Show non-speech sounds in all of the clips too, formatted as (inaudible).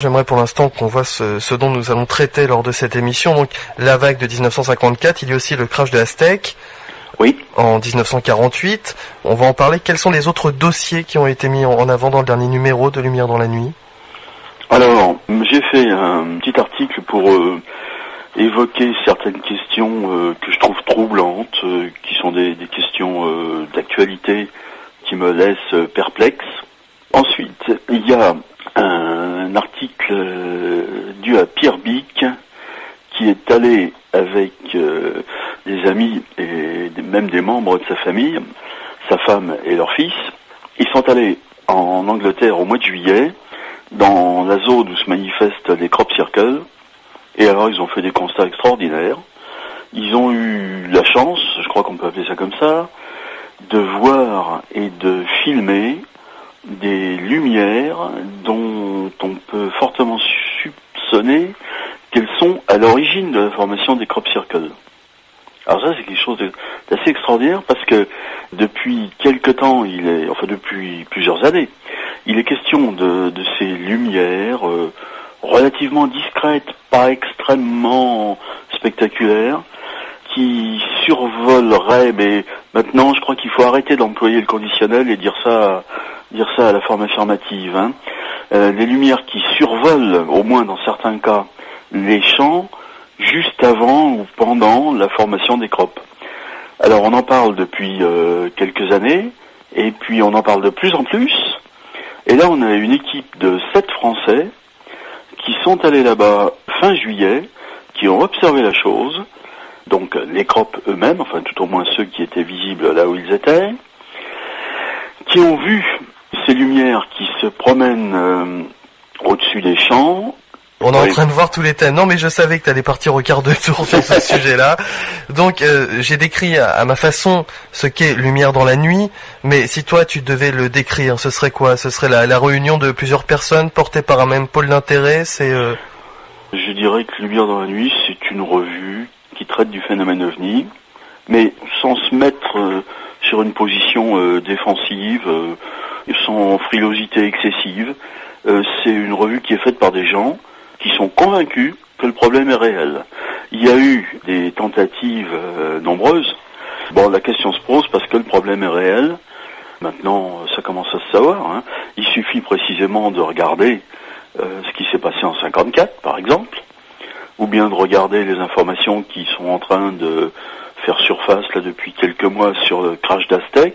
J'aimerais pour l'instant qu'on voit ce, ce, dont nous allons traiter lors de cette émission. Donc la vague de 1954, il y a aussi le crash de Aztec. Oui. En 1948. On va en parler. Quels sont les autres dossiers qui ont été mis en avant dans le dernier numéro de Lumière dans la nuit? Alors, j'ai fait un petit article pour euh, évoquer certaines questions euh, que je trouve troublantes, euh, qui sont des, des questions d'actualité qui me laissent perplexe. Ensuite, il y a un article euh, dû à Pierre Bic qui est allé avec euh, des amis et même des membres de sa famille, sa femme et leur fils. Ils sont allés en Angleterre au mois de juillet dans la zone où se manifestent les crop circles et alors ils ont fait des constats extraordinaires. Ils ont eu la chance, je crois qu'on peut appeler ça comme ça, de voir et de filmer des lumières dont on peut fortement soupçonner qu'elles sont à l'origine de la formation des crop circles. Alors ça c'est quelque chose d'assez extraordinaire parce que depuis quelque temps, il est, enfin depuis plusieurs années, il est question de, ces lumières euh, relativement discrètes, pas extrêmement spectaculaires, qui survoleraient, mais maintenant je crois qu'il faut arrêter d'employer le conditionnel et dire ça dire ça à la forme affirmative. Hein. Euh, les lumières qui survolent, au moins dans certains cas, les champs juste avant ou pendant la formation des crops. Alors on en parle depuis euh, quelques années, et puis on en parle de plus en plus. Et là on a une équipe de sept Français qui sont allés là-bas fin juillet, qui ont observé la chose, donc les crops eux-mêmes, enfin tout au moins ceux qui étaient visibles là où ils étaient, qui ont vu ces lumières qui se promènent euh, au-dessus des champs. On est oui. en train de voir tous les thèmes. Non, mais je savais que tu allais partir au quart de tour sur ce (laughs) sujet-là. Donc, euh, j'ai décrit à, à, ma façon ce qu'est Lumière dans la nuit. Mais si toi, tu devais le décrire, ce serait quoi? Ce serait la, la, réunion de plusieurs personnes portées par un même pôle d'intérêt C'est euh... Je dirais que Lumière dans la nuit, c'est une revue du phénomène ovni, mais sans se mettre euh, sur une position défensive sans frilosité excessive. Euh, c'est une revue qui est faite par des gens qui sont convaincus que le problème est réel. Il y a eu des tentatives euh, nombreuses. Bon, la question se pose parce que le problème est réel. Maintenant, ça commence à se savoir. Hein. Il suffit précisément de regarder euh, ce qui s'est passé en 54, par exemple, ou bien de regarder les informations qui sont en train de faire surface là depuis quelques mois sur le crash d'Aztec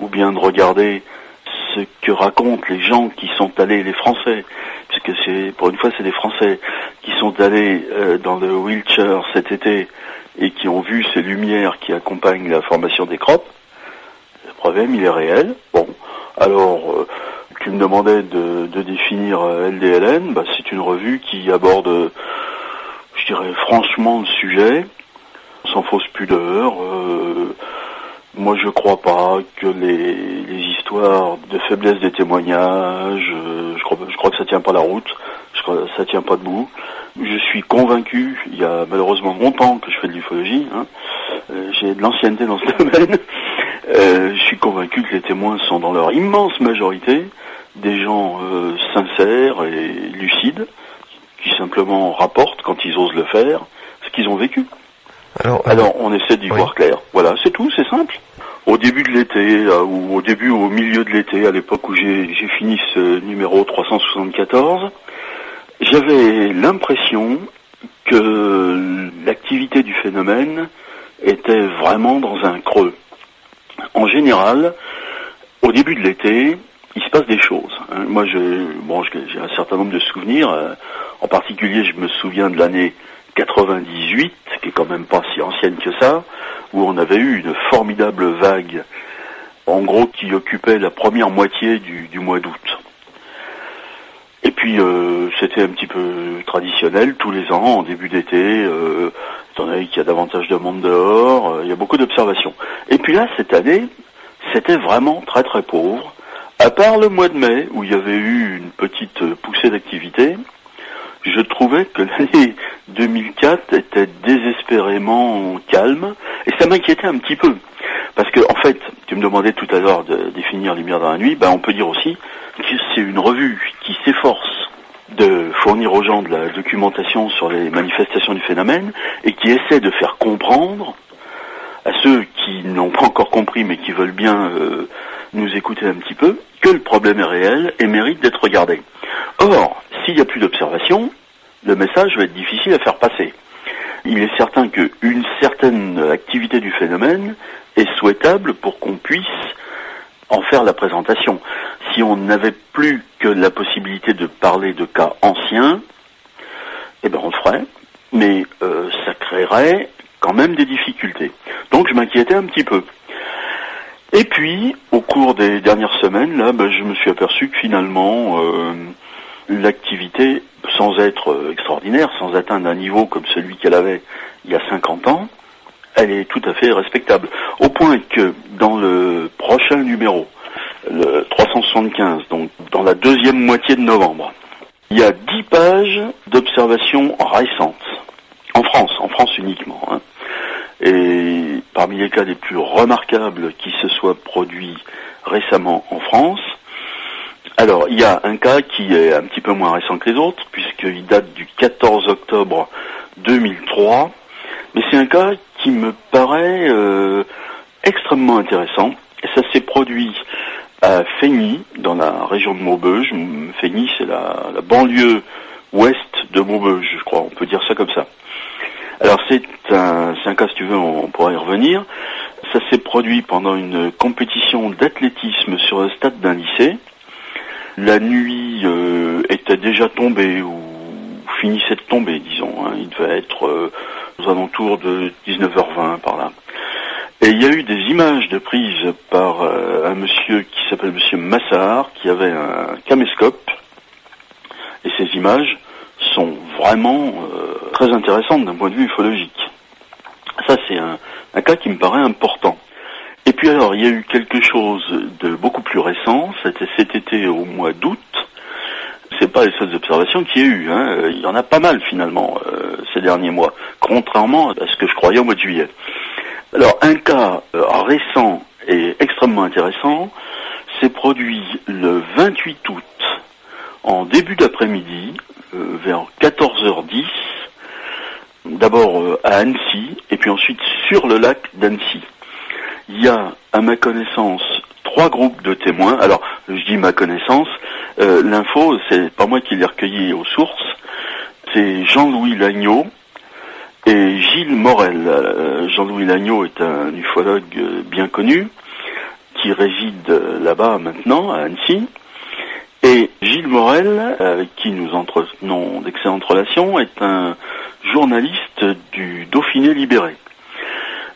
ou bien de regarder ce que racontent les gens qui sont allés, les Français, puisque c'est pour une fois c'est des Français qui sont allés euh, dans le wheelchair cet été et qui ont vu ces lumières qui accompagnent la formation des crops. Le problème il est réel. Bon, alors euh, tu me demandais de, définir LDLN, bah, c'est une revue qui aborde, je dirais franchement le sujet, sans fausse pudeur. Euh, moi, je crois pas que les, histoires de faiblesse des témoignages, euh, je, crois, que ça tient pas la route, je crois que ça tient pas debout. Je suis convaincu, il y a malheureusement longtemps que je fais de l'ufologie, hein, euh, j'ai de l'ancienneté dans ce (laughs) domaine, euh, je suis convaincu que les témoins sont dans leur immense majorité des gens euh, sincères et lucides, qui simplement rapportent, quand ils osent le faire, ce qu'ils ont vécu. Alors, Alors, on essaie d'y oui. voir clair. Voilà, c'est tout, c'est simple. Au début de l'été, ou au début ou au milieu de l'été, à l'époque où j'ai fini ce numéro 374, j'avais l'impression que l'activité du phénomène était vraiment dans un creux. En général, au début de l'été, il se passe des choses. Hein. Moi, j'ai bon, j'ai un certain nombre de souvenirs. Euh, en particulier, je me souviens de l'année 98, qui est quand même pas si ancienne que ça, où on avait eu une formidable vague, en gros qui occupait la première moitié du, mois d'août. Et puis euh, c'était un petit peu traditionnel tous les ans, en début d'été, euh, étant donné qu'il y a davantage de monde dehors, il y a beaucoup d'observations. Et puis là, cette année, c'était vraiment très très pauvre, à part le mois de mai, où il y avait eu une petite poussée d'activité, je trouvais que l'année (laughs) 2004 était désespérément calme et ça m'inquiétait un petit peu. Parce que, en fait, tu me demandais tout à l'heure de définir Lumière dans la nuit, ben on peut dire aussi que c'est une revue qui s'efforce de fournir aux gens de la documentation sur les manifestations du phénomène et qui essaie de faire comprendre à ceux qui n'ont pas encore compris mais qui veulent bien euh, nous écouter un petit peu que le problème est réel et mérite d'être regardé. Or, s'il n'y a plus d'observation, le message va être difficile à faire passer. Il est certain qu'une certaine activité du phénomène est souhaitable pour qu'on puisse en faire la présentation. Si on n'avait plus que la possibilité de parler de cas anciens, eh ben on le ferait, mais euh, ça créerait quand même des difficultés. Donc je m'inquiétais un petit peu. Et puis, au cours des dernières semaines, là, ben, je me suis aperçu que finalement, euh, l'activité, sans être euh, extraordinaire, sans atteindre un niveau comme celui qu'elle avait il y a 50 ans, elle est tout à fait respectable. Au point que dans le prochain numéro, le 375, donc dans la deuxième moitié de novembre, il y a 10 pages d'observations récentes. En France, en France uniquement. Hein. Et parmi les cas les plus remarquables qui se soient produits récemment en France, alors il y a un cas qui est un petit peu moins récent que les autres, puisqu'il date du 14 octobre 2003, mais c'est un cas qui me paraît euh, extrêmement intéressant. Et ça s'est produit à Feigny, dans la région de Maubeuge. Feigny, c'est la, la, banlieue ouest de Maubeuge, je crois, on peut dire ça comme ça. Alors c'est un, un cas, si tu veux, on, pourra y revenir. Ça s'est produit pendant une compétition d'athlétisme sur le stade d'un lycée. La nuit euh, était déjà tombée ou finissait de tomber, disons. Hein. Il devait être euh, aux alentours de 19h20 par là. Et il y a eu des images de prise par euh, un monsieur qui s'appelle monsieur Massard, qui avait un caméscope. Et ces images sont vraiment euh, très intéressantes d'un point de vue ufologique. Ça, c'est un, un, cas qui me paraît important. Et puis alors, il y a eu quelque chose de beaucoup plus récent, c'était cet été au mois d'août. C'est pas les seules observations qu'il y a eu, hein. il y en a pas mal finalement euh, ces derniers mois, contrairement à ce que je croyais au mois de juillet. Alors, un cas euh, récent et extrêmement intéressant s'est produit le 28 août, en début d'après-midi, vers 14h10, d'abord euh, à Annecy, et puis ensuite sur le lac d'Annecy. Il y a, à ma connaissance, trois groupes de témoins. Alors, je dis ma connaissance, l'info, c'est pas moi qui l'ai recueilli aux sources, c'est Jean-Louis Lagneau, et Gilles Morel. Euh, Jean-Louis Lagneau est un ufologue euh, bien connu qui réside euh, là-bas maintenant, à Annecy. Et Gilles Morel, avec qui nous entretenons d'excellentes relations, est un journaliste du Dauphiné libéré.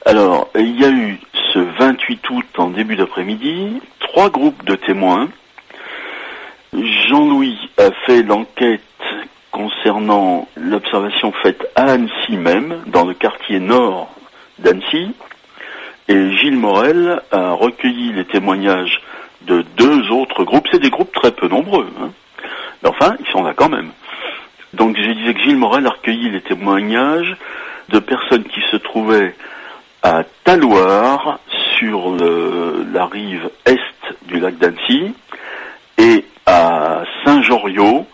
Alors, il y a eu ce 28 août en début d'après-midi, trois groupes de témoins. Jean-Louis a fait l'enquête concernant l'observation faite à Annecy même, dans le quartier nord d'Annecy, et Gilles Morel a recueilli les témoignages de deux autres groupes. Groupes très peu nombreux, hein. mais enfin, ils sont là quand même. Donc je disais que Gilles Morel a recueilli les témoignages de personnes qui se trouvaient à Taloir, sur le, la rive est du lac d'Annecy, et à Saint-Joriot,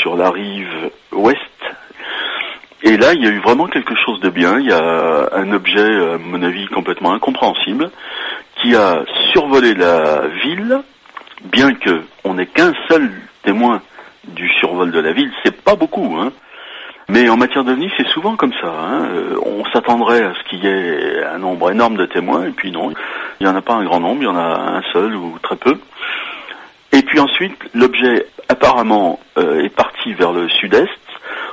sur la rive ouest. Et là, il y a eu vraiment quelque chose de bien. Il y a un objet, à mon avis, complètement incompréhensible, qui a survolé la ville, bien que on n'ait qu'un seul témoin du survol de la ville, c'est pas beaucoup, hein. Mais en matière d'OVNI, c'est souvent comme ça. Hein. Euh, on s'attendrait à ce qu'il y ait un nombre énorme de témoins, et puis non, il n'y en a pas un grand nombre, il y en a un seul ou très peu. Et puis ensuite, l'objet apparemment euh, est parti vers le sud-est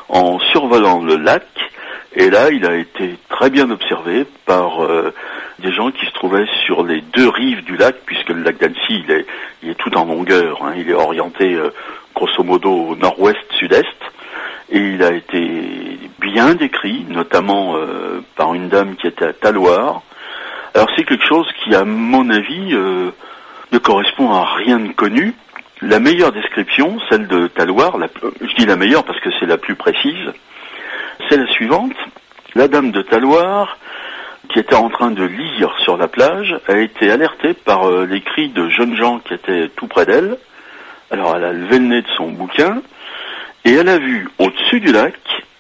en survolant le lac. Et là, il a été très bien observé par euh, des gens qui se trouvaient sur les deux rives du lac, puisque le lac d'Annecy, il est, tout en longueur. Hein, il est orienté euh, grosso modo nord-ouest-sud-est. Et il a été bien décrit, notamment par une dame qui était à Taloir. Alors c'est quelque chose qui, à mon avis, ne correspond à rien de connu. La meilleure description, celle de Taloir, la, je dis la meilleure parce que c'est la plus précise, c'est la suivante. La dame de Taloir, qui était en train de lire sur la plage, a été alertée par euh, les cris de jeunes gens qui étaient tout près d'elle. Alors elle a levé le nez de son bouquin Et elle a vu au-dessus du lac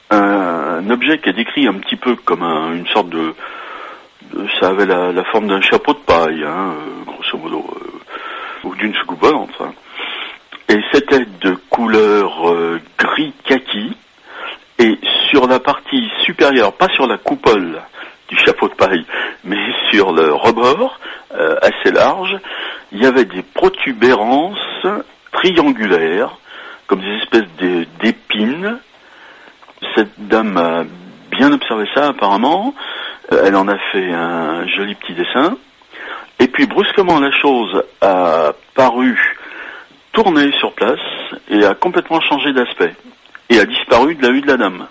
un, objet qui est décrit un petit peu comme une sorte de, ça avait la, forme d'un chapeau de paille, hein, euh, grosso modo, euh, ou d'une scuba enfin. Et c'était de couleur gris kaki. Et sur la partie supérieure, pas sur la coupole du chapeau de paille, mais sur le rebord, assez large, il y avait des protubérances triangulaires, comme des espèces d'épines. Cette dame a bien observé ça apparemment. Euh, elle en a fait un joli petit dessin. Et puis brusquement la chose a paru tourner sur place et a complètement changé d'aspect et a disparu de la vue de la dame.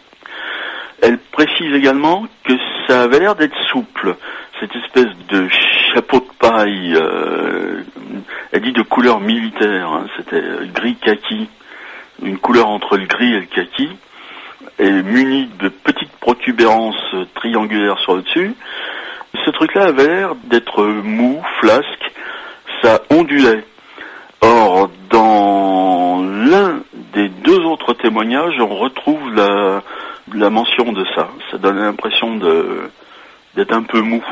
Elle précise également que ça avait l'air d'être souple, cette espèce de chapeau de paille, euh, elle dit de couleur militaire, hein, c'était gris kaki, une couleur entre le gris et le kaki, et muni de petites protubérances triangulaires sur le dessus. Ce truc-là avait l'air d'être mou, flasque, ça ondulait. Or, dans l'un des deux autres témoignages, on retrouve la, la mention de ça. Ça donne l'impression d'être un peu mou.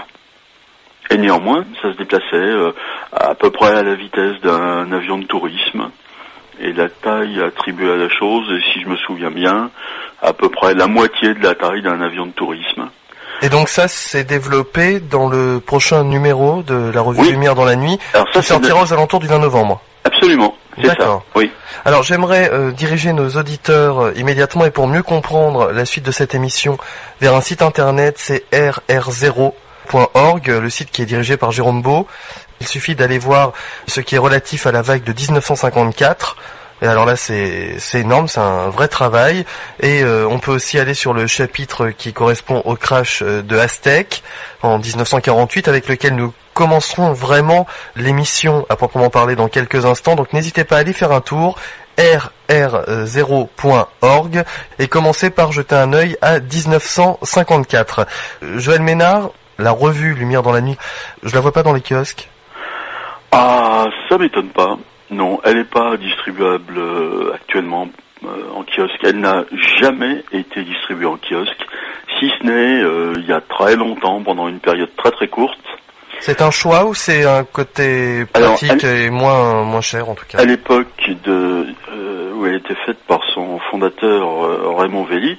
Et néanmoins, ça se déplaçait euh, à peu près à la vitesse d'un avion de tourisme. Et la taille attribuée à la chose, si je me souviens bien, à peu près la moitié de la taille d'un avion de tourisme. Et donc ça s'est développé dans le prochain numéro de la revue Lumière dans la nuit, Alors ça, qui sortira aux alentours du 20 novembre. Absolument. D'accord. Oui. Alors j'aimerais euh, diriger nos auditeurs euh, immédiatement et pour mieux comprendre la suite de cette émission vers un site internet, c'est rr0.org, le site qui est dirigé par Jérôme Beau. Il suffit d'aller voir ce qui est relatif à la vague de 1954 et alors là, c'est énorme, c'est un vrai travail. Et euh, on peut aussi aller sur le chapitre qui correspond au crash euh, de Aztec en 1948, avec lequel nous commencerons vraiment l'émission à proprement parler dans quelques instants. Donc n'hésitez pas à aller faire un tour rr0.org et commencez par jeter un œil à 1954. Joël Ménard, la revue Lumière dans la nuit, je la vois pas dans les kiosques. Ah, ça m'étonne pas. Non, elle n'est pas distribuable euh, actuellement euh, en kiosque. Elle n'a jamais été distribuée en kiosque, si ce n'est euh, il y a très longtemps, pendant une période très très courte. C'est un choix ou c'est un côté pratique et moins moins cher en tout cas À l'époque de où elle était faite par son fondateur Raymond Vélit,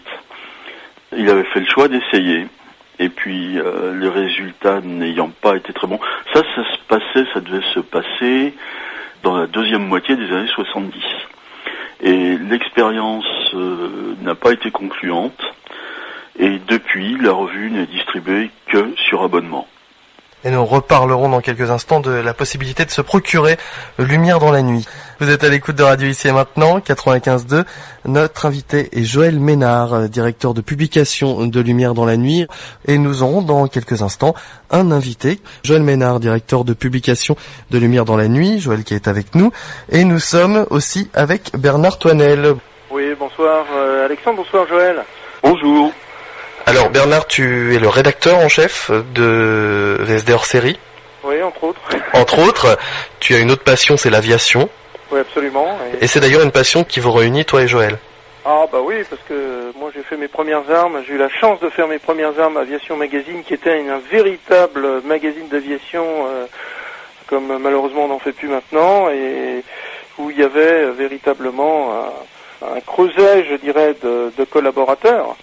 il avait fait le choix d'essayer. Et puis les résultats n'ayant pas été très bons, ça, ça se passait, ça devait se passer dans la deuxième moitié des années 70. Et l'expérience euh, n'a pas été concluante. Et depuis, la revue n'est distribuée que sur abonnement. Et nous reparlerons dans quelques instants de la possibilité de se procurer Lumière dans la nuit. Vous êtes à l'écoute de Radio Ici et Maintenant, 95.2. Notre invité est Joël Ménard, directeur de publication de Lumière dans la nuit. Et nous aurons dans quelques instants un invité, Joël Ménard, directeur de publication de Lumière dans la nuit. Joël qui est avec nous. Et nous sommes aussi avec Bernard Toinel. Oui, bonsoir euh, Alexandre, bonsoir Joël. Bonjour. Alors Bernard, tu es le rédacteur en chef de VSD hors série Oui, entre autres. (laughs) Entre autres, tu as une autre passion, c'est l'aviation. Oui, absolument. Et, c'est d'ailleurs une passion qui vous réunit, toi et Joël. Ah bah oui, parce que moi j'ai fait mes premières armes, j'ai eu la chance de faire mes premières armes Aviation Magazine, qui était un véritable magazine d'aviation, euh, comme malheureusement on n'en fait plus maintenant, et où il y avait véritablement un, creuset, je dirais, de collaborateurs.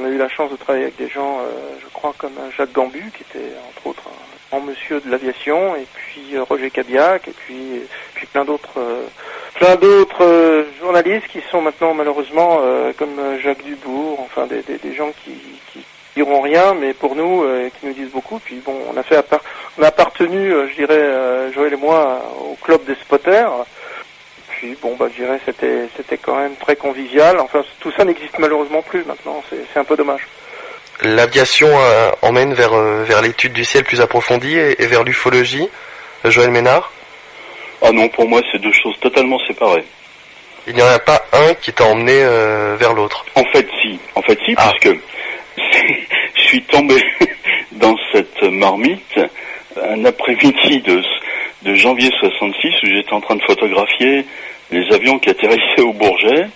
On a eu la chance de travailler avec des gens, euh, je crois, comme Jacques Gambu, qui était entre autres un grand monsieur de l'aviation, et puis euh, Roger Cabiac, et puis, puis plein d'autres euh, journalistes qui sont maintenant malheureusement comme Jacques Dubourg, enfin des, des, gens qui, qui diront rien, mais pour nous, qui nous disent beaucoup. Puis bon, on a fait on a appartenu, je dirais, Joël et moi, au club des spotters puis bon bah je dirais c'était c'était quand même très convivial. Enfin tout ça n'existe malheureusement plus maintenant, c'est un peu dommage. L'aviation euh, emmène vers euh, vers l'étude du ciel plus approfondie et, vers l'ufologie. Euh, Joël Ménard Ah non, pour moi c'est deux choses totalement séparées. Il n'y en a pas un qui t'a emmené vers l'autre. En fait si, en fait si, ah. puisque (laughs) je suis tombé (laughs) dans cette marmite un après-midi de de janvier 66 où j'étais en train de photographier les avions qui atterrissaient au Bourget.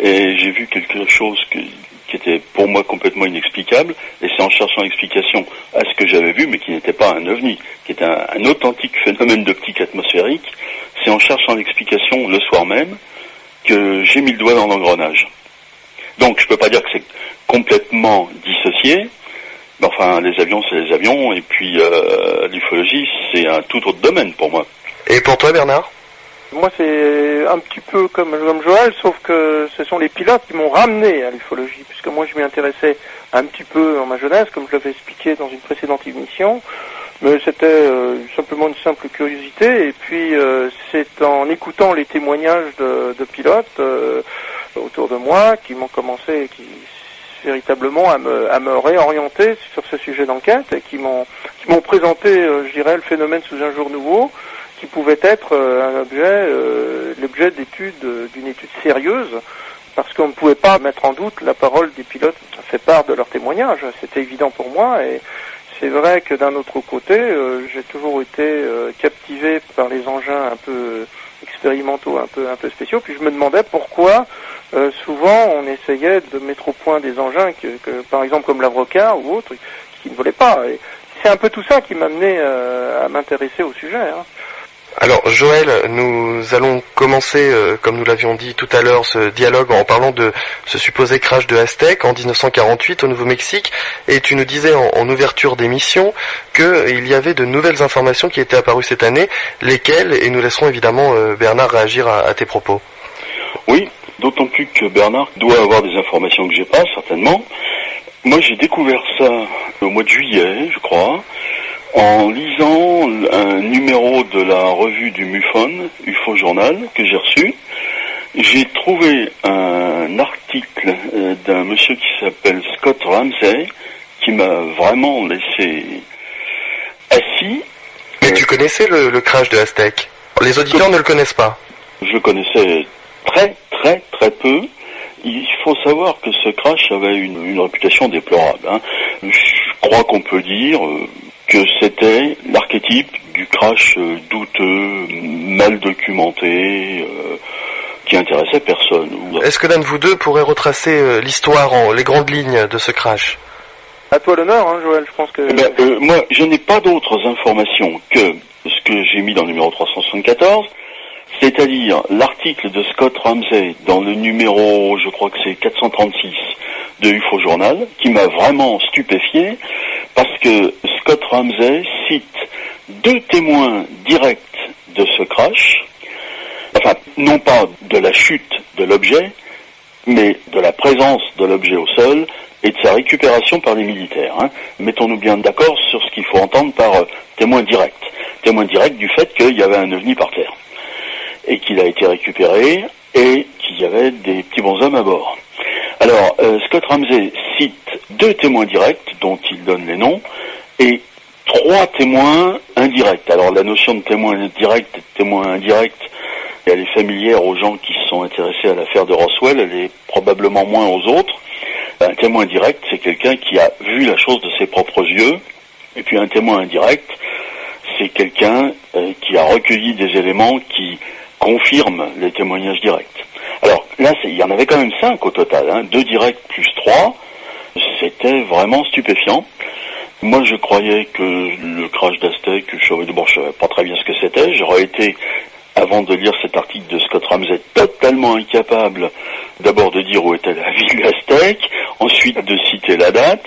et j'ai vu quelque chose qui était pour moi complètement inexplicable, et c'est en cherchant l'explication à ce que j'avais vu, mais qui n'était pas un ovni, qui était un, authentique phénomène d'optique atmosphérique, c'est en cherchant l'explication le soir même que j'ai mis le doigt dans l'engrenage. Donc je peux pas dire que c'est complètement dissocié, mais enfin les avions c'est les avions, et puis euh, l'ufologie c'est un tout autre domaine pour moi. Et pour toi, Bernard? Moi, c'est un petit peu comme, comme Joël, sauf que ce sont les pilotes qui m'ont ramené à l'ufologie, puisque moi, je m'y intéressais un petit peu dans ma jeunesse, comme je l'avais expliqué dans une précédente émission. Mais c'était euh, simplement une simple curiosité. Et puis, euh, c'est en écoutant les témoignages de, pilotes euh, autour de moi qui m'ont commencé, qui véritablement à me, réorienter sur ce sujet d'enquête et qui m'ont qui m'ont présenté, je dirais, le phénomène sous un jour nouveau, qui pouvait être euh, un objet, euh, l'objet d'étude euh, d'une étude sérieuse, parce qu'on ne pouvait pas mettre en doute la parole des pilotes qui fait part de leur témoignage. C'était évident pour moi et c'est vrai que d'un autre côté, j'ai toujours été captivé par les engins un peu expérimentaux, un peu un peu spéciaux. Puis je me demandais pourquoi souvent on essayait de mettre au point des engins que, par exemple comme l'Avrocar ou autres qui ne voulaient pas. C'est un peu tout ça qui m'a amené à m'intéresser au sujet. Hein. Alors Joël, nous allons commencer, euh, comme nous l'avions dit tout à l'heure, ce dialogue en parlant de ce supposé crash de Aztec en 1948 au Nouveau-Mexique. Et tu nous disais en, ouverture d'émission qu'il y avait de nouvelles informations qui étaient apparues cette année, lesquelles, et nous laisserons évidemment euh, Bernard réagir à, à tes propos. Oui, d'autant plus que Bernard doit avoir des informations que j'ai pas, certainement. Moi, j'ai découvert ça au mois de juillet, je crois, en lisant un numéro de la revue du MUFON, UFO Journal, que j'ai reçu. J'ai trouvé un article euh, d'un monsieur qui s'appelle Scott Ramsey, qui m'a vraiment laissé assis. Mais tu connaissais le, le crash de Aztec Les auditeurs ne le connaissent pas. Je connaissais très très très peu. Il faut savoir que ce crash avait une, une réputation déplorable. hein. Je crois qu'on peut dire euh, que c'était l'archétype du crash euh, douteux, mal documenté, euh, qui intéressait personne. Est-ce que l'un de vous deux pourrait retracer euh, l'histoire en les grandes lignes de ce crash? À toi l'honneur, hein, Joël. Je pense que Eh ben, euh, moi, je n'ai pas d'autres informations que ce que j'ai mis dans le numéro 374, c'est-à-dire l'article de Scott Ramsey dans le numéro, je crois que c'est 436 de UFO Journal, qui m'a vraiment stupéfié, parce que Scott Ramsey cite deux témoins directs de ce crash, enfin, non pas de la chute de l'objet, mais de la présence de l'objet au sol et de sa récupération par les militaires. hein. Mettons-nous bien d'accord sur ce qu'il faut entendre par euh, témoin direct. Témoin direct du fait qu'il y avait un ovni par terre et qu'il a été récupéré et qu'il y avait des petits bonshommes à bord. Alors, euh, Scott Ramsey cite deux témoins directs dont il donne les noms et trois témoins indirects. Alors, la notion de témoin direct et de témoin indirect, elle est familière aux gens qui se sont intéressés à l'affaire de Roswell, elle est probablement moins aux autres. Un témoin direct, c'est quelqu'un qui a vu la chose de ses propres yeux, et puis un témoin indirect, c'est quelqu'un euh, qui a recueilli des éléments qui confirment les témoignages directs. Alors là, il y en avait quand même cinq au total, hein, deux directs plus trois. C'était vraiment stupéfiant. Moi, je croyais que le crash d'Aztec, je savais d'abord, je savais pas très bien ce que c'était. J'aurais été, avant de lire cet article de Scott Ramsey, totalement incapable d'abord de dire où était la ville d'Aztec, ensuite de citer la date.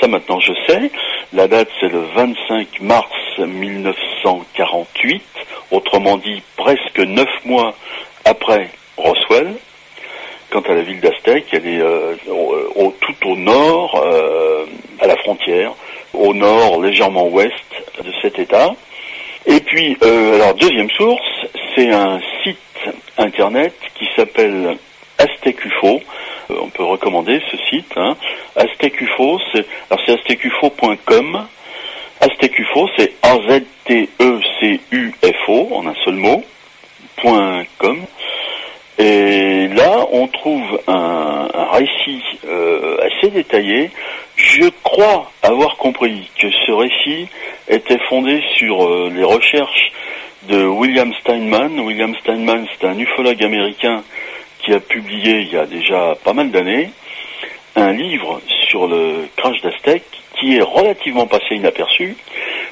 Ça, maintenant, je sais. La date, c'est le 25 mars 1948, autrement dit, presque neuf mois après Roswell. Quant à la ville d'Aztec, elle est euh, tout au nord, euh, à la frontière, au nord, légèrement ouest de cet État. Et puis, euh, alors deuxième source, c'est un site internet qui s'appelle Aztecufo. Euh, on peut recommander ce site. Hein. Aztecufo, c'est alors c'est aztecufo.com. Aztecufo, c'est A-Z-T-E-C-U-F-O en un seul mot. point .com. Et là, on trouve un, récit euh, assez détaillé. Je crois avoir compris que ce récit était fondé sur euh, les recherches de William Steinman. William Steinman, c'est un ufologue américain qui a publié il y a déjà pas mal d'années un livre sur le crash d'Aztec qui est relativement passé inaperçu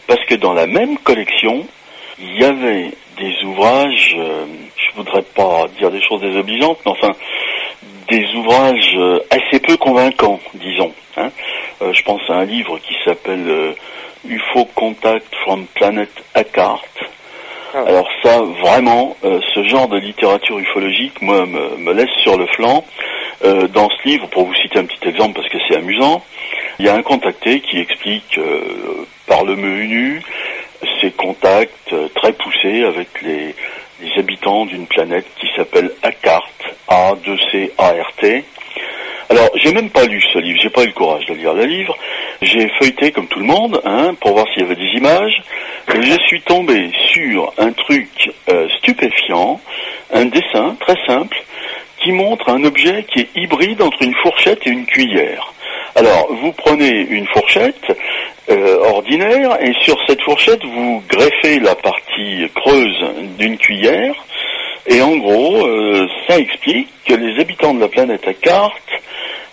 parce que dans la même collection, il y avait des ouvrages, euh, je voudrais pas dire des choses désobligeantes, mais enfin des ouvrages euh, assez peu convaincants, disons. Hein. Euh, je pense à un livre qui s'appelle UFO Contact from Planet Akart. Alors ça, vraiment, ce genre de littérature ufologique, moi, me, laisse sur le flanc. dans ce livre, pour vous citer un petit exemple parce que c'est amusant, il y a un contacté qui explique par le menu ses contacts euh, très poussés avec les, habitants d'une planète qui s'appelle Akart, A2C-A-R-T. Alors, j'ai même pas lu ce livre, j'ai pas eu le courage de lire le livre. J'ai feuilleté comme tout le monde, hein, pour voir s'il y avait des images. Et je suis tombé sur un truc euh, stupéfiant, un dessin très simple, qui montre un objet qui est hybride entre une fourchette et une cuillère. Alors, vous prenez une fourchette euh, ordinaire et sur cette fourchette, vous greffez la partie creuse d'une cuillère et en gros, euh, ça explique que les habitants de la planète à carte,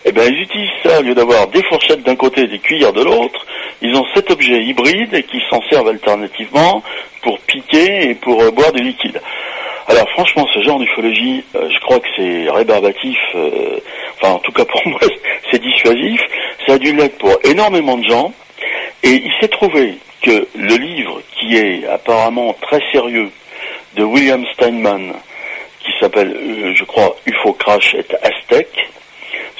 eh ben, ils utilisent ça au lieu d'avoir des fourchettes d'un côté et des cuillères de l'autre. Ils ont cet objet hybride et qui s'en servent alternativement pour piquer et pour euh, boire du liquide. Alors franchement, ce genre d'ufologie, je crois que c'est rébarbatif. enfin, en tout cas pour (laughs) moi, c'est dissuasif. Ça a dû l'être pour énormément de gens. Et il s'est trouvé que le livre, qui est apparemment très sérieux, de William Steinman, qui s'appelle, euh, je crois, UFO Crash et Aztec,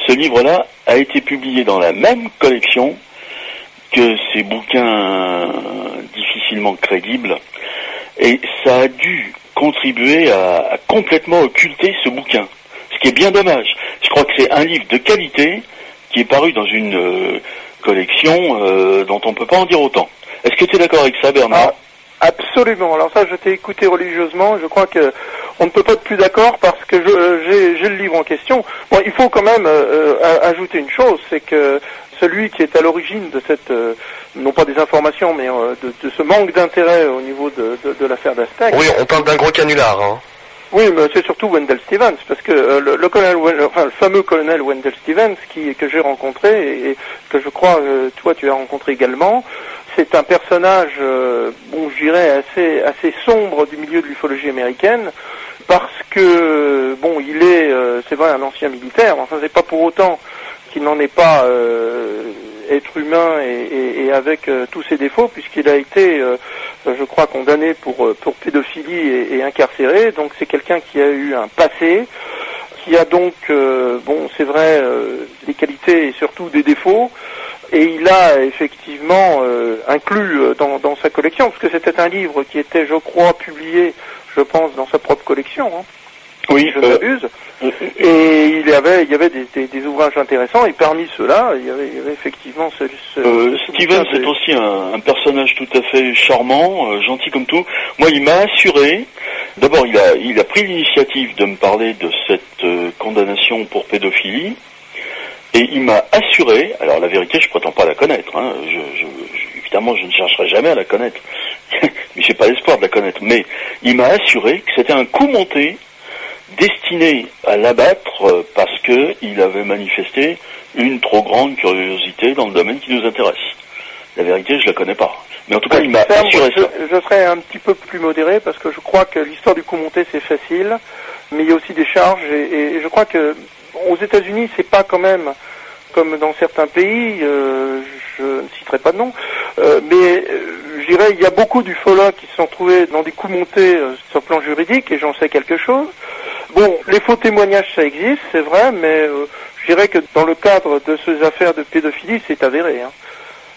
ce livre-là a été publié dans la même collection que ces bouquins difficilement crédibles, et ça a dû contribuer à, complètement occulter ce bouquin, ce qui est bien dommage. Je crois que c'est un livre de qualité qui est paru dans une euh, collection euh, dont on ne peut pas en dire autant. Est-ce que tu es d'accord avec ça, Bernard? Ah, Absolument. Alors ça, je t'ai écouté religieusement. Je crois que on ne peut pas être plus d'accord parce que j'ai le livre en question. Bon, il faut quand même euh, ajouter une chose, c'est que celui qui est à l'origine de cette, non pas des informations, mais de, ce manque d'intérêt au niveau de, de l'affaire d'Aztec. Oui, on parle d'un gros canular. Hein. Oui, mais c'est surtout Wendell Stevens, parce que euh, le, colonel, enfin, le fameux colonel Wendell Stevens, qui, que j'ai rencontré et, que je crois euh, toi tu as rencontré également, c'est un personnage, euh, bon, je dirais assez sombre du milieu de l'ufologie américaine, parce que bon, il est, c'est vrai, un ancien militaire, enfin c'est pas pour autant qu'il n'en est pas être humain et, avec euh, tous ses défauts, puisqu'il a été, euh, je crois, condamné pour, euh, pour pédophilie et, incarcéré. Donc c'est quelqu'un qui a eu un passé, qui a donc, bon, c'est vrai, des qualités et surtout des défauts. Et il a effectivement inclus dans, dans, sa collection, parce que c'était un livre qui était, je crois, publié, je pense, dans sa propre collection. Hein. Oui, je m'abuse. Et il y avait, il y avait des, ouvrages intéressants, et parmi ceux-là, il, y avait effectivement ce... euh, Steven, c'est aussi un, personnage tout à fait charmant, euh, gentil comme tout. Moi, il m'a assuré, d'abord, il a, il a pris l'initiative de me parler de cette euh, condamnation pour pédophilie, et il m'a assuré, alors la vérité, je prétends pas la connaître, hein, évidemment, je ne chercherai jamais à la connaître, (laughs) mais j'ai pas l'espoir de la connaître, mais il m'a assuré que c'était un coup monté destiné à l'abattre euh, parce qu'il avait manifesté une trop grande curiosité dans le domaine qui nous intéresse. La vérité, je la connais pas. Mais en tout cas, il m'a assuré ça. Je serais un petit peu plus modéré parce que je crois que l'histoire du coup monté c'est facile, mais il y a aussi des charges et, je crois que aux États-Unis c'est pas quand même comme dans certains pays. Euh, je ne citerai pas de nom, euh, mais je dirais il y a beaucoup d'ufologues qui se sont trouvés dans des coups montés sur le plan juridique et j'en sais quelque chose. Bon, les faux témoignages, ça existe, c'est vrai, mais euh, je dirais que dans le cadre de ces affaires de pédophilie, c'est avéré. Hein.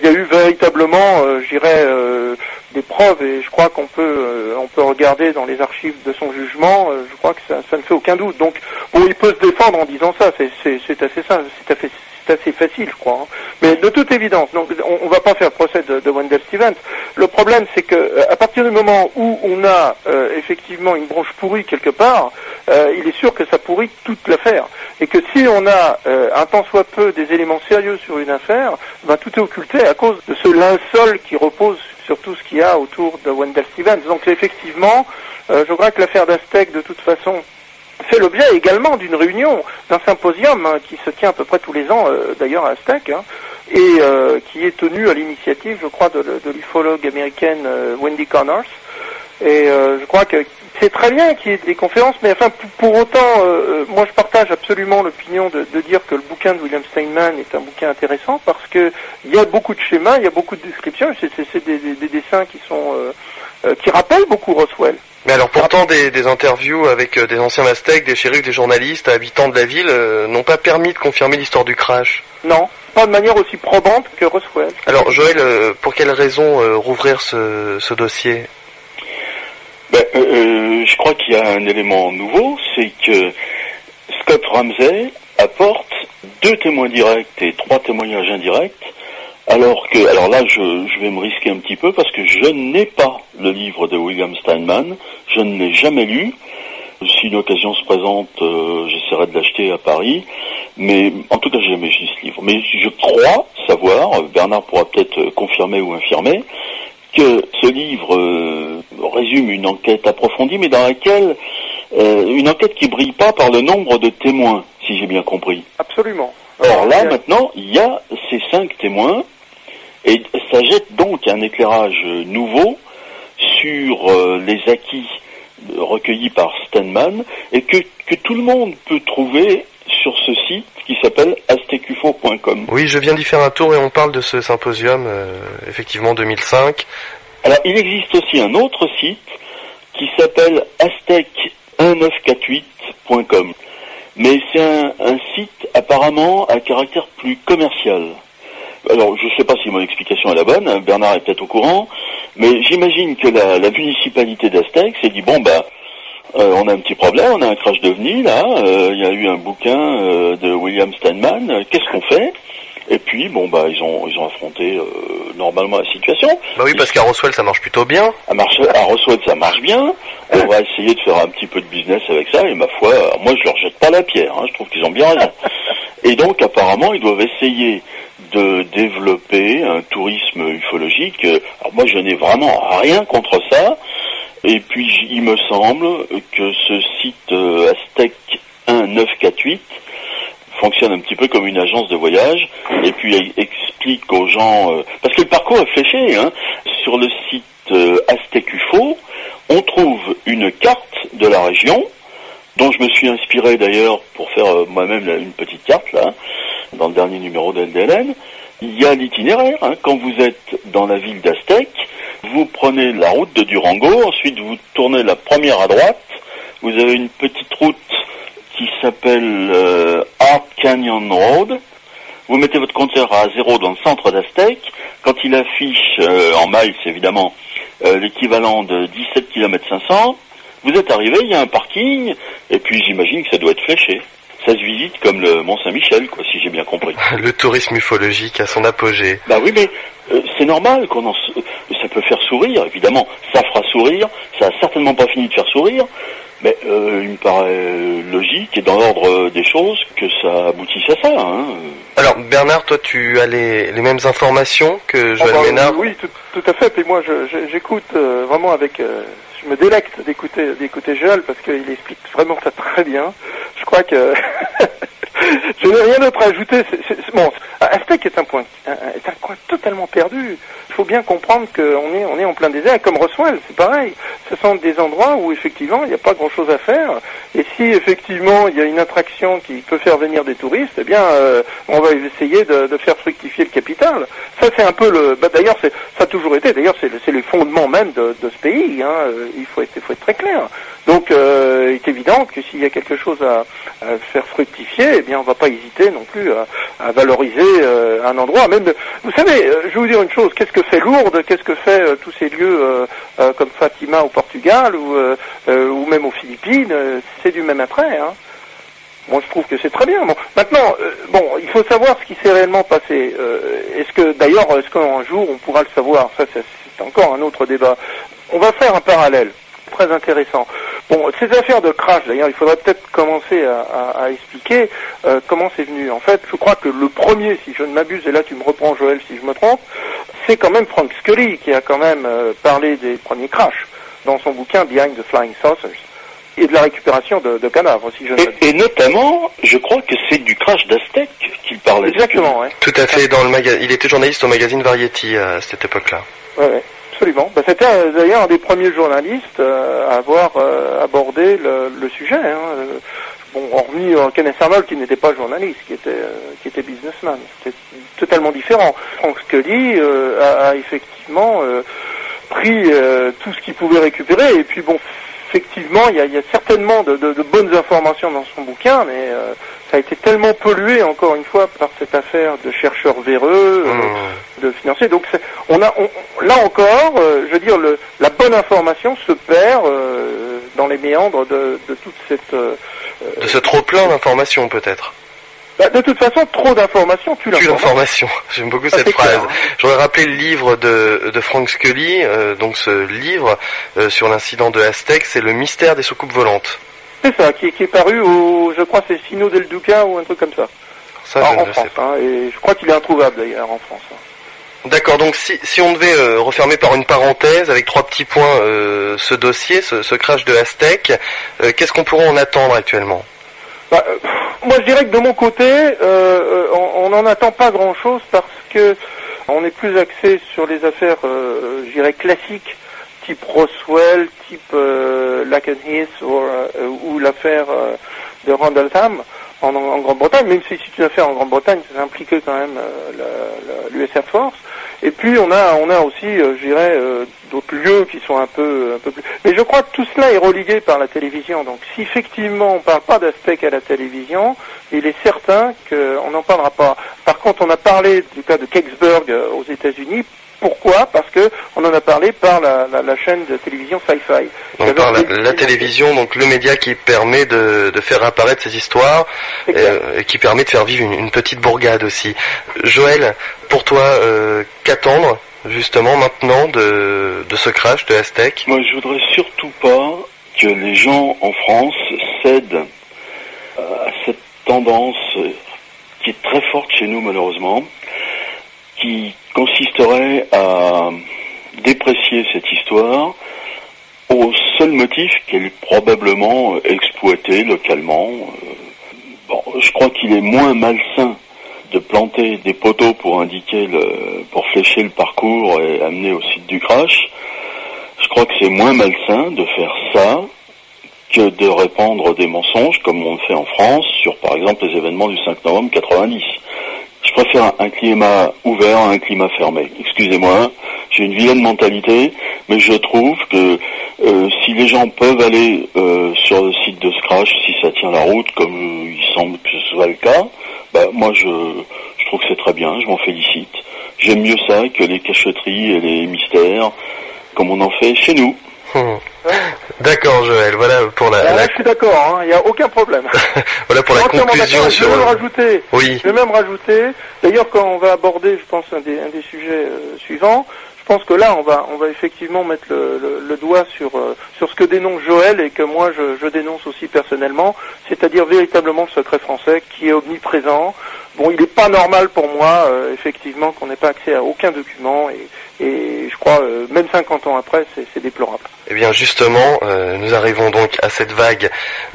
Il y a eu véritablement, euh, euh, des preuves, et je crois qu'on peut, on peut regarder dans les archives de son jugement. je crois que ça, ça, ne fait aucun doute. Donc, bon, il peut se défendre en disant ça. C'est assez simple, c'est assez c'est assez facile, je crois. Hein. Mais de toute évidence, donc on, ne va pas faire procès de, Wendell Stevens. Le problème, c'est que euh, à partir du moment où on a euh, effectivement une branche pourrie quelque part, euh, il est sûr que ça pourrit toute l'affaire. Et que si on a un tant soit peu des éléments sérieux sur une affaire, ben, tout est occulté à cause de ce linceul qui repose sur tout ce qu'il y a autour de Wendell Stevens. Donc effectivement, je crois que l'affaire d'Aztec, de toute façon, fait l'objet également d'une réunion, d'un symposium hein, qui se tient à peu près tous les ans, euh, d'ailleurs à Aztec, hein, et euh, qui est tenu à l'initiative, je crois, de, l'ufologue américaine euh, Wendy Connors. Et je crois que c'est très bien qu'il y ait des conférences, mais enfin pour, autant, moi je partage absolument l'opinion de, dire que le bouquin de William Steinman est un bouquin intéressant parce que il y a beaucoup de schémas, il y a beaucoup de descriptions, c'est des, des, dessins qui sont qui rappellent beaucoup Roswell. Mais alors pourtant des, interviews avec euh, des anciens Aztèques, des shérifs, des journalistes, habitants de la ville euh, n'ont pas permis de confirmer l'histoire du crash. Non, pas de manière aussi probante que Roswell. Alors Joël, euh, pour quelle raison rouvrir ce, dossier? Ben, Je crois qu'il y a un élément nouveau, c'est que Scott Ramsey apporte deux témoins directs et trois témoignages indirects alors que, alors là, je, je, vais me risquer un petit peu parce que je n'ai pas le livre de William Steinman, je ne l'ai jamais lu. Si l'occasion se présente, euh, j'essaierai de l'acheter à Paris. Mais en tout cas, j'ai jamais lu ce livre. Mais je crois savoir, Bernard pourra peut-être confirmer ou infirmer, que ce livre euh, résume une enquête approfondie, mais dans laquelle euh, une enquête qui brille pas par le nombre de témoins, si j'ai bien compris. Absolument. Alors là, maintenant, il y a ces cinq témoins et ça jette donc un éclairage nouveau sur euh, les acquis recueillis par Steinman et que, que tout le monde peut trouver sur ce site qui s'appelle aztecufo.com. Oui, je viens d'y faire un tour et on parle de ce symposium, euh, effectivement 2005. Alors, il existe aussi un autre site qui s'appelle aztec1948.com. Mais c'est un, un site apparemment à caractère plus commercial alors je ne sais pas si mon explication est la bonne, hein, Bernard est peut-être au courant, mais j'imagine que la, la municipalité d'Aztec s'est dit bon bah euh, on a un petit problème, on a un crash d'OVNI là, euh, il y a eu un bouquin euh, de William Steinman, qu'est-ce qu'on fait? Et puis bon bah ils ont ils ont affronté normalement la situation. Bah oui parce qu'à Roswell ça marche plutôt bien. À, à Roswell ça marche bien. On va essayer de faire un petit peu de business avec ça et ma foi, moi je leur jette pas la pierre, hein, je trouve qu'ils ont bien raison. (laughs) Et donc apparemment ils doivent essayer de développer un tourisme ufologique. Alors moi, je n'ai vraiment rien contre ça. Et puis, il me semble que ce site euh, Aztec 1948 fonctionne un petit peu comme une agence de voyage et puis explique aux gens euh, parce que le parcours est fléché hein, sur le site euh, Aztec UFO on trouve une carte de la région dont je me suis inspiré d'ailleurs pour faire moi-même une petite carte là dans le dernier numéro d'LDLN, il y a l'itinéraire. Hein. Quand vous êtes dans la ville d'Aztec, vous prenez la route de Durango, ensuite vous tournez la première à droite, vous avez une petite route qui s'appelle euh, Art Canyon Road. Vous mettez votre compteur à zéro dans le centre d'Aztec. Quand il affiche euh, en miles, évidemment, euh, l'équivalent de 17 km 500, vous êtes arrivé, il y a un parking, et puis j'imagine que ça doit être fléché ça se visite comme le Mont Saint-Michel, quoi, si j'ai bien compris. (laughs) le tourisme ufologique à son apogée. Bah oui, mais euh, c'est normal qu'on en... ça peut faire sourire, évidemment. Ça fera sourire. Ça a certainement pas fini de faire sourire. Mais euh, il me paraît logique et dans l'ordre des choses que ça aboutisse à ça. Hein. Alors Bernard, toi tu as les, les mêmes informations que Joël Ménard Oui, tout, tout, à fait. Et moi j'écoute euh, vraiment avec je me délecte d'écouter d'écouter Joël parce qu'il explique vraiment ça très bien. Je crois que (laughs) je n'ai rien d'autre à ajouter. Aztec est un point est un coin totalement perdu. Il faut bien comprendre qu'on est en plein désert, comme Roswell, c'est pareil. Ce sont des endroits où effectivement il n'y a pas grand chose à faire. Et si effectivement il y a une attraction qui peut faire venir des touristes, eh bien euh, on va essayer de, faire fructifier le capital. Ça c'est un peu le. Bah, d'ailleurs ça a toujours été. D'ailleurs c'est le, le fondement même de, ce pays. Hein. Il faut être il faut être très clair. Donc euh, il est évident que s'il y a quelque chose à, faire fructifier, eh bien on va pas hésiter non plus à, valoriser euh, un endroit. Même vous savez, euh, je vais vous dire une chose. Qu'est-ce que fait Lourdes Qu'est-ce que fait tous ces lieux comme Fatima au Portugal ou, même aux Philippines C'est du même attrait. Hein. Je trouve que c'est très bien. Bon, maintenant, bon, il faut savoir ce qui s'est réellement passé. est-ce que, d'ailleurs, est-ce qu'un jour on pourra le savoir? Ça, c'est encore un autre débat. On va faire un parallèle très intéressant. Bon, ces affaires de crash, d'ailleurs, il faudrait peut-être commencer à, expliquer euh, comment c'est venu. En fait, je crois que le premier, si je ne m'abuse, et là tu me reprends Joël si je me trompe, c'est quand même Frank Scully qui a quand même euh, parlé des premiers crashs dans son bouquin Behind the Flying Saucers. et de la récupération de, de cadavres, si je ne Et, et notamment, je crois que c'est du crash d'Aztec qu'il parlait. Exactement, ouais. Tout à fait, dans le maga- il était journaliste au magazine Variety à cette époque-là. Ouais, absolument. Bah, C'était euh, d'ailleurs un des premiers journalistes euh, à avoir euh, abordé le, le sujet. Hein. Bon, hormis euh, Kenneth Arnold qui n'était pas journaliste, qui était euh, qui businessman. C'était totalement différent. Frank Scully euh, a, effectivement pris tout ce qu'il pouvait récupérer. Et puis bon, effectivement, il y a, il y a certainement de, de- de bonnes informations dans son bouquin, mais euh, ça a été tellement pollué encore une fois par cette affaire de chercheurs véreux. euh, Mmh. de financer. Donc on a on- là encore, euh, je veux dire, le, la bonne information se perd dans les méandres de, de toute cette. De ce trop plein d'informations peut-être. Bah, de toute façon, trop d'informations tue Plus l'information. d'informations. J'aime beaucoup cette phrase. clair, hein. J'aurais rappelé le livre de, de Frank Scully, euh, donc ce livre euh, sur l'incident de Aztec, c'est le mystère des soucoupes volantes. C'est ça, qui, qui est paru au, je crois, c'est Sino del Duca ou un truc comme ça. Ça, je en ne sais pas. hein, et je crois qu'il est introuvable d'ailleurs en France. hein. D'accord, donc si, si on devait euh, refermer par une parenthèse avec trois petits points ce dossier, ce, ce crash de Aztec, qu'est-ce qu'on pourrait en attendre actuellement? Bah, euh, moi, je dirais que de mon côté, euh, euh, on n'en attend pas grand-chose parce que on est plus axé sur les affaires, euh, je dirais, classiques, type Roswell, type Laken Heath ou, l'affaire de Randall Tam en, Grande-Bretagne, même si c'est une affaire en Grande-Bretagne, ça impliquait quand même euh, l'US Air Force. Et puis on a on a aussi, euh, je dirais, euh, d'autres lieux qui sont un peu un peu plus. Mais je crois que tout cela est relayé par la télévision. Donc si effectivement on parle pas d'aspect à la télévision, il est certain qu'on n'en parlera pas. Par contre, on a parlé du cas de Kecksburg aux États-Unis. Pourquoi Parce que on en a parlé par la, la, la chaîne de télévision Sci-Fi. Donc par la, la télévision, donc le média qui permet de, de faire apparaître ces histoires euh, et qui permet de faire vivre une, une petite bourgade aussi. Joël, pour toi, euh, qu'attendre justement maintenant de, de ce crash de Aztec Moi, je voudrais surtout pas que les gens en France cèdent euh, à cette tendance qui est très forte chez nous malheureusement, qui consisterait à déprécier cette histoire au seul motif qu'elle est probablement euh, exploitée localement. Euh, Bon, je crois qu'il est moins malsain de planter des poteaux pour indiquer le, pour flécher le parcours et amener au site du crash. Je crois que c'est moins malsain de faire ça que de répandre des mensonges comme on le fait en France sur par exemple les événements du 5 novembre 90. Je préfère un, climat ouvert à un climat fermé. Excusez-moi, j'ai une vilaine mentalité, mais je trouve que euh, si les gens peuvent aller euh, sur le site de Scratch, si ça tient la route, comme euh, il semble que ce soit le cas, bah, moi je, je trouve que c'est très bien, je m'en félicite. J'aime mieux ça que les cacheteries et les mystères, comme on en fait chez nous. D'accord, Joël. Voilà pour la, Ah, la- je suis d'accord, hein, il n'y a aucun problème. (laughs) voilà pour la conclusion. Je vais même rajouter, Oui. je vais même rajouter, d'ailleurs quand on va aborder, je pense, un des, un des sujets euh, suivants, je pense que là, on va, on va effectivement mettre le, le- le doigt sur, euh, sur ce que dénonce Joël et que moi je, je dénonce aussi personnellement, c'est-à-dire véritablement le secret français qui est omniprésent. Bon, il n'est pas normal pour moi, euh, effectivement, qu'on n'ait pas accès à aucun document et, et je crois, même 50 ans après, c'est déplorable. Eh bien justement, euh, nous arrivons donc à cette vague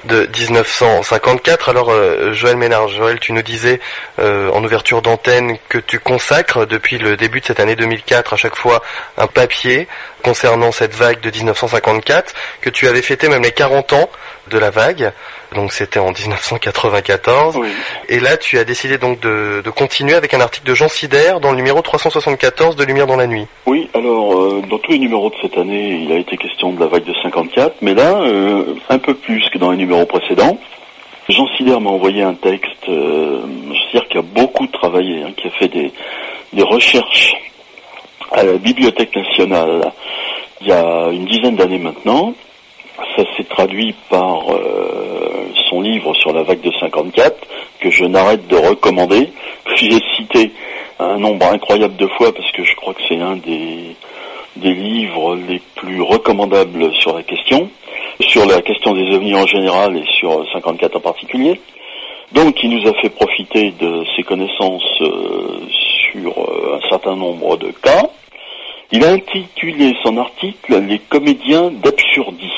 de 1954. Alors euh, Joël Ménard, Joël, tu nous disais euh, en ouverture d'antenne que tu consacres depuis le début de cette année 2004 à chaque fois un papier concernant cette vague de 1954, que tu avais fêté même les 40 ans de la vague, donc c'était en 1994. Oui. Et là, tu as décidé donc de, de continuer avec un article de Jean Sider dans le numéro 374 de Lumière dans la nuit. Oui, alors dans tous les numéros de cette année, il a été question de la vague de 54, mais là, euh, un peu plus que dans les numéros précédents. Jean Sider m'a envoyé un texte, euh, Sider qui a beaucoup travaillé, hein, qui a fait des, des recherches à la Bibliothèque nationale il y a une dizaine d'années maintenant. Ça s'est traduit par euh, son livre sur la vague de 54, que je n'arrête de recommander, que (laughs) j'ai cité un nombre incroyable de fois parce que je crois que c'est un des, des livres les plus recommandables sur la question, sur la question des ovnis en général et sur 54 en particulier. Donc il nous a fait profiter de ses connaissances euh, sur euh, un certain nombre de cas. Il a intitulé son article Les comédiens d'absurdie.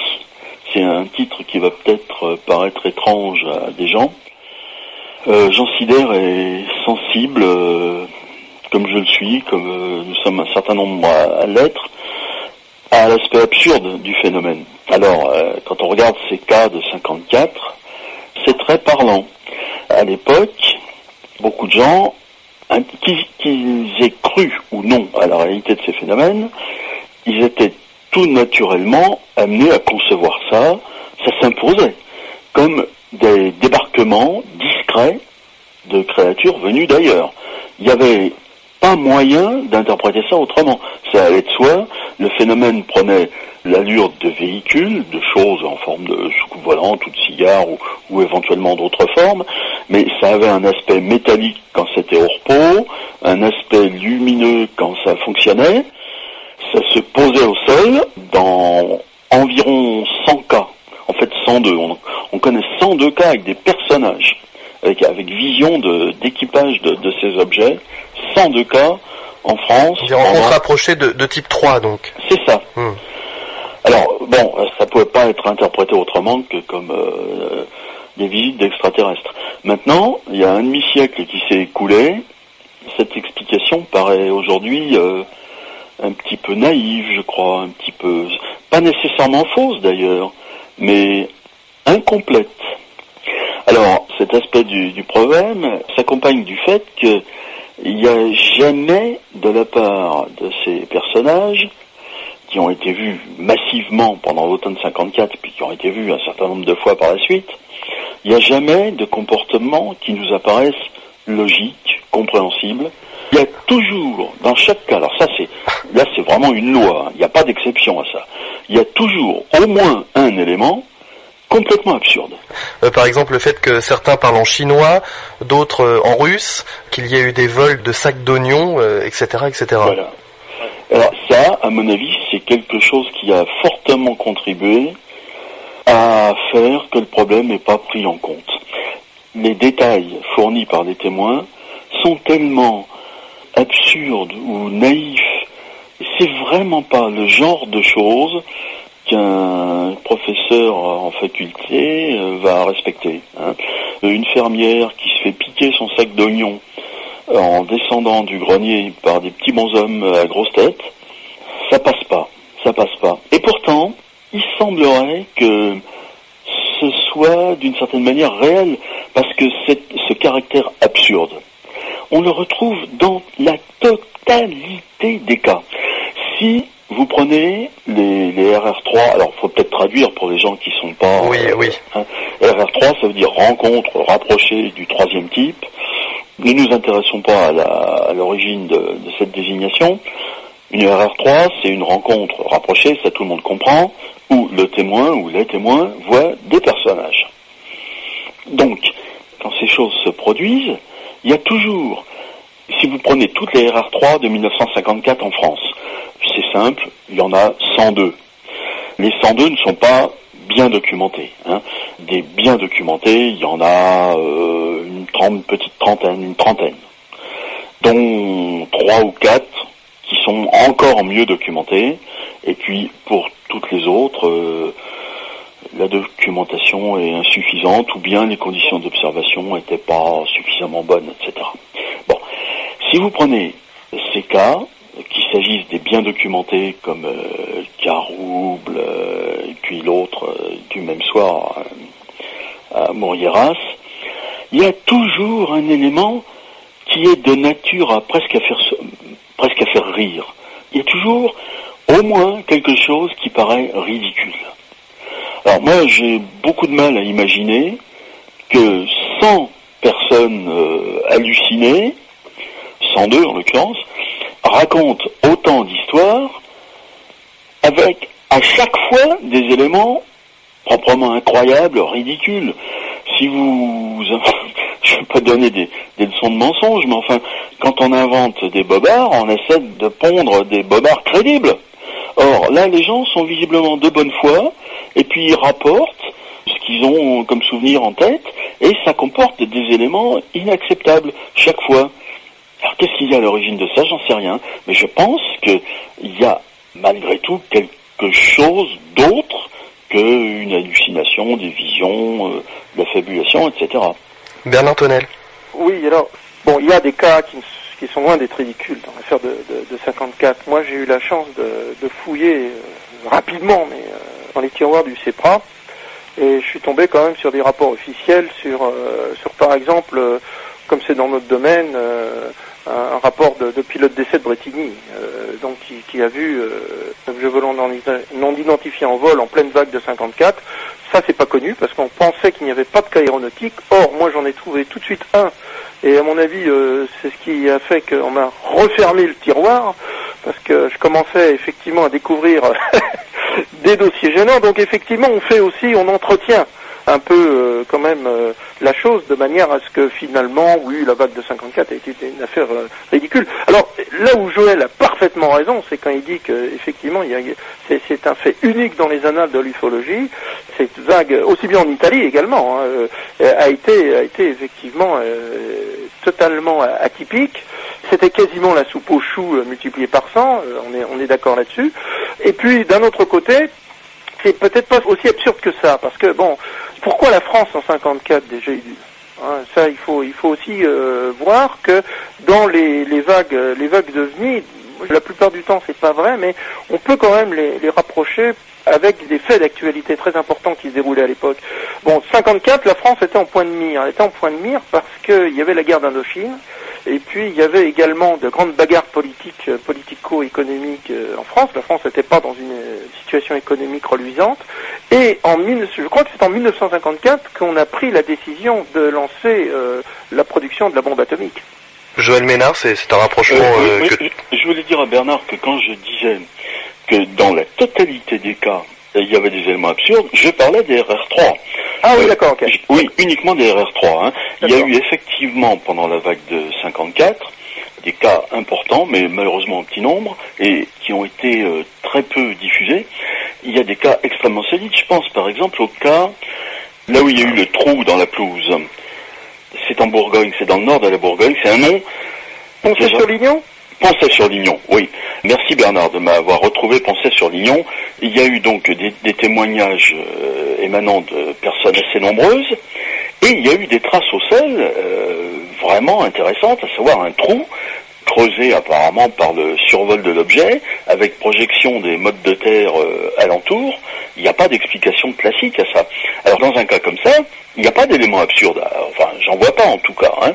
c'est un titre qui va peut-être paraître étrange à des gens. Euh, Jean Sider est sensible, euh, comme je le suis, comme euh, nous sommes un certain nombre à, l'être, à l'aspect absurde du phénomène. Alors, euh, quand on regarde ces cas de 54, c'est très parlant. À l'époque, beaucoup de gens, qu'ils aient cru ou non à la réalité de ces phénomènes, ils étaient tout naturellement amenés à concevoir ça, ça s'imposait, comme des débarquements discrets de créatures venues d'ailleurs. Il n'y avait pas moyen d'interpréter ça autrement. Ça allait de soi, le phénomène prenait l'allure de véhicules, de choses en forme de soucoupe volante ou de cigare ou, éventuellement d'autres formes, mais ça avait un aspect métallique quand c'était au repos, un aspect lumineux quand ça fonctionnait, ça se posait au sol dans environ 100 cas. En fait 102. On, on connaît 102 cas avec des personnages, avec, avec vision d'équipage de, de, ces objets, 102 cas en France. Des rencontres rapprochées de, de, type 3 donc. C'est ça. Hmm. Alors bon, ça pouvait pas être interprété autrement que comme euh, des visites d'extraterrestres. Maintenant, il y a un demi-siècle qui s'est écoulé. Cette explication paraît aujourd'hui euh, un petit peu naïve, je crois, un petit peu, pas nécessairement fausse d'ailleurs mais incomplète. Alors, cet aspect du, problème s'accompagne du fait qu'il n'y a jamais de la part de ces personnages qui ont été vus massivement pendant l'automne 54 puis qui ont été vus un certain nombre de fois par la suite, il n'y a jamais de comportement qui nous apparaissent logiques, compréhensibles. Il y a toujours, dans chaque cas, alors ça c'est, là c'est vraiment une loi, hein, il n'y a pas d'exception à ça il y a toujours au moins un élément complètement absurde. Euh, par exemple, le fait que certains parlent en chinois, d'autres euh, en russe, qu'il y ait eu des vols de sacs d'oignons, etc., euh, etc. Voilà. Alors ça, à mon avis, c'est quelque chose qui a fortement contribué à faire que le problème n'est pas pris en compte. Les détails fournis par les témoins sont tellement absurdes ou naïfs c'est vraiment pas le genre de choses qu'un professeur en faculté euh, va respecter. Hein. Une fermière qui se fait piquer son sac d'oignons en descendant du grenier par des petits bonshommes à grosse tête, ça passe pas, ça passe pas. Et pourtant, il semblerait que ce soit d'une certaine manière réel, parce que ce caractère absurde, on le retrouve dans la totalité des cas si vous prenez les, RR3, alors il faut peut-être traduire pour les gens qui ne sont pas... Oui, oui. Hein, RR3, ça veut dire rencontre rapprochée du troisième type. Ne nous intéressons pas à l'origine de, cette désignation. Une RR3, c'est une rencontre rapprochée, ça tout le monde comprend, où le témoin ou les témoins voient des personnages. Donc, quand ces choses se produisent, il y a toujours, si vous prenez toutes les RR3 de 1954 en France, c'est simple, il y en a 102. Les 102 ne sont pas bien documentés. Hein. Des bien documentés, il y en a euh, une, petite trentaine, une trentaine, dont trois ou quatre qui sont encore mieux documentés. Et puis pour toutes les autres, euh, la documentation est insuffisante ou bien les conditions d'observation n'étaient pas suffisamment bonnes, etc. Si vous prenez ces cas, qu'il s'agisse des biens documentés comme euh, Carouble euh, puis l'autre euh, du même soir à Mourieras, il y a toujours un élément qui est de nature à presque à faire presque à faire rire. Il y a toujours au moins quelque chose qui paraît ridicule. Alors moi j'ai beaucoup de mal à imaginer que 100 personnes hallucinées, 102 en l'occurrence, raconte autant d'histoires avec à chaque fois des éléments proprement incroyables, ridicules. Si vous, (laughs) je ne vais pas donner des, leçons de mensonge, mais enfin, quand on invente des bobards, on essaie de pondre des bobards crédibles. Or, là, les gens sont visiblement de bonne foi, et puis ils rapportent ce qu'ils ont comme souvenir en tête, et ça comporte des éléments inacceptables chaque fois. Alors qu'est-ce qu'il y a à l'origine de ça? J'en sais rien. Mais je pense qu'il y a malgré tout quelque chose d'autre qu'une hallucination, des visions, euh, de la fabulation, etc. Bernard Tonnel. Oui, alors, bon, il y a des cas qui, qui sont loin d'être ridicules dans l'affaire de, de, de 54. Moi, j'ai eu la chance de, de fouiller euh, rapidement, mais euh, dans les tiroirs du CEPRA, et je suis tombé quand même sur des rapports officiels sur, euh, sur par exemple, euh, comme c'est dans notre domaine, euh, un, rapport de, pilote d'essai de Bretigny, euh, donc qui, qui a vu euh, un objet volant non, non identifié en vol en pleine vague de 54. Ça, c'est pas connu parce qu'on pensait qu'il n'y avait pas de cas aéronautique. Or, moi, j'en ai trouvé tout de suite un. Et à mon avis, euh, c'est ce qui a fait qu'on m'a refermé le tiroir parce que je commençais effectivement à découvrir (laughs) des dossiers gênants. Donc, effectivement, on fait aussi, on entretient un peu euh, quand même euh, la chose de manière à ce que finalement, oui, la vague de 54 a été une affaire euh, ridicule. Alors là où Joël a parfaitement raison, c'est quand il dit que effectivement, il y a, c'est, un fait unique dans les annales de l'ufologie. Cette vague, aussi bien en Italie également, hein, a été a été effectivement totalement atypique. C'était quasiment la soupe aux choux multipliée par 100. euh, on est on est d'accord là-dessus. Et puis d'un autre côté, c'est peut-être pas aussi absurde que ça, parce que bon, pourquoi la France en 54 déjà hein, Ça, il faut, il faut aussi euh, voir que dans les, vagues, euh, les vagues d'OVNI, la plupart du temps c'est pas vrai, mais on peut quand même les rapprocher avec des faits d'actualité très importants qui se déroulaient à l'époque. Bon, 54, la France était en point de mire. Elle était en point de mire parce qu'il y avait la guerre d'Indochine, et puis il y avait également de grandes bagarres politiques, euh, politico-économiques euh, en France. La France n'était pas dans une euh, situation économique reluisante. Et en 19 je crois que c'est en 1954 qu'on a pris la décision de lancer la production de la bombe atomique. Joël Ménard, c'est c'est un rapprochement Euh, euh, oui, que... je voulais dire à Bernard que quand je disais que dans la totalité des cas, il y avait des éléments absurdes, je parlais des RR3. Ah oui, Euh, d'accord, ok. Oui, uniquement des RR3. hein. Il y a eu effectivement, pendant la vague de 54, des cas importants, mais malheureusement en petit nombre, et qui ont été euh, très peu diffusés. Il y a des cas extrêmement solides. Je pense par exemple au cas, là où il y a eu le trou dans la pelouse. C'est en Bourgogne, c'est dans le nord de la Bourgogne, c'est un nom Poncé déjà. sur Lignon Poncet-sur-Lignon, oui. Merci Bernard de m'avoir retrouvé Poncet-sur-Lignon. Il y a eu donc des, des témoignages euh, émanant de personnes assez nombreuses, et il y a eu des traces au sel euh, vraiment intéressantes, à savoir un trou creusé apparemment par le survol de l'objet, avec projection des modes de terre euh, alentour. Il n'y a pas d'explication classique à ça. Alors dans un cas comme ça, il n'y a pas d'élément absurde. Enfin, j'en vois pas en tout cas. Hein.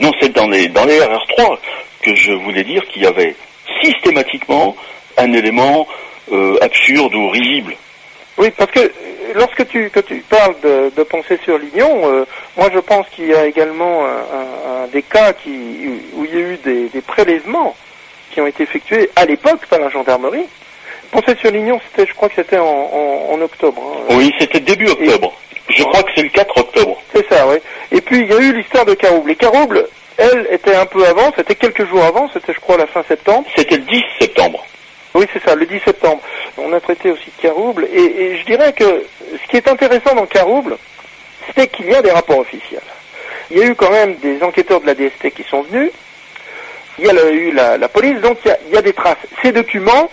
Non, c'est dans les dans les RR3 que je voulais dire qu'il y avait systématiquement un élément euh, absurde ou risible. Oui, parce que euh, lorsque tu, que tu parles de, de Poncé sur Lignon, euh, moi je pense qu'il y a également des cas qui, où il y a eu des prélèvements qui ont été effectués à l'époque par la gendarmerie. Poncé sur Lignon, c'était, je crois que c'était en, en, en octobre. hein. Oui, c'était début octobre. Je crois que c'est le 4 octobre. C'est ça, oui. Et puis il y a eu l'histoire de Carouble. Les Caroubles, elle, était un peu avant, c'était quelques jours avant, c'était je crois la fin septembre. C'était le 10 septembre. Oui, c'est ça, le 10 septembre. On a traité aussi de Carouble, et, et je dirais que ce qui est intéressant dans Carouble, c'est qu'il y a des rapports officiels. Il y a eu quand même des enquêteurs de la DST qui sont venus, il y a eu la, la police, donc il y, a, il y a des traces. Ces documents,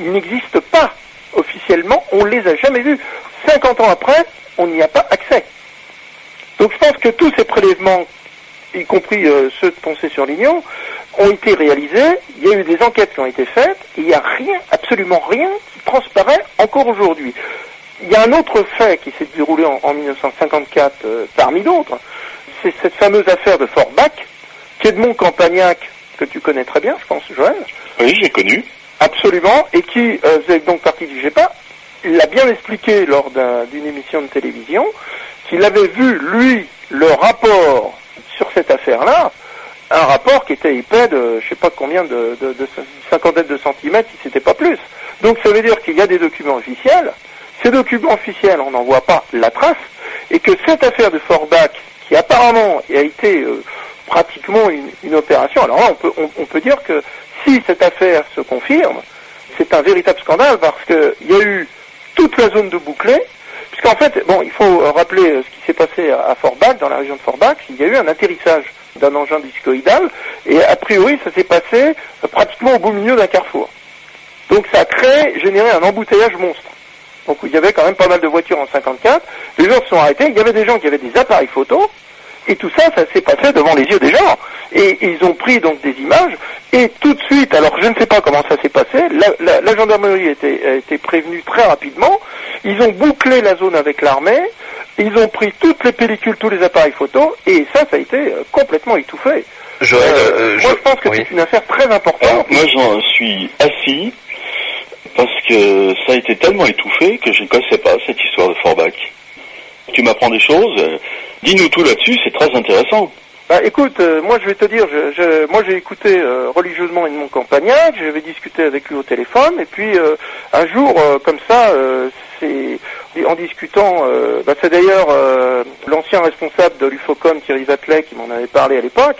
ils n'existent pas officiellement, on les a jamais vus. 50 ans après, on n'y a pas accès. Donc je pense que tous ces prélèvements, y compris euh, ceux de Poncé-sur-Lignon, ont été réalisés, il y a eu des enquêtes qui ont été faites, et il n'y a rien, absolument rien qui transparaît encore aujourd'hui. Il y a un autre fait qui s'est déroulé en, en 1954 euh, parmi d'autres, c'est cette fameuse affaire de Forbach, qu'Edmond Campagnac, que tu connais très bien, je pense, Joël, Oui, j'ai connu. Absolument, et qui euh, faisait donc partie du GEPA, l'a bien expliqué lors d'un- d'une émission de télévision, qu'il avait vu, lui, le rapport sur cette affaire-là, un rapport qui était épais de, je sais pas combien, de, de, de cinquantaine de centimètres, si c'était pas plus. Donc ça veut dire qu'il y a des documents officiels, ces documents officiels, on n'en voit pas la trace, et que cette affaire de Forbach, qui apparemment a été euh, pratiquement une, opération, alors là on peut, on peut dire que si cette affaire se confirme, c'est un véritable scandale parce qu'il y a eu toute la zone de bouclé, puisqu'en fait, bon, il faut rappeler euh, ce qui s'est passé à, Forbach, dans la région de Forbach, il y a eu un atterrissage d'un engin discoïdal, et a priori ça s'est passé euh, pratiquement au beau milieu d'un carrefour. Donc ça a créé, généré un embouteillage monstre. Donc il y avait quand même pas mal de voitures en 54. Les gens se sont arrêtés. Il y avait des gens qui avaient des appareils photo. Et tout ça, ça s'est passé devant les yeux des gens. Et ils ont pris donc des images. Et tout de suite, alors je ne sais pas comment ça s'est passé, la, la, la gendarmerie a été, a été prévenue très rapidement. Ils ont bouclé la zone avec l'armée. Ils ont pris toutes les pellicules, tous les appareils photo. Et ça, ça a été euh, complètement étouffé. Joël, Euh, euh, moi, je- je pense que oui. c'est une affaire très importante. Alors, moi, j'en suis assis parce que ça a été tellement étouffé que je ne connaissais pas cette histoire de Forbach. Tu m'apprends des choses. euh, Dis-nous tout là-dessus, c'est très intéressant. Bah écoute, euh, moi je vais te dire, moi j'ai écouté euh, religieusement Edmond Campagnac, j'avais discuté avec lui au téléphone, et puis euh, un jour, comme ça, en discutant, bah, c'est d'ailleurs l'ancien responsable de l'UFOCOM, Thierry Vatelet, qui m'en avait parlé à l'époque,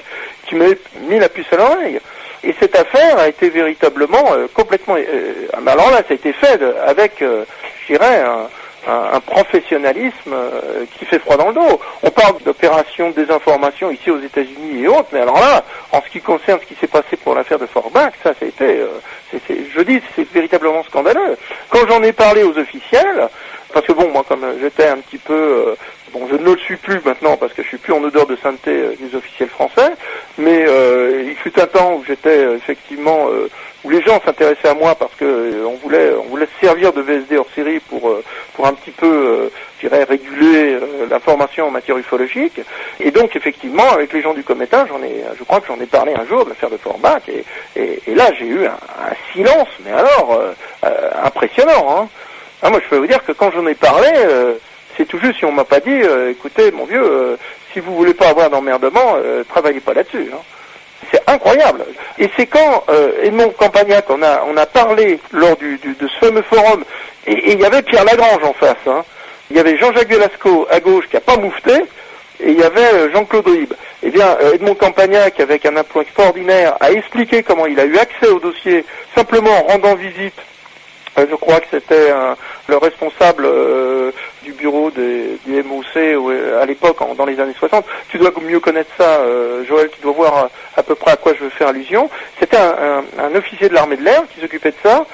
qui m'avait mis la puce à l'oreille. Et cette affaire a été véritablement complètement... mais alors là, ça a été fait avec, je dirais, un, un- professionnalisme euh, qui fait froid dans le dos. On parle d'opérations de désinformation ici aux États-Unis et autres, mais alors là, en ce qui concerne ce qui s'est passé pour l'affaire de Forbach, ça, été, euh, je dis, c'est véritablement scandaleux. Quand j'en ai parlé aux officiels, parce que bon, moi, comme euh, j'étais un petit peu, euh, bon, je ne le suis plus maintenant parce que je suis plus en odeur de sainteté euh, des officiels français, mais euh, il fut un temps où j'étais effectivement où les gens s'intéressaient à moi parce que on voulait on voulait se servir de VSD hors série pour pour un petit peu je dirais réguler l'information en matière ufologique et donc effectivement avec les gens du Cométa j'en ai je crois que j'en ai parlé un jour de l'affaire de Forbach et, et, et là j'ai eu un, un silence mais alors impressionnant hein. Ah, moi je peux vous dire que quand j'en ai parlé euh, c'est tout juste si on m'a pas dit euh, écoutez mon vieux euh, si vous voulez pas avoir d'emmerdement travaillez pas là-dessus hein. C'est incroyable. Et c'est quand Edmond Campagnac, on a, on a parlé lors du, de ce fameux forum, et il y avait Pierre Lagrange en face. hein. Il y avait Jean-Jacques Velasco à gauche qui a pas moufté, et il y avait Jean-Claude Ribes. Eh bien, Edmond Campagnac, avec un aplomb extraordinaire, a expliqué comment il a eu accès au dossier simplement en rendant visite. Euh, je crois que c'était un- le responsable euh, du bureau des, MOC euh, à l'époque, dans les années 60. Tu dois mieux connaître ça, euh, Joël, tu dois voir à, peu près à quoi je veux faire allusion. C'était un, officier de l'armée de l'air qui s'occupait de ça,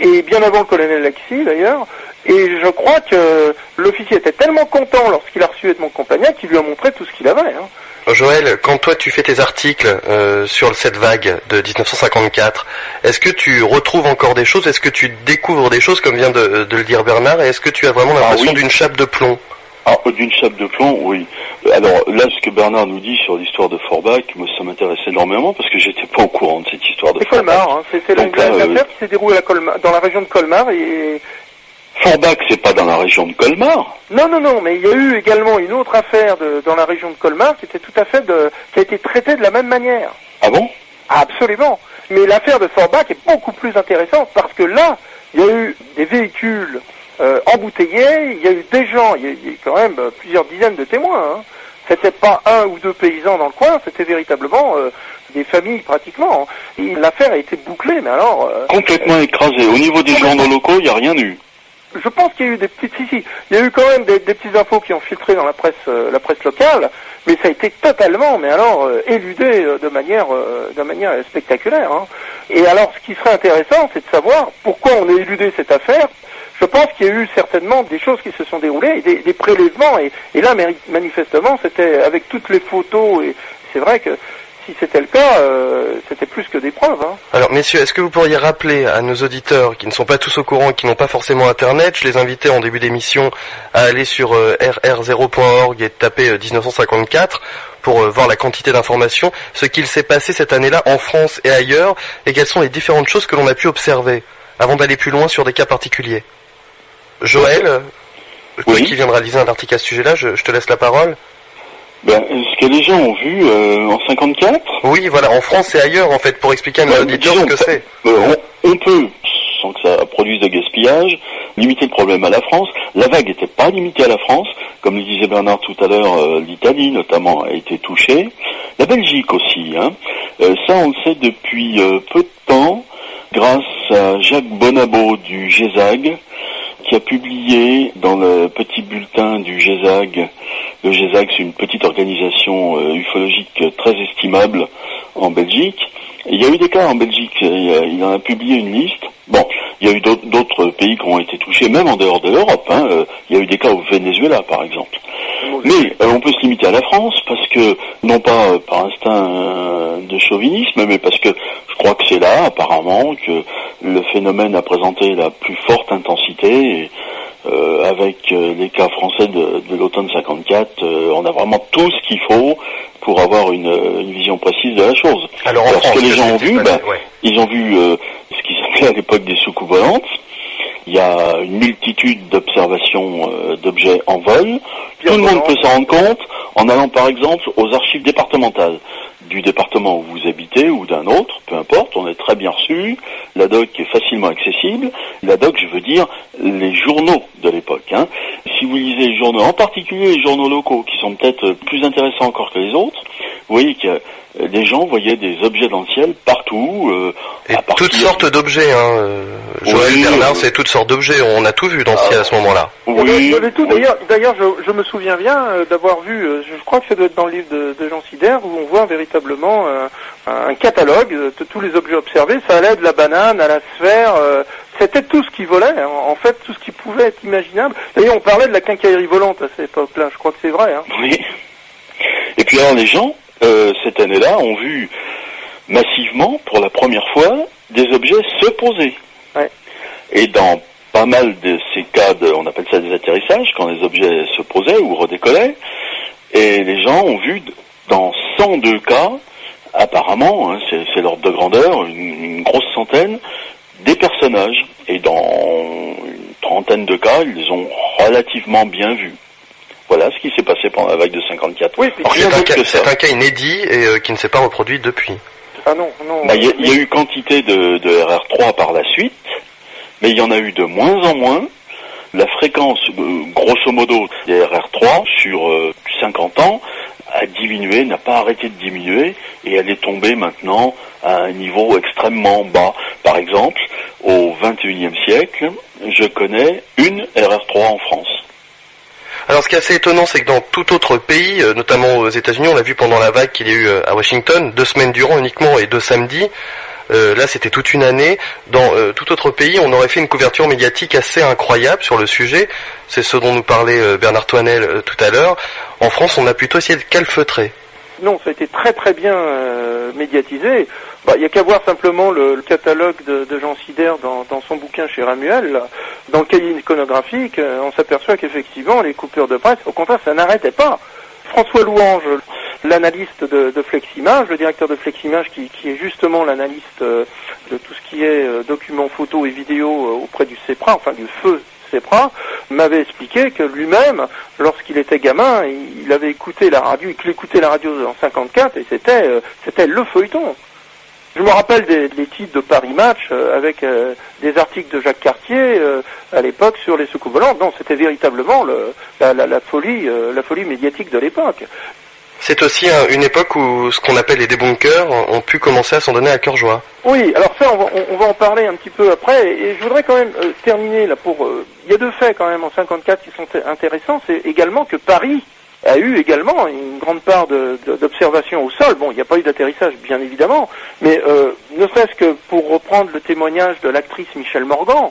et bien avant le colonel Laxi d'ailleurs. Et je crois que l'officier était tellement content lorsqu'il a reçu Edmond Campagnac qu'il lui a montré tout ce qu'il avait. hein. Joël, quand toi tu fais tes articles euh, sur cette vague de 1954, est-ce que tu retrouves encore des choses? Est-ce que tu découvres des choses, comme vient de, de le dire Bernard? Et est-ce que tu as vraiment l'impression oui. d'une chape de plomb? Ah, d'une chape de plomb, oui. Alors là, ce que Bernard nous dit sur l'histoire de Forbach, moi, ça m'intéresse énormément parce que j'étais pas au courant de cette histoire de C'est Forbach. Colmar, hein. là, l'affaire euh, qui s'est déroulée à Colmar, dans la région de Colmar et Forbach, c'est pas dans la région de Colmar. Non, non, non, mais il y a eu également une autre affaire de- dans la région de Colmar qui était tout à fait de, qui a été traitée de la même manière. Ah bon? Absolument. Mais l'affaire de Forbach est beaucoup plus intéressante parce que là, il y a eu des véhicules euh, embouteillés, il y a eu des gens, il y a, il y a eu quand même euh, plusieurs dizaines de témoins. Hein. C'était pas un ou deux paysans dans le coin, c'était véritablement euh, des familles pratiquement. hein. L'affaire a été bouclée, mais alors euh, Complètement écrasé. Au niveau des journaux locaux, il n'y a rien eu. Je pense qu'il y a eu des petites, si, si, il y a eu quand même des, petites infos qui ont filtré dans la presse, euh, la presse locale, mais ça a été totalement, mais alors euh, éludé euh, de manière, de manière spectaculaire. hein. Et alors, ce qui serait intéressant, c'est de savoir pourquoi on a éludé cette affaire. Je pense qu'il y a eu certainement des choses qui se sont déroulées, des, prélèvements, et, et là, manifestement, c'était avec toutes les photos, et c'est vrai que si c'était le cas, euh, c'était plus que des preuves. Hein. Alors messieurs, est-ce que vous pourriez rappeler à nos auditeurs qui ne sont pas tous au courant et qui n'ont pas forcément Internet, je les invitais en début d'émission à aller sur euh, rr0.org et taper euh, 1954 pour euh, voir la quantité d'informations, ce qu'il s'est passé cette année-là en France et ailleurs, et quelles sont les différentes choses que l'on a pu observer, avant d'aller plus loin sur des cas particuliers. Joël, Oui. qui viens de réaliser un article à ce sujet-là, je, je te laisse la parole. Ben, ce que les gens ont vu euh, en 54, Oui, voilà, en France et ailleurs, en fait, pour expliquer à nos auditeurs ce que c'est. euh, on, on peut, sans que ça produise de gaspillage, limiter le problème à la France. La vague n'était pas limitée à la France. Comme le disait Bernard tout à l'heure, euh, l'Italie notamment a été touchée. La Belgique aussi. Hein. Euh, ça, on le sait depuis euh, peu de temps, grâce à Jacques Bonabo du GESAG, qui a publié dans le petit bulletin du GESAG, le GESAG c'est une petite organisation euh, ufologique très estimable en Belgique, il y a eu des cas en Belgique, il, en a publié une liste. Bon, Il y a eu d'autres pays qui ont été touchés, même en dehors de l'Europe. Hein. Euh, il y a eu des cas au Venezuela, par exemple. Mais euh, on peut se limiter à la France parce que, non pas euh, par instinct de chauvinisme, mais parce que je crois que c'est là, apparemment, que le phénomène a présenté la plus forte intensité. Et, avec les cas français de, de l'automne 54, on a vraiment tout ce qu'il faut pour avoir une, une, vision précise de la chose. Alors, en ce que les gens ont vu, bah, ils ont vu ce qui s'appelait (laughs) à l'époque des soucoupes volantes, il y a une multitude d'observations euh, d'objets en vol. Tout le monde peut s'en rendre compte en allant par exemple aux archives départementales du département où vous habitez ou d'un autre, peu importe, on est très bien reçu, la doc est facilement accessible. La doc, je veux dire les journaux de l'époque. Hein. Si vous lisez les journaux, en particulier les journaux locaux, qui sont peut-être plus intéressants encore que les autres, vous voyez que les gens voyaient des objets dans le ciel partout. Euh, et toutes sortes d'objets. Hein. Euh, Joël Bernard, c'est toutes sortes d'objets. On a tout vu dans le ciel à ce moment-là. Oui. tout. D'ailleurs, je, me souviens bien euh, d'avoir vu. je crois que ça doit être dans le livre de, Jean Sider où on voit véritablement un catalogue de tous les objets observés. Ça allait de la banane à la sphère. c'était tout ce qui volait, hein. en fait, tout ce qui pouvait être imaginable. D'ailleurs, on parlait de la quincaillerie volante à cette époque-là, je crois que c'est vrai. Hein. Oui. Et puis alors, les gens, euh, cette année-là, ont vu massivement, pour la première fois, des objets se poser. Et dans pas mal de ces cas, de, on appelle ça des atterrissages, quand les objets se posaient ou redécollaient, et les gens ont vu dans 102 cas, apparemment, hein, c'est l'ordre de grandeur, une, grosse centaine, des personnages. Et dans une trentaine de cas, ils les ont relativement bien vus. Voilà ce qui s'est passé pendant la vague de 54. Oui, c'est un, cas inédit et euh, qui ne s'est pas reproduit depuis. Ah non, non. Bah, il y, a eu quantité de, RR3 par la suite, mais il y en a eu de moins en moins. La fréquence, euh, grosso modo, des RR3 sur 50 euh, ans a diminué, n'a pas arrêté de diminuer, et elle est tombée maintenant à un niveau extrêmement bas. Par exemple, au 21e siècle, je connais une RR3 en France. Alors ce qui est assez étonnant, c'est que dans tout autre pays, euh, notamment aux États-Unis, on l'a vu pendant la vague qu'il y a eu euh, à Washington, deux semaines durant uniquement et deux samedis. Euh, là, c'était toute une année. Dans tout autre pays, on aurait fait une couverture médiatique assez incroyable sur le sujet. C'est ce dont nous parlait Bernard Toinel tout à l'heure. En France, on a plutôt essayé de calfeutrer. Non, ça a été très très bien médiatisé. Bah, il n'y a qu'à voir simplement le, catalogue de, Jean Sider dans, son bouquin chez Ramuel. Dans le cahier iconographique, euh, on s'aperçoit qu'effectivement, les coupures de presse, au contraire, ça n'arrêtait pas. François Louange, l'analyste de, Fleximage, le directeur de Fleximage, qui, est justement l'analyste euh, de tout ce qui est euh, documents photos et vidéos auprès du CEPRA, enfin du feu CEPRA, m'avait expliqué que lui-même, lorsqu'il était gamin, il, avait écouté la radio, il écoutait la radio en 54 et c'était le feuilleton. Je me rappelle des, titres de Paris Match euh, avec euh, des articles de Jacques Cartier euh, à l'époque sur les secours volantes. Non, c'était véritablement la, folie, la folie médiatique de l'époque. C'est aussi une époque où ce qu'on appelle les débunkers ont pu commencer à s'en donner à cœur joie. Oui, alors ça, on va, en parler un petit peu après. Et je voudrais quand même terminer là pour. Il y a deux faits quand même en 54 qui sont intéressants. C'est également que Paris a eu également une grande part d'observation au sol. Bon, il n'y a pas eu d'atterrissage, bien évidemment, mais euh, ne serait-ce que pour reprendre le témoignage de l'actrice Michelle Morgan,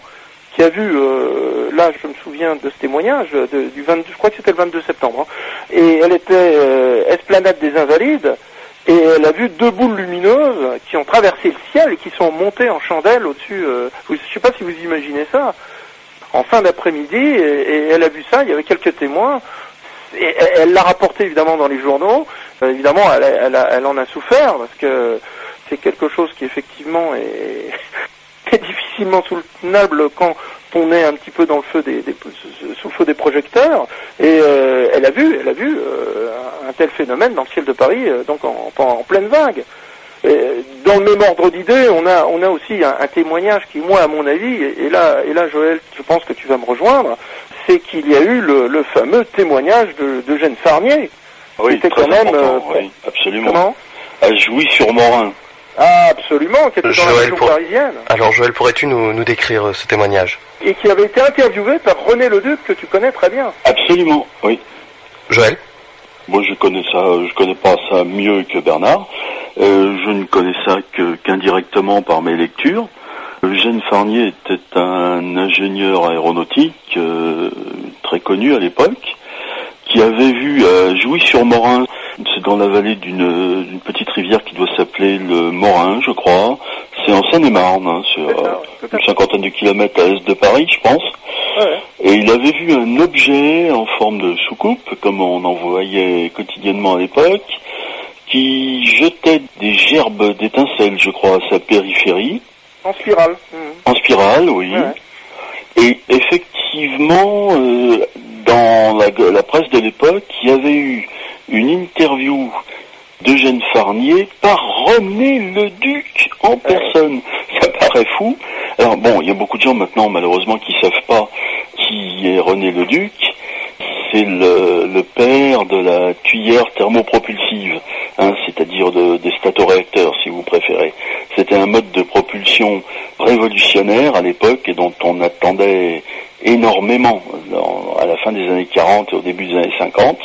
qui a vu, euh, là je me souviens de ce témoignage, du 22, je crois que c'était le 22 septembre, hein, et elle était euh, esplanade des Invalides, et elle a vu deux boules lumineuses qui ont traversé le ciel et qui sont montées en chandelle au-dessus. je ne sais pas si vous imaginez ça. En fin d'après-midi, et, elle a vu ça. Il y avait quelques témoins elle l'a rapporté évidemment dans les journaux. Euh, évidemment, elle, elle, en a souffert parce que c'est quelque chose qui effectivement est, (laughs) difficilement soutenable quand on est un petit peu dans le feu des, sous le feu des projecteurs. Et euh, elle a vu, elle a vu euh, un tel phénomène dans le ciel de Paris, donc en, pleine vague. Dans le même ordre d'idée, on a, on a aussi un, témoignage qui, moi, à mon avis, et, là, et là, Joël, je pense que tu vas me rejoindre, c'est qu'il y a eu le, fameux témoignage de, de Jeanne Farnier. Oui, c'était quand même. Euh, oui, absolument. Comment à sur morin Ah, absolument, qui était dans la région parisienne. Alors, Joël, pourrais-tu nous, nous décrire euh, ce témoignage? Et qui avait été interviewé par René Leduc, que tu connais très bien. Absolument, oui. Joël? Moi, je connais ça, je connais pas ça mieux que Bernard. Euh, je ne connais ça qu'indirectement par mes lectures. Eugène Farnier était un ingénieur aéronautique euh, très connu à l'époque, qui avait vu à Jouy-sur-Morin, c'est dans la vallée d'une d'une petite rivière qui doit s'appeler le Morin, je crois. C'est en Seine-et-Marne, hein, sur C'est euh, à une cinquantaine de kilomètres à l'est de Paris, je pense. Ouais. Et il avait vu un objet en forme de soucoupe, comme on en voyait quotidiennement à l'époque, qui jetait des gerbes d'étincelles, je crois, à sa périphérie, En spirale. En spirale, oui. Ouais. Et effectivement, euh, dans la, la presse de l'époque, il y avait eu une interview d'Eugène Farnier par René Leduc en personne. Ça paraît fou. Alors bon, il y a beaucoup de gens maintenant, malheureusement, qui savent pas qui est René Leduc. C'est le, le père de la tuyère thermopropulsive, hein, c'est-à-dire de- des statoréacteurs, si vous préférez. C'était un mode de propulsion révolutionnaire à l'époque et dont on attendait énormément à la fin des années 40 et au début des années 50.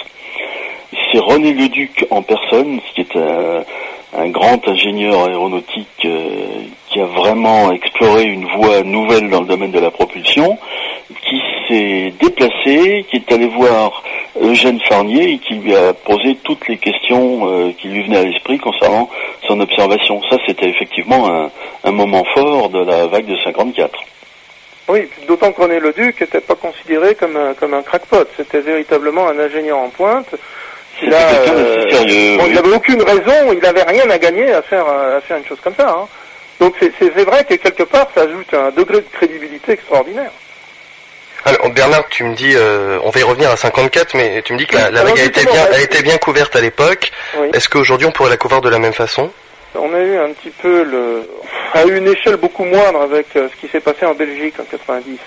C'est René Leduc en personne, qui est un, grand ingénieur aéronautique euh, qui a vraiment exploré une voie nouvelle dans le domaine de la propulsion, qui s'est déplacé, qui est allé voir Eugène Farnier et qui lui a posé toutes les questions euh, qui lui venaient à l'esprit concernant son observation. Ça, c'était effectivement un, moment fort de la vague de 54. Oui, d'autant que René Leduc n'était pas considéré comme un crackpot. C'était véritablement un ingénieur en pointe. Il a, euh, bon, il n'avait aucune raison, il n'avait rien à gagner à faire, à faire une chose comme ça. hein. Donc c'est- vrai que quelque part, ça ajoute un degré de crédibilité extraordinaire. Alors Bernard, tu me dis, euh, on va y revenir à 54, mais tu me dis que la, la vague a été bien, a été bien couverte à l'époque. Oui. Est-ce qu'aujourd'hui on pourrait la couvrir de la même façon? On a eu un petit peu le, à une échelle beaucoup moindre avec euh, ce qui s'est passé en Belgique en 90.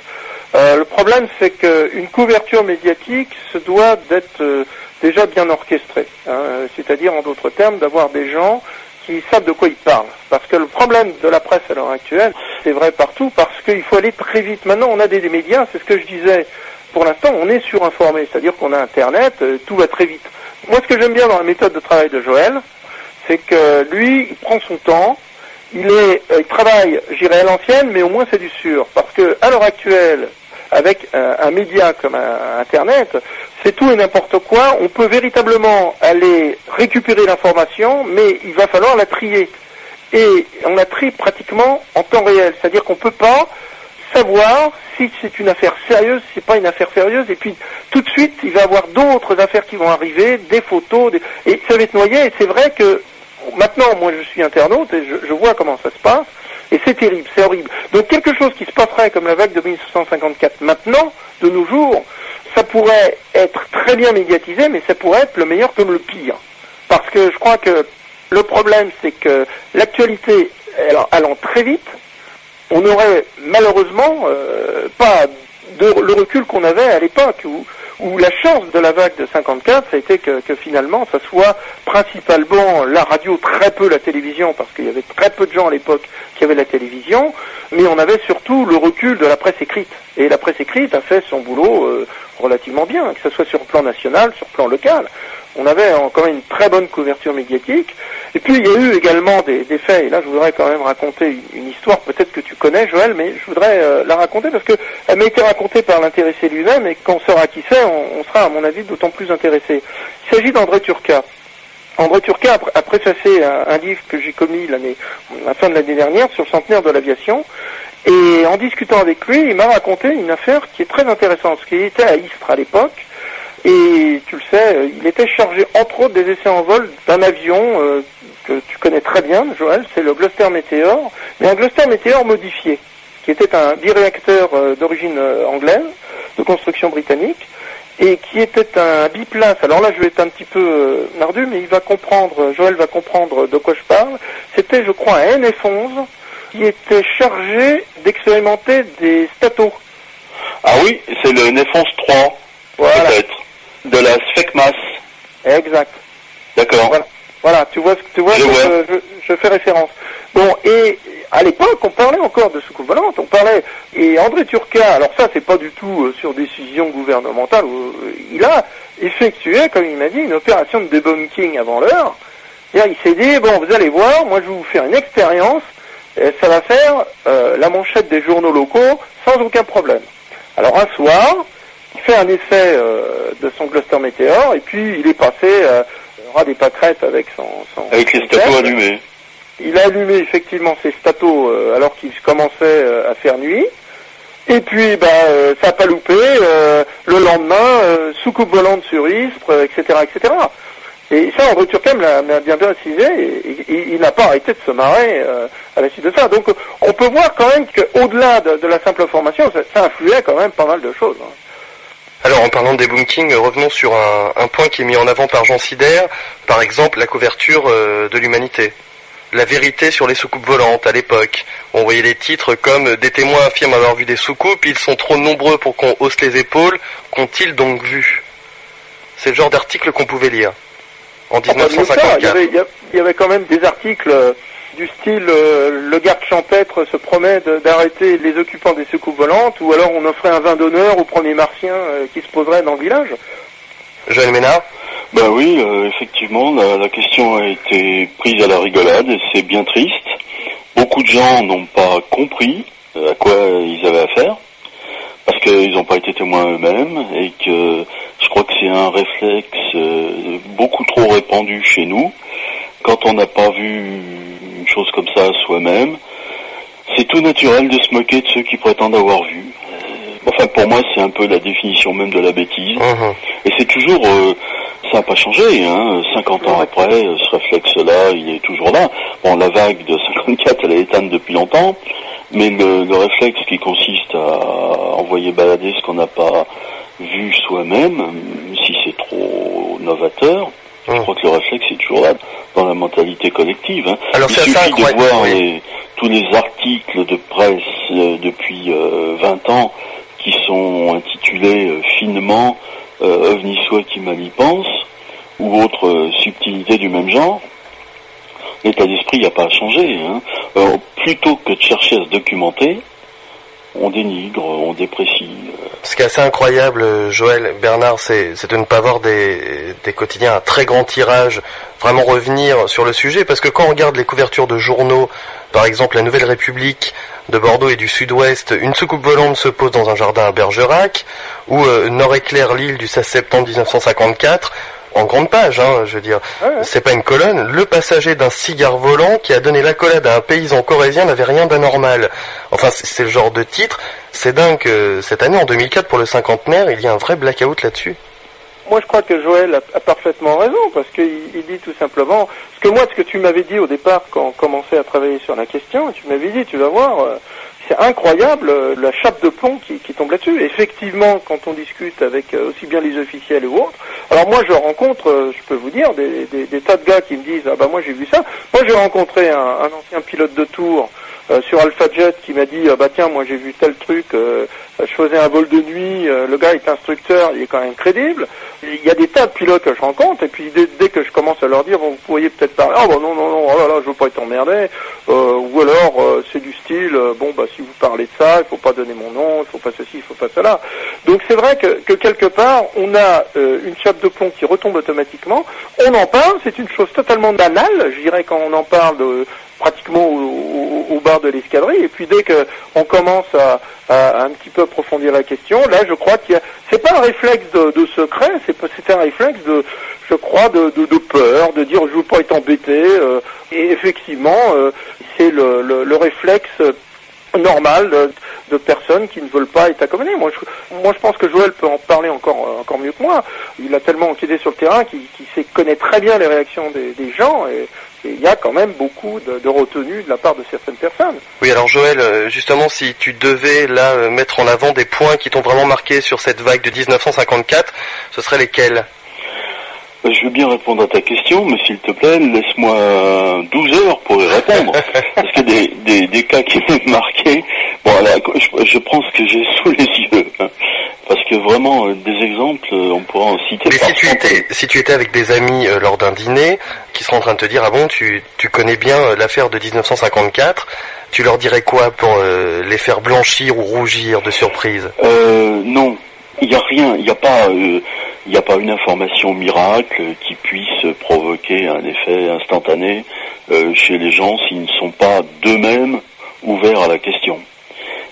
Euh, le problème, c'est qu'une couverture médiatique se doit d'être déjà bien orchestrée. hein. C'est-à-dire, en d'autres termes, d'avoir des gens qui savent de quoi ils parlent. Parce que le problème de la presse à l'heure actuelle, c'est vrai partout, parce qu'il faut aller très vite. Maintenant, on a des, médias, c'est ce que je disais. Pour l'instant, on est surinformé, c'est-à-dire qu'on a Internet, euh, tout va très vite. Moi, ce que j'aime bien dans la méthode de travail de Joël, c'est que lui, il prend son temps, il est, euh, il travaille, j'irais à l'ancienne, mais au moins c'est du sûr, parce que à l'heure actuelle, avec un, un média comme un- Internet, c'est tout et n'importe quoi. On peut véritablement aller récupérer l'information, mais il va falloir la trier. Et on la trie pratiquement en temps réel, c'est-à-dire qu'on peut pas savoir si c'est une affaire sérieuse, si c'est pas une affaire sérieuse, et puis tout de suite il va y avoir d'autres affaires qui vont arriver, des photos, des- et ça va être noyé. Et c'est vrai que maintenant, moi je suis internaute et je vois comment ça se passe, et c'est terrible, c'est horrible. Donc quelque chose qui se passerait comme la vague de 1954 maintenant, de nos jours, ça pourrait être très bien médiatisé, mais ça pourrait être le meilleur comme le pire. Parce que je crois que le problème, c'est que l'actualité allant, très vite, on n'aurait malheureusement euh, pas le recul qu'on avait à l'époque, où la chance de la vague de 54, ça a été que, finalement, ça soit principalement la radio, très peu la télévision, parce qu'il y avait très peu de gens à l'époque qui avaient la télévision, mais on avait surtout le recul de la presse écrite. Et la presse écrite a fait son boulot euh, relativement bien, que ce soit sur le plan national, sur le plan local. On avait quand même une très bonne couverture médiatique. Et puis il y a eu également des, faits, et là je voudrais quand même raconter une, histoire, peut-être que tu connais Joël, mais je voudrais euh, la raconter parce qu'elle m'a été racontée par l'intéressé lui-même, et quand on saura qui c'est, on, sera à mon avis d'autant plus intéressé. Il s'agit d'André Turca. André Turca a, pr- a préfacé un, un livre que j'ai commis l'année, la fin de l'année dernière sur le centenaire de l'aviation. Et en discutant avec lui, il m'a raconté une affaire qui est très intéressante, parce qu'il était à Istres à l'époque, et tu le sais, il était chargé entre autres des essais en vol d'un avion euh, que tu connais très bien, Joël, c'est le Gloster Meteor, mais un Gloster Meteor modifié, qui était un biréacteur euh, d'origine euh, anglaise, de construction britannique, et qui était un biplace. Alors là, je vais être un petit peu euh, nardu, mais il va comprendre, Joël va comprendre de quoi je parle. C'était, je crois, un NF-11 qui était chargé d'expérimenter des statos. Ah oui, c'est le 911-3, Voilà, peut-être, de la SFECMAS. exact. D'accord. Voilà. Voilà, tu vois, ce que- tu vois, Je que je, fais référence. Bon, et à l'époque, on parlait encore de soucoupe volante, on parlait, et André Turca, alors ça, c'est pas du tout euh, sur décision gouvernementale, euh, il a effectué, comme il m'a dit, une opération de debunking avant l'heure. Il s'est dit, bon, vous allez voir, moi, je vais vous faire une expérience et ça va faire euh, la manchette des journaux locaux sans aucun problème. Alors un soir, il fait un essai euh, de son cluster météore et puis il est passé euh, ras des pâquerettes avec son... son Avec les statos allumés. Il a allumé effectivement ses statos euh, alors qu'il commençait à faire nuit. Et puis, bah, euh, ça n'a pas loupé. euh, le lendemain, euh, soucoupe volante sur Ispre, etc., etc. Et ça, André Turcam l'a l'a bien bien précisé. Et, et- et il n'a pas arrêté de se marrer à la suite de ça. Donc, on peut voir quand même qu'au-delà de, de la simple formation, ça, ça influait quand même pas mal de choses. hein. Alors en parlant des debunking, revenons sur un, point qui est mis en avant par Jean Sider, par exemple la couverture euh, de l'humanité. La vérité sur les soucoupes volantes à l'époque. On voyait les titres comme Des témoins affirment avoir vu des soucoupes, ils sont trop nombreux pour qu'on hausse les épaules, qu'ont-ils donc vu? C'est le genre d'article qu'on pouvait lire en Enfin, mieux que ça, il, y 1954. avait, il y a- il y avait quand même des articles euh, du style euh, le garde champêtre se promet d'arrêter les occupants des soucoupes volantes ou alors on offrait un vin d'honneur au premier martien euh, qui se poserait dans le village. Joël Ménard Ben oui, euh, effectivement, la, la question a été prise à la rigolade et c'est bien triste. Beaucoup de gens n'ont pas compris à quoi ils avaient affaire parce qu'ils n'ont pas été témoins eux-mêmes et que je crois que c'est un réflexe beaucoup trop répandu chez nous. Quand on n'a pas vu une chose comme ça soi-même, c'est tout naturel de se moquer de ceux qui prétendent avoir vu. Euh, Enfin, pour moi, c'est un peu la définition même de la bêtise. Mhm. Et c'est toujours, euh, ça n'a pas changé, hein. 50 ans après, euh, ce réflexe-là, il est toujours là. Bon, la vague de (laughs) 54, elle est éteinte depuis longtemps, mais le, le réflexe qui consiste à envoyer balader ce qu'on n'a pas vu soi-même, même si c'est trop novateur, je crois que le réflexe est toujours là dans la mentalité collective. Hein. Alors Il suffit de voir oui. les- tous les articles de presse euh, depuis euh, 20 ans qui sont intitulés euh, finement euh, OVNI soit qui mal y pense ou autres euh, subtilités du même genre. L'état d'esprit n'a pas changé. Hein. Euh, plutôt que de chercher à se documenter, on dénigre, on déprécie. euh, Ce qui est assez incroyable, Joël, Bernard, c'est c'est de ne pas voir des, des quotidiens à très grand tirage vraiment revenir sur le sujet, parce que quand on regarde les couvertures de journaux, par exemple la Nouvelle République de Bordeaux et du Sud-Ouest, une soucoupe volante se pose dans un jardin à Bergerac, ou euh, Nord-Éclair Lille du 16 septembre 1954, en grande page, hein, je veux dire. Ouais, ouais. C'est pas une colonne. Le passager d'un cigare volant qui a donné l'accolade à un paysan corésien n'avait rien d'anormal. Enfin, c'est le genre de titre. C'est dingue que cette année, en 2004, pour le cinquantenaire, il y a un vrai blackout là-dessus. Moi, je crois que Joël a, a parfaitement raison, parce qu'il il dit tout simplement, ce que moi, ce que tu m'avais dit au départ quand on commençait à travailler sur la question, tu m'avais dit, tu vas voir, euh, c'est incroyable euh, la chape de plomb qui, tombe là-dessus. Effectivement, quand on discute avec euh, aussi bien les officiels ou autres, alors moi, je rencontre, euh, je peux vous dire, des, tas de gars qui me disent, ah bah moi j'ai vu ça. Moi, j'ai rencontré un ancien pilote de tour euh, sur Alpha Jet qui m'a dit, ah bah tiens, moi j'ai vu tel truc. euh, je faisais un vol de nuit, euh, le gars est instructeur, il est quand même crédible. Il y a des tas de pilotes que je rencontre, et puis dès, que je commence à leur dire, bon, vous pourriez peut-être parler, ah bon non, non, non, oh là là, je veux pas être emmerdé, euh, ou alors euh, c'est du style, euh, bon bah si vous parlez de ça, il faut pas donner mon nom, il faut pas ceci, il faut pas cela. Donc c'est vrai que, que quelque part, on a euh, une chape de plomb qui retombe automatiquement, on en parle, c'est une chose totalement banale, je dirais quand on en parle de, pratiquement au, au- bar de l'escadrille, et puis dès que on commence à, un petit peu approfondir la question, là je crois qu'il y a, c'est pas un réflexe de, secret, c'est un réflexe de, je crois, de, peur, de dire je veux pas être embêté, euh, et effectivement euh, c'est le, le, le réflexe normal de, personnes qui ne veulent pas être accommodées. Moi je, moi, je pense que Joël peut en parler encore, euh, encore mieux que moi. Il a tellement enquêté sur le terrain qu'il sait connaît très bien les réactions des, gens il y a quand même beaucoup de, retenue de la part de certaines personnes. Oui, alors Joël, euh, justement, si tu devais là euh, mettre en avant des points qui t'ont vraiment marqué sur cette vague de 1954, ce seraient lesquels? Je veux bien répondre à ta question, mais s'il te plaît, laisse-moi 12 heures pour y répondre. (laughs) Parce que des, des, des cas qui m'ont marqué, bon, alors, je, je prends ce que j'ai sous les yeux. hein. Parce que vraiment, euh, des exemples, euh, on pourra en citer Mais par si tu étais, si tu étais avec des amis euh, lors d'un dîner qui seraient en train de te dire ah bon tu, tu connais bien euh, l'affaire de 1954, tu leur dirais quoi pour euh, les faire blanchir ou rougir de surprise? Euh, non, il n'y a rien, il n'y a pas, euh, il a pas une information miracle qui puisse provoquer un effet instantané euh, chez les gens s'ils ne sont pas d'eux-mêmes ouverts à la question.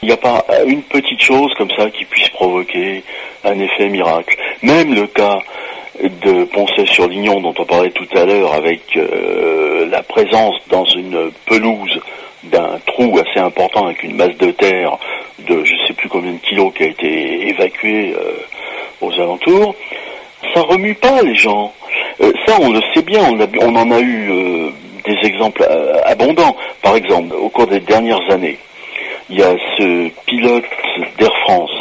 Il n'y a pas une petite chose comme ça qui puisse provoquer un effet miracle. Même le cas de Poncet-sur-Lignon dont on parlait tout à l'heure avec euh, la présence dans une pelouse d'un trou assez important avec une masse de terre de je sais plus combien de kilos qui a été évacué euh, aux alentours, ça remue pas les gens. Euh, ça on le sait bien, on, en a eu des exemples abondants. Par exemple, au cours des dernières années, il y a ce pilote d'Air France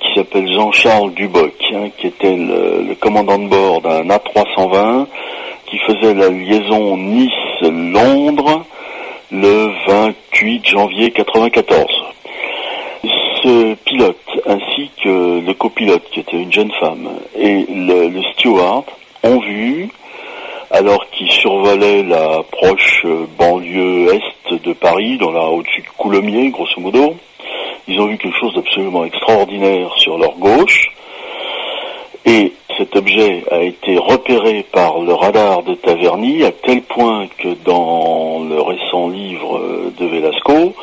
qui s'appelle Jean-Charles Duboc, hein, qui était le, commandant de bord d'un A320 qui faisait la liaison Nice-Londres le 28 janvier 94. Ce pilote, ainsi que le copilote, qui était une jeune femme, et le, steward, ont vu alors qu'ils survolaient la proche euh, banlieue est de Paris, dans la au-dessus de Coulommiers, grosso modo. Ils ont vu quelque chose d'absolument extraordinaire sur leur gauche. Et cet objet a été repéré par le radar de Taverny à tel point que dans le récent livre de Velasco,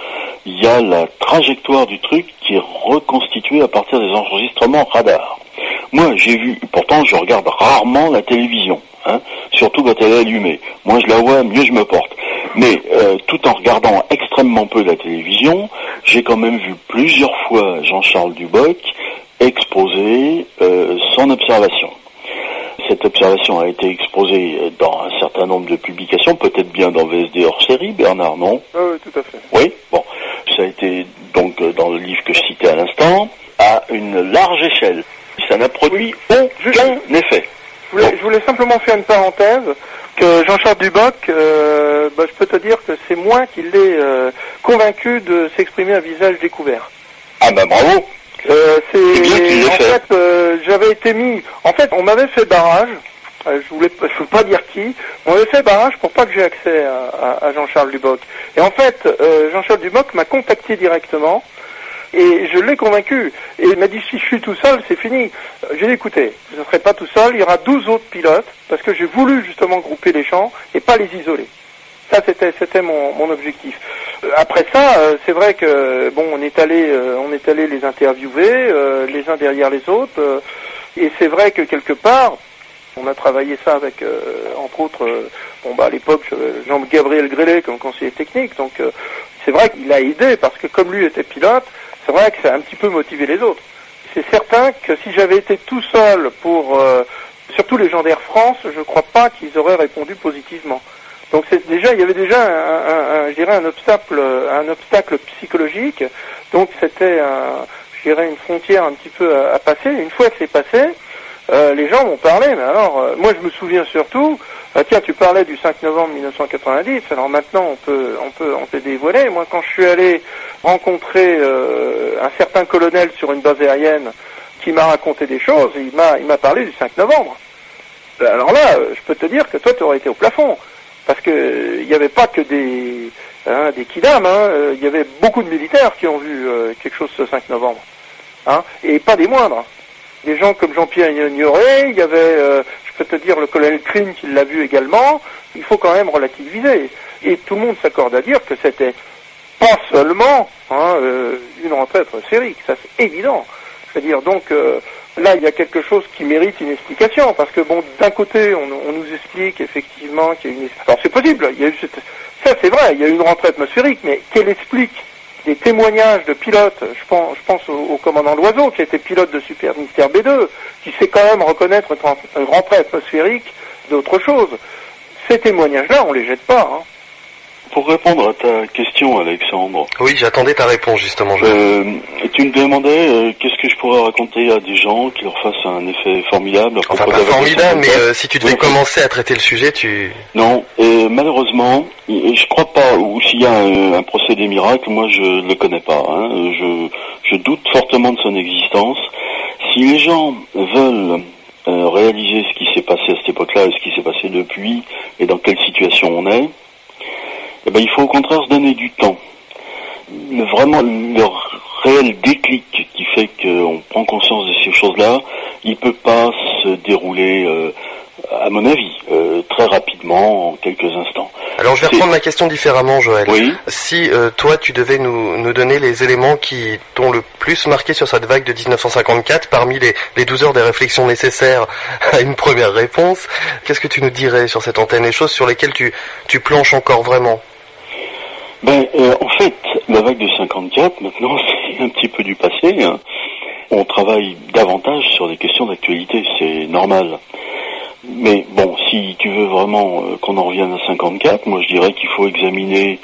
il y a la trajectoire du truc qui est reconstituée à partir des enregistrements radar. Moi, j'ai vu, pourtant je regarde rarement la télévision. Hein, surtout quand elle est allumée. Moi je la vois, mieux je me porte. Mais euh, tout en regardant extrêmement peu la télévision, j'ai quand même vu plusieurs fois Jean-Charles Duboc exposer euh, son observation. Cette observation a été exposée dans un certain nombre de publications, peut-être bien dans VSD hors série, Bernard, non? Ah Oui, tout à fait. Oui, bon. Ça a été donc euh, dans le livre que je citais à l'instant, à une large échelle. Ça n'a produit aucun effet. Je voulais, simplement faire une parenthèse que Jean-Charles Duboc, euh, bah, je peux te dire que c'est moi qui l'ai euh, convaincu de s'exprimer à visage découvert. Ah bah bravo euh, c'est en fait, euh, j'avais été mis. En fait, on m'avait fait barrage. je voulais, je veux pas dire qui. On m'avait fait barrage pour pas que j'ai accès à, à Jean-Charles Duboc. Et en fait, Jean-Charles Duboc m'a contacté directement et je l'ai convaincu. Et il m'a dit, si je suis tout seul, c'est fini. J'ai dit, écoutez, vous ne serez pas tout seul, il y aura 12 autres pilotes, parce que j'ai voulu justement grouper les champs et pas les isoler. Ça, c'était, mon, objectif. Euh, après ça, euh, c'est vrai que bon, on est allé, euh, on est allé les interviewer, les uns derrière les autres, et c'est vrai que quelque part, on a travaillé ça avec, entre autres, bon bah à l'époque Jean-Gabriel Grélé comme conseiller technique, donc c'est vrai qu'il a aidé parce que comme lui était pilote, c'est vrai que ça a un petit peu motivé les autres. C'est certain que si j'avais été tout seul pour, surtout les gens d'Air France, je ne crois pas qu'ils auraient répondu positivement. Donc c'est déjà, il y avait déjà un, un, je dirais un obstacle, un obstacle psychologique. Donc c'était, je dirais, une frontière un petit peu à, passer. Une fois que c'est passé, euh, les gens m'ont parlé. Mais alors, euh, moi je me souviens surtout. tiens, tu parlais du 5 novembre 1990. Alors maintenant, on peut, on peut, on peut dévoiler. Moi, quand je suis allé rencontrer euh, un certain colonel sur une base aérienne qui m'a raconté des choses, il m'a il m'a parlé du 5 novembre. Euh, alors là, euh, je peux te dire que toi tu aurais été au plafond parce que il n'y avait pas que des hein, des kidam, hein, il y avait beaucoup de militaires qui ont vu quelque chose ce 5 novembre, hein, et pas des moindres. Des gens comme Jean-Pierre Ignoré, il y avait, je peux te dire, le colonel Krim qui l'a vu également. Il faut quand même relativiser. Et tout le monde s'accorde à dire que c'était pas seulement hein, euh, une retraite sphérique, ça c'est évident. C'est-à-dire donc euh, là il y a quelque chose qui mérite une explication parce que bon d'un côté on, nous explique effectivement qu'il y a une alors c'est possible, il y a eu ça c'est vrai, il y a eu une rentrée atmosphérique, mais qu'elle explique des témoignages de pilotes, je pense, je pense au, commandant Loiseau qui était pilote de Super Mystère B2, qui sait quand même reconnaître une rentrée atmosphérique d'autre chose. Ces témoignages-là, on les jette pas. Hein. Pour répondre à ta question, Alexandre. Oui, j'attendais ta réponse justement. Euh, tu me demandais euh, qu'est-ce que je pourrais raconter à des gens qui leur fassent un effet formidable. Enfin, pas formidable, mais euh, si tu devais commencer à traiter le sujet, tu. Non, et malheureusement, je crois pas. Ou s'il y a un, procédé miracle, moi je ne le connais pas. Hein. Je, je doute fortement de son existence. Si les gens veulent réaliser ce qui s'est passé à cette époque-là et ce qui s'est passé depuis et dans quelle situation on est, eh ben, il faut au contraire se donner du temps. vraiment, le réel déclic qui fait qu'on prend conscience de ces choses-là, il peut pas se dérouler euh, à mon avis, euh, très rapidement, en quelques instants. Alors je vais reprendre ma question différemment, Joël. Oui. Si euh, toi tu devais nous, nous donner les éléments qui t'ont le plus marqué sur cette vague de 1954, parmi les, les 12 heures des réflexions nécessaires (laughs) à une première réponse, qu'est-ce que tu nous dirais sur cette antenne, les choses sur lesquelles tu, tu planches encore vraiment? Ben, euh, en fait, la vague de 54, maintenant, (laughs) c'est un petit peu du passé. hein. On travaille davantage sur des questions d'actualité, c'est normal. Mais bon, si tu veux vraiment euh, qu'on en revienne à 54, moi je dirais qu'il faut examiner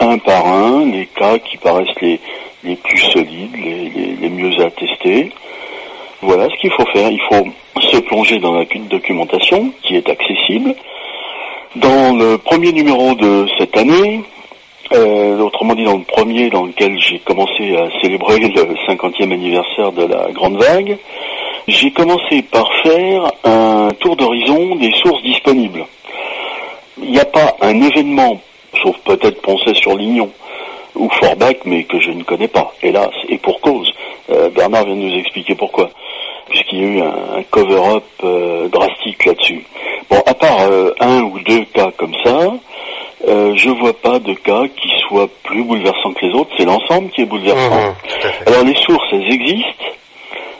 un par un les cas qui paraissent les, les plus solides, les, les- les mieux attestés. Voilà ce qu'il faut faire. Il faut se plonger dans la documentation qui est accessible. Dans le premier numéro de cette année, euh, autrement dit, dans le premier dans lequel j'ai commencé à célébrer le 50e anniversaire de la Grande Vague, j'ai commencé par faire un tour d'horizon des sources disponibles. Il n'y a pas un événement, sauf peut-être Poncet-sur-Lignon ou Forbach, mais que je ne connais pas, hélas, et pour cause. Euh, Bernard vient de nous expliquer pourquoi, puisqu'il y a eu un, un cover-up euh, drastique là-dessus. Bon, à part euh, un ou deux cas comme ça, euh, je vois pas de cas qui soient plus bouleversants que les autres. C'est l'ensemble qui est bouleversant. Mhm. Alors les sources, elles existent.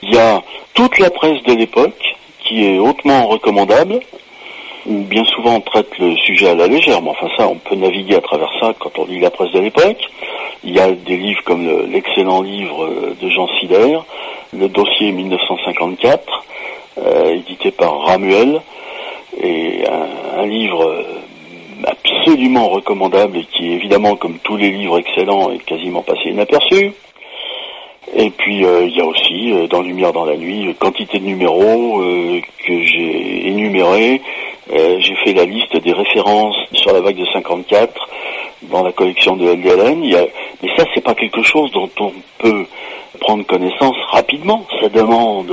Il y a toute la presse de l'époque qui est hautement recommandable. Bien souvent on traite le sujet à la légère, mais enfin ça, on peut naviguer à travers ça quand on lit la presse de l'époque. Il y a des livres comme le- l'excellent livre euh, de Jean Sider, le dossier 1954, euh, édité par Ramuel, et un, un livre absolument recommandable et qui évidemment, comme tous les livres excellents, est quasiment passé inaperçu. Et puis euh, il y a aussi euh, dans Lumière dans la nuit euh, quantité de numéros que j'ai énumérés. J'ai fait la liste des références sur la vague de 54 dans la collection de LDLN. Y a... Mais ça c'est pas quelque chose dont on peut prendre connaissance rapidement. Ça demande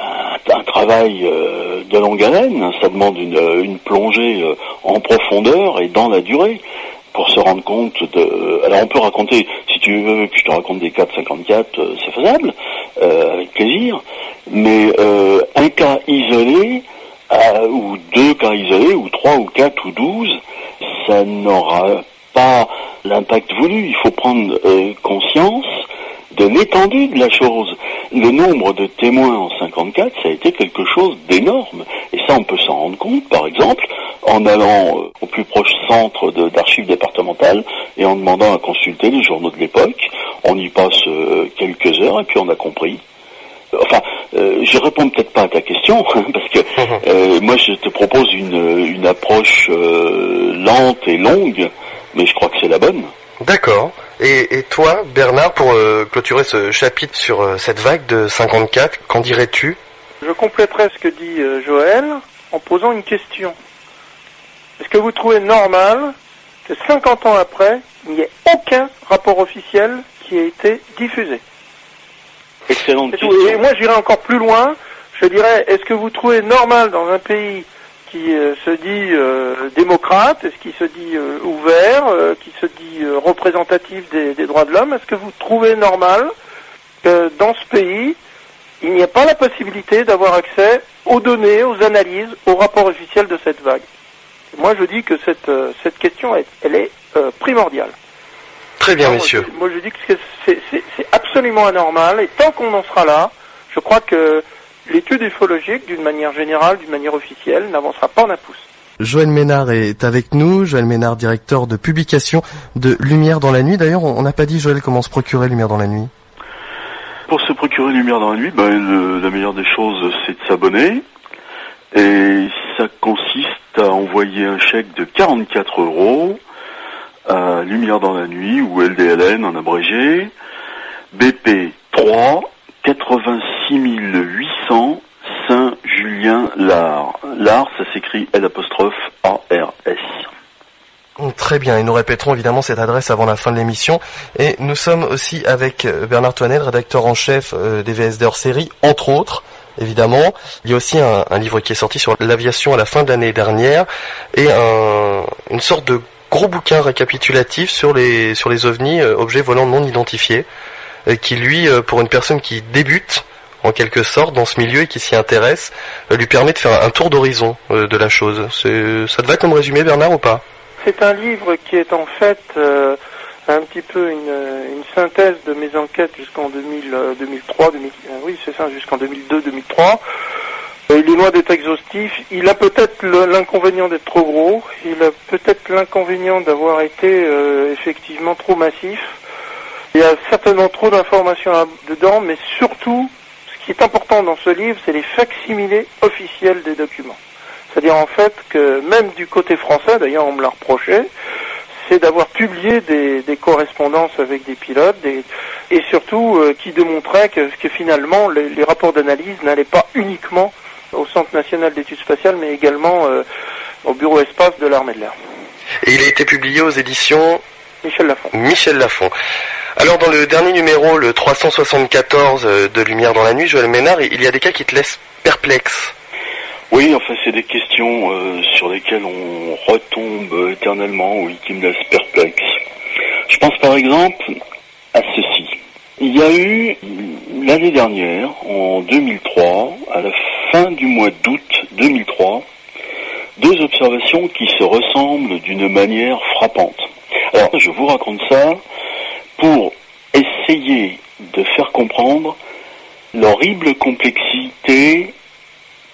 un, travail euh, de longue haleine. Ça demande une, une plongée euh, en profondeur et dans la durée pour se rendre compte de... Alors on peut raconter, si tu veux que je te raconte des cas de 54, euh, c'est faisable, euh, avec plaisir, mais euh, un cas isolé, euh, ou deux cas isolés, ou trois, ou quatre, ou douze, ça n'aura pas l'impact voulu. Il faut prendre euh, conscience de l'étendue de la chose. Le nombre de témoins en 54, ça a été quelque chose d'énorme. Et ça, on peut s'en rendre compte, par exemple, en allant euh, au plus proche centre d'archives départementales et en demandant à consulter les journaux de l'époque. On y passe euh, quelques heures et puis on a compris. Enfin, euh, je réponds peut-être pas à ta question (laughs) parce que (laughs) euh, moi je te propose une, une approche euh, lente et longue, mais je crois que c'est la bonne. D'accord. Et, et toi, Bernard, pour euh, clôturer ce chapitre sur euh, cette vague de 54, qu'en dirais-tu? Je compléterai ce que dit euh, Joël en posant une question. Est-ce que vous trouvez normal que 50 ans après, il n'y ait aucun rapport officiel qui ait été diffusé? Excellente question. Et moi, j'irai encore plus loin. Je dirais, est-ce que vous trouvez normal dans un pays qui euh, se dit euh, démocrate, est-ce qui se dit euh, ouvert, euh, qui se dit euh, représentatif des, des droits de l'homme, est-ce que vous trouvez normal que dans ce pays, il n'y ait pas la possibilité d'avoir accès aux données, aux analyses, aux rapports officiels de cette vague? Moi, je dis que cette, euh, cette question, est, elle est euh, primordiale. Très bien, je- Moi, je dis que c'est absolument anormal, et tant qu'on en sera là, je crois que l'étude ufologique, d'une manière générale, d'une manière officielle, n'avancera pas en un pouce. Joël Ménard est avec nous. Joël Ménard, directeur de publication de Lumière dans la nuit. D'ailleurs, on n'a pas dit, Joël, comment se procurer Lumière dans la nuit. Pour se procurer Lumière dans la nuit, ben, le- la meilleure des choses, c'est de s'abonner. Et ça consiste à envoyer un chèque de 44 euros à Lumière dans la nuit ou LDLN en abrégé, BP 3 86 800 Saint-Julien-Lard. Lard, ça s'écrit L apostrophe A-R-S. Très bien, et nous répéterons évidemment cette adresse avant la fin de l'émission. Et nous sommes aussi avec euh, Bernard Toinel, rédacteur en chef euh, des VSD hors série, entre autres, évidemment. Il y a aussi un, livre qui est sorti sur l'aviation à la fin de l'année dernière, et un- une sorte de gros bouquin récapitulatif sur les, sur les ovnis, euh, objets volants non identifiés, qui lui, euh, pour une personne qui débute, en quelque sorte, dans ce milieu et qui s'y intéresse, euh, lui permet de faire un tour d'horizon euh, de la chose. Ça te va comme résumé, Bernard, ou pas? C'est un livre qui est en fait euh, un petit peu une, une, synthèse de mes enquêtes jusqu'en 2003, oui c'est ça, jusqu'en 2002-2003. Il est loin d'être exhaustif. Il a peut-être l'inconvénient d'être trop gros. Il a peut-être l'inconvénient d'avoir été effectivement trop massif. Il y a certainement trop d'informations dedans, mais surtout, ce qui est important dans ce livre, c'est les facsimilés officiels des documents. C'est-à-dire en fait que même du côté français, d'ailleurs on me l'a reproché, c'est d'avoir publié des, correspondances avec des pilotes et surtout euh, qui démontraient que, finalement les, rapports d'analyse n'allaient pas uniquement au Centre national d'études spatiales mais également euh, au bureau espace de l'armée de l'air. Et il a été publié aux éditions Michel Lafont. Michel Lafont. Alors dans le dernier numéro, le 374 euh, de Lumière dans la nuit, Joël Ménard, il y a des cas qui te laissent perplexe. Oui, enfin c'est des questions euh, sur lesquelles on retombe éternellement, oui, qui me laissent perplexe. Je pense par exemple à ceci. Il y a eu l'année dernière, en 2003, à la fin du mois d'août 2003, deux observations qui se ressemblent d'une manière frappante. Alors, je vous raconte ça pour essayer de faire comprendre l'horrible complexité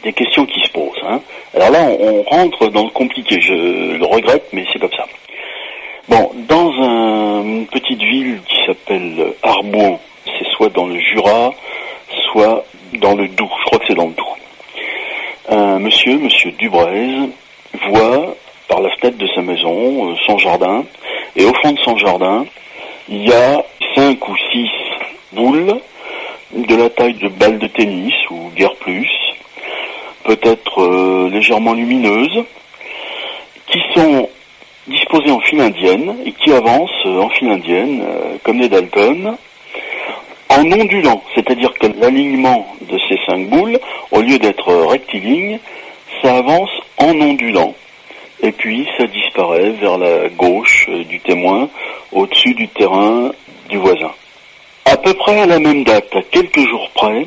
des questions qui se posent. Hein. Alors là, on, rentre dans le compliqué, je le regrette, mais c'est comme ça. Bon, dans une petite ville qui s'appelle Arbois, c'est soit dans le Jura, soit dans le Doubs, je crois que c'est dans le Doubs. Un monsieur, monsieur Dubrez, voit par la fenêtre de sa maison euh, son jardin, et au fond de son jardin, il y a cinq ou six boules de la taille de balles de tennis ou guère plus, peut-être euh, légèrement lumineuses, qui sont disposées en file indienne et qui avancent euh, en file indienne comme des Dalton en ondulant, c'est-à-dire que l'alignement de ces cinq boules, au lieu d'être rectiligne, ça avance en ondulant et puis ça disparaît vers la gauche euh, du témoin, au-dessus du terrain du voisin. À peu près à la même date, à quelques jours près,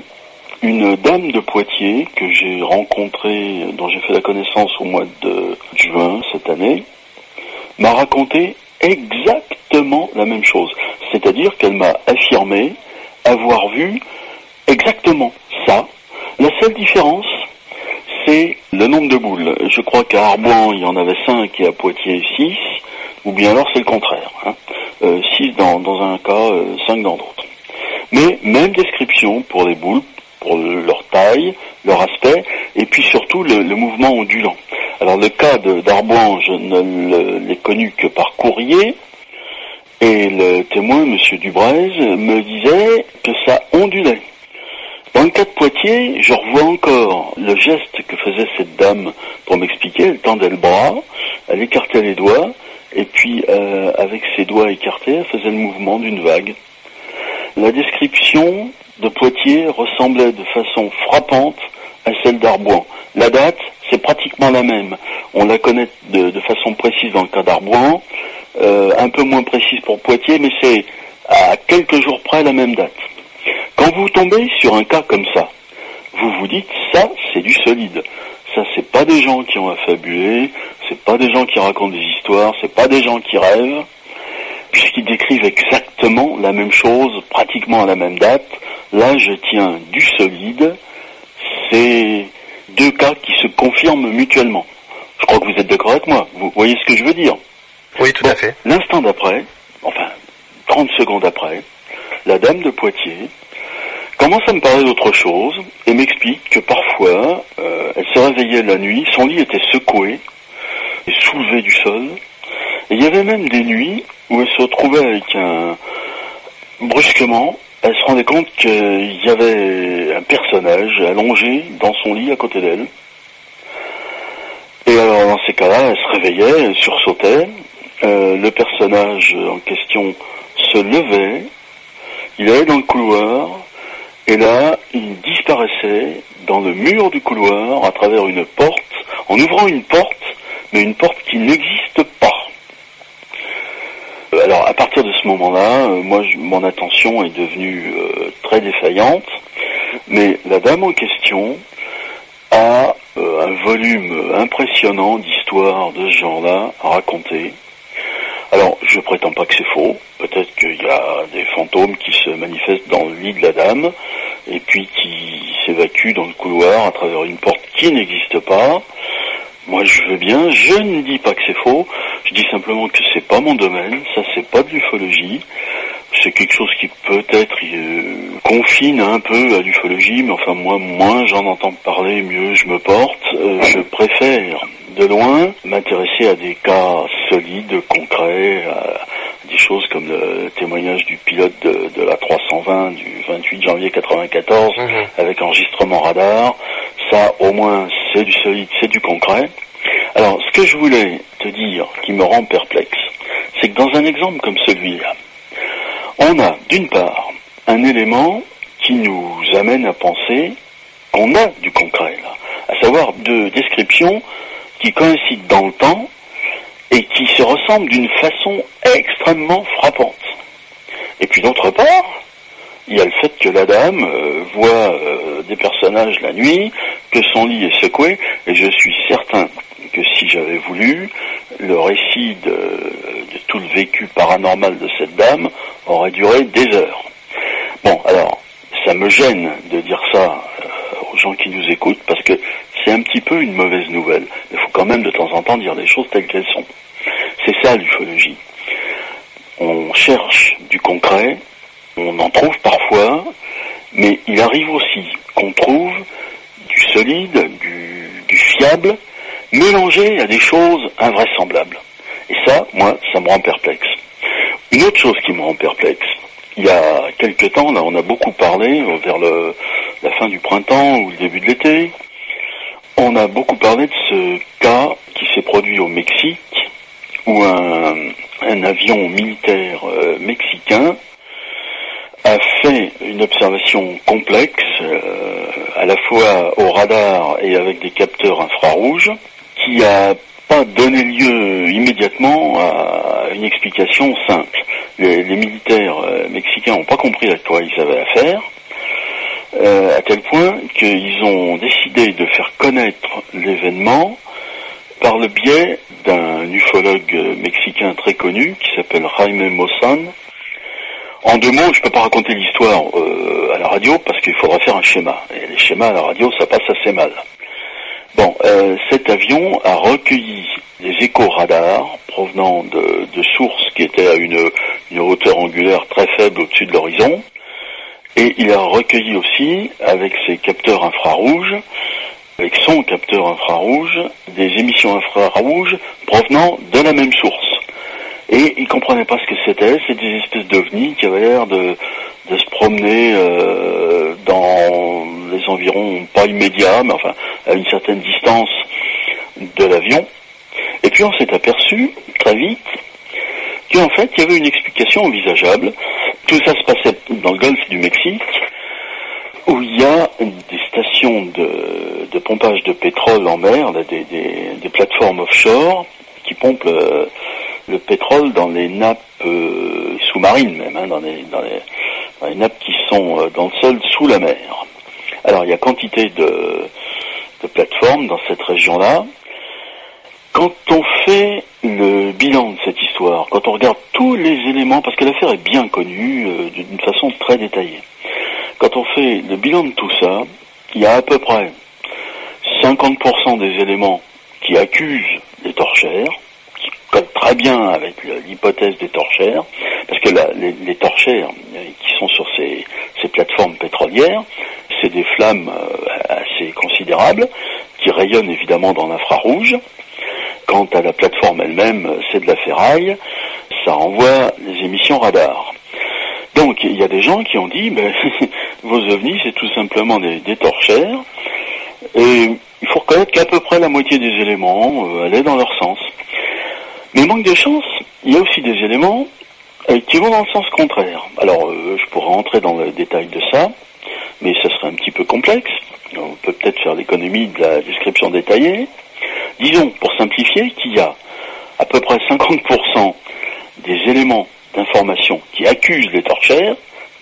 une dame de Poitiers que j'ai rencontrée, dont j'ai fait la connaissance au mois de juin cette année, m'a raconté exactement la même chose. C'est-à-dire qu'elle m'a affirmé avoir vu exactement ça. La seule différence, c'est le nombre de boules. Je crois qu'à Arboin, il y en avait 5 et à Poitiers 6, ou bien alors c'est le contraire. 6 hein. euh, dans, dans un cas, 5 euh, dans d'autres. Mais même description pour les boules, pour leur taille, leur aspect, et puis surtout le, mouvement ondulant. Alors le cas d'Arboin, je ne l'ai connu que par courrier, et le témoin, M. Dubrez, me disait que ça ondulait. Dans le cas de Poitiers, je revois encore le geste que faisait cette dame pour m'expliquer. Elle tendait le bras, elle écartait les doigts, et puis euh, avec ses doigts écartés, elle faisait le mouvement d'une vague. La description de Poitiers ressemblait de façon frappante à celle d'Arbois. La date, c'est pratiquement la même. On la connaît de, façon précise dans le cas d'Arbois, euh, un peu moins précise pour Poitiers, mais c'est à quelques jours près la même date. Quand vous tombez sur un cas comme ça, vous vous dites ça, c'est du solide. Ça, c'est pas des gens qui ont affabulé, c'est pas des gens qui racontent des histoires, c'est pas des gens qui rêvent, puisqu'ils décrivent exactement la même chose, pratiquement à la même date. Là, je tiens du solide. C'est deux cas qui se confirment mutuellement. Je crois que vous êtes d'accord avec moi. Vous voyez ce que je veux dire Oui, tout à fait. L'instant d'après, enfin, 30 secondes après, la dame de Poitiers commence à me parler d'autre chose et m'explique que parfois, euh, elle se réveillait la nuit, son lit était secoué et soulevé du sol. Et il y avait même des nuits où elle se retrouvait avec un... brusquement, elle se rendait compte qu'il y avait un personnage allongé dans son lit à côté d'elle. Et alors dans ces cas-là, elle se réveillait, elle sursautait. Euh, le personnage en question se levait, il allait dans le couloir, et là, il disparaissait dans le mur du couloir à travers une porte, en ouvrant une porte, mais une porte qui n'existe pas. Euh, alors à partir de ce moment-là, euh, moi mon attention est devenue euh, très défaillante. Mais la dame en question a un volume impressionnant d'histoires de ce genre-là à raconter. Alors, je prétends pas que c'est faux. Peut-être qu'il y a des fantômes qui se manifestent dans le lit de la dame et puis qui s'évacuent dans le couloir à travers une porte qui n'existe pas. Moi, je veux bien. Je ne dis pas que c'est faux. Je dis simplement que c'est pas mon domaine. Ça, c'est pas de l'ufologie. C'est quelque chose qui peut-être euh, confine un peu à l'ufologie, mais enfin moi, moins j'en entends parler, mieux je me porte. Euh, je préfère de loin m'intéresser à des cas solides, concrets, à des choses comme le témoignage du pilote de, de la 320 du 28 janvier 94 Mhm. avec enregistrement radar. Ça, au moins, c'est du solide, c'est du concret. Alors, ce que je voulais te dire, qui me rend perplexe, c'est que dans un exemple comme celui-là, on a, d'une part, un élément qui nous amène à penser qu'on a du concret, à savoir de descriptions qui coïncident dans le temps et qui se ressemblent d'une façon extrêmement frappante. Et puis d'autre part, il y a le fait que la dame euh, voit euh, des personnages la nuit, que son lit est secoué, et je suis certain que si j'avais voulu, le récit de, tout le vécu paranormal de cette dame aurait duré des heures. Bon, alors, ça me gêne de dire ça euh, aux gens qui nous écoutent, parce que c'est un petit peu une mauvaise nouvelle. Il faut quand même de temps en temps dire les choses telles qu'elles sont. C'est ça l'ufologie. On cherche du concret, on en trouve parfois, mais il arrive aussi qu'on trouve du solide, du, fiable, mélangé à des choses invraisemblables. Et ça, moi, ça me rend perplexe. Une autre chose qui me rend perplexe, il y a quelque temps, on a beaucoup parlé, euh, vers la fin du printemps ou le début de l'été, on a beaucoup parlé de ce cas qui s'est produit au Mexique, où un, un avion militaire euh, mexicain a fait une observation complexe, euh, à la fois au radar et avec des capteurs infrarouges, qui a pas donné lieu immédiatement à une explication simple. Les, militaires euh, mexicains n'ont pas compris à quoi ils avaient affaire, euh, à tel point qu'ils ont décidé de faire connaître l'événement par le biais d'un ufologue mexicain très connu qui s'appelle Jaime Mossan. En deux mots, je peux pas raconter l'histoire euh, à la radio parce qu'il faudra faire un schéma. Et les schémas à la radio, ça passe assez mal. Bon, euh, cet avion a recueilli des échos radars provenant de, de sources qui étaient à une, une hauteur angulaire très faible au-dessus de l'horizon. Et il a recueilli aussi, avec ses capteurs infrarouges, avec son capteur infrarouge, des émissions infrarouges provenant de la même source. Et il comprenait pas ce que c'était, c'est des espèces d'ovnis qui avaient l'air de, de se promener euh, dans les environs, pas immédiats, mais enfin à une certaine distance de l'avion. Et puis on s'est aperçu très vite qu'en fait il y avait une explication envisageable. Tout ça se passait dans le golfe du Mexique, où il y a des stations de, de pompage de pétrole en mer, des, des, plateformes offshore qui pompent le, le pétrole dans les nappes euh, sous-marines même, hein, dans, les, dans, les, dans les nappes qui sont euh, dans le sol sous la mer. Alors il y a quantité de, plateformes dans cette région-là. Quand on fait le bilan de cette histoire, quand on regarde tous les éléments, parce que l'affaire est bien connue euh, d'une façon très détaillée, quand on fait le bilan de tout ça, il y a à peu près 50% des éléments qui accusent les torchères, qui collent très bien avec l'hypothèse des torchères, parce que les, torchères euh, qui sont sur ces, plateformes pétrolières, c'est des flammes euh, assez considérables, qui rayonnent évidemment dans l'infrarouge. Quant à la plateforme elle-même, euh, c'est de la ferraille, ça envoie les émissions radar. Donc il y a des gens qui ont dit, ben, (laughs) vos ovnis c'est tout simplement des, torchères, et il faut reconnaître qu'à peu près la moitié des éléments allaient dans leur sens. Mais manque de chance, il y a aussi des éléments euh, qui vont dans le sens contraire. Alors euh, je pourrais entrer dans le détail de ça, mais ça serait un petit peu complexe. On peut peut-être faire l'économie de la description détaillée. Disons, pour simplifier, qu'il y a à peu près 50% des éléments d'information qui accusent les torchères,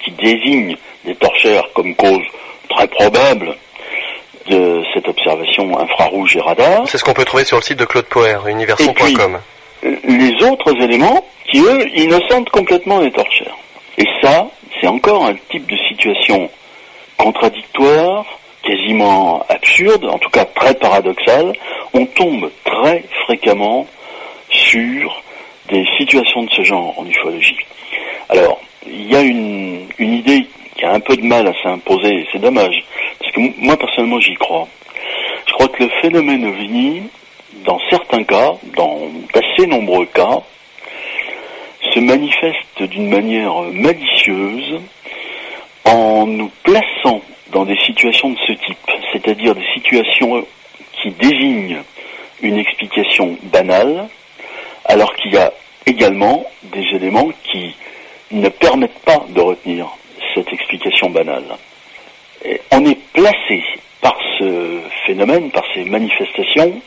qui désignent les torchères comme cause très probable de cette observation infrarouge et radar. C'est ce qu'on peut trouver sur le site de Claude Poer, universon.com. Les autres éléments qui, eux, innocentent complètement les torchères. Et ça, c'est encore un type de situation contradictoire, quasiment absurde, en tout cas très paradoxale. On tombe très fréquemment sur des situations de ce genre en ufologie. Alors, il y a une, une idée qui a un peu de mal à s'imposer, c'est dommage, parce que moi personnellement j'y crois. Je crois que le phénomène ovni, dans certains cas, dans d'assez nombreux cas, se manifeste d'une manière malicieuse en nous plaçant dans des situations de ce type, c'est-à-dire des situations qui désignent une explication banale, alors qu'il y a également des éléments qui ne permettent pas de retenir cette explication banale. on est placé par ce phénomène, par ces manifestations,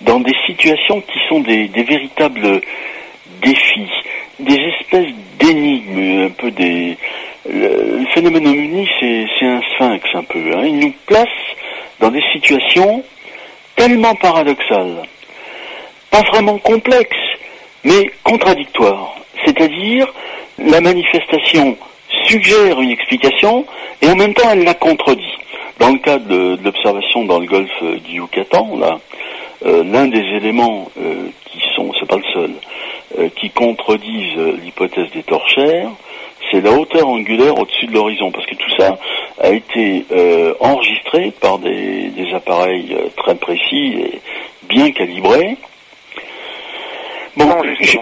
dans des situations qui sont des, véritables défis, des espèces d'énigmes, un peu des. Le, phénomène omni, c'est un sphinx un peu. Hein. Il nous place dans des situations tellement paradoxales, pas vraiment complexes, mais contradictoires. C'est-à-dire, la manifestation suggère une explication et en même temps elle la contredit. Dans le cas de, l'observation dans le golfe du Yucatan, là, l'un des éléments euh, qui sont, c'est pas le seul, euh, qui contredisent l'hypothèse des torchères, c'est la hauteur angulaire au-dessus de l'horizon, parce que tout ça a été enregistré par des, des appareils très précis et bien calibrés. Bon, je,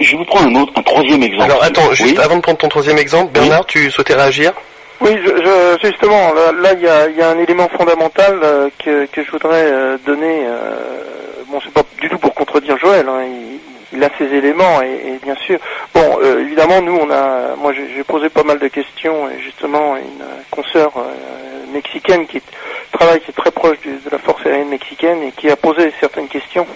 je, vous prends un autre, un troisième exemple. Alors attends, juste avant de prendre ton troisième exemple, Bernard, tu souhaitais réagir? Oui, je, justement, là il y a, y a, un élément fondamental euh, que, que, je voudrais euh, donner. Euh, bon, c'est pas du tout pour contredire Joël. Hein, il, il, a ses éléments et, bien sûr. Bon, euh, évidemment, nous on a, moi j'ai posé pas mal de questions et justement une consoeur mexicaine qui travaille, qui est très proche de la force aérienne mexicaine et qui a posé certaines questions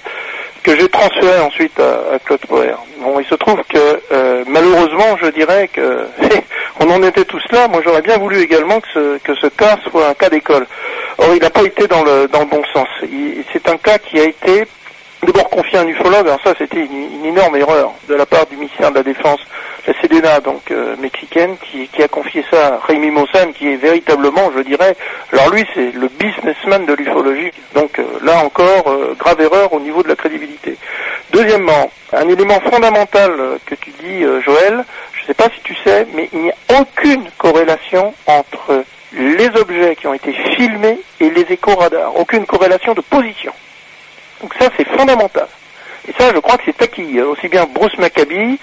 que j'ai transféré ensuite à, Claude Poer. Bon, il se trouve que euh, malheureusement, je dirais que (laughs) on en était tous là. Moi, j'aurais bien voulu également que ce, que ce cas soit un cas d'école. Or, il n'a pas été dans le dans le bon sens. C'est un cas qui a été d'abord confié à un ufologue. Alors ça, c'était une, énorme erreur de la part du ministère de la Défense, la CDNA, donc euh, mexicaine, qui, a confié ça à Raimi Mossan, qui est véritablement, je dirais, alors lui, c'est le businessman de l'ufologie. Donc euh, là encore, euh, grave erreur au niveau de la crédibilité. Deuxièmement, un élément fondamental que tu dis, Joël, je ne sais pas si tu sais, mais il n'y a aucune corrélation entre les objets qui ont été filmés et les échos radars. Aucune corrélation de position. Donc ça, c'est fondamental. Et ça, je crois que c'est acquis. Aussi bien Bruce Maccabi,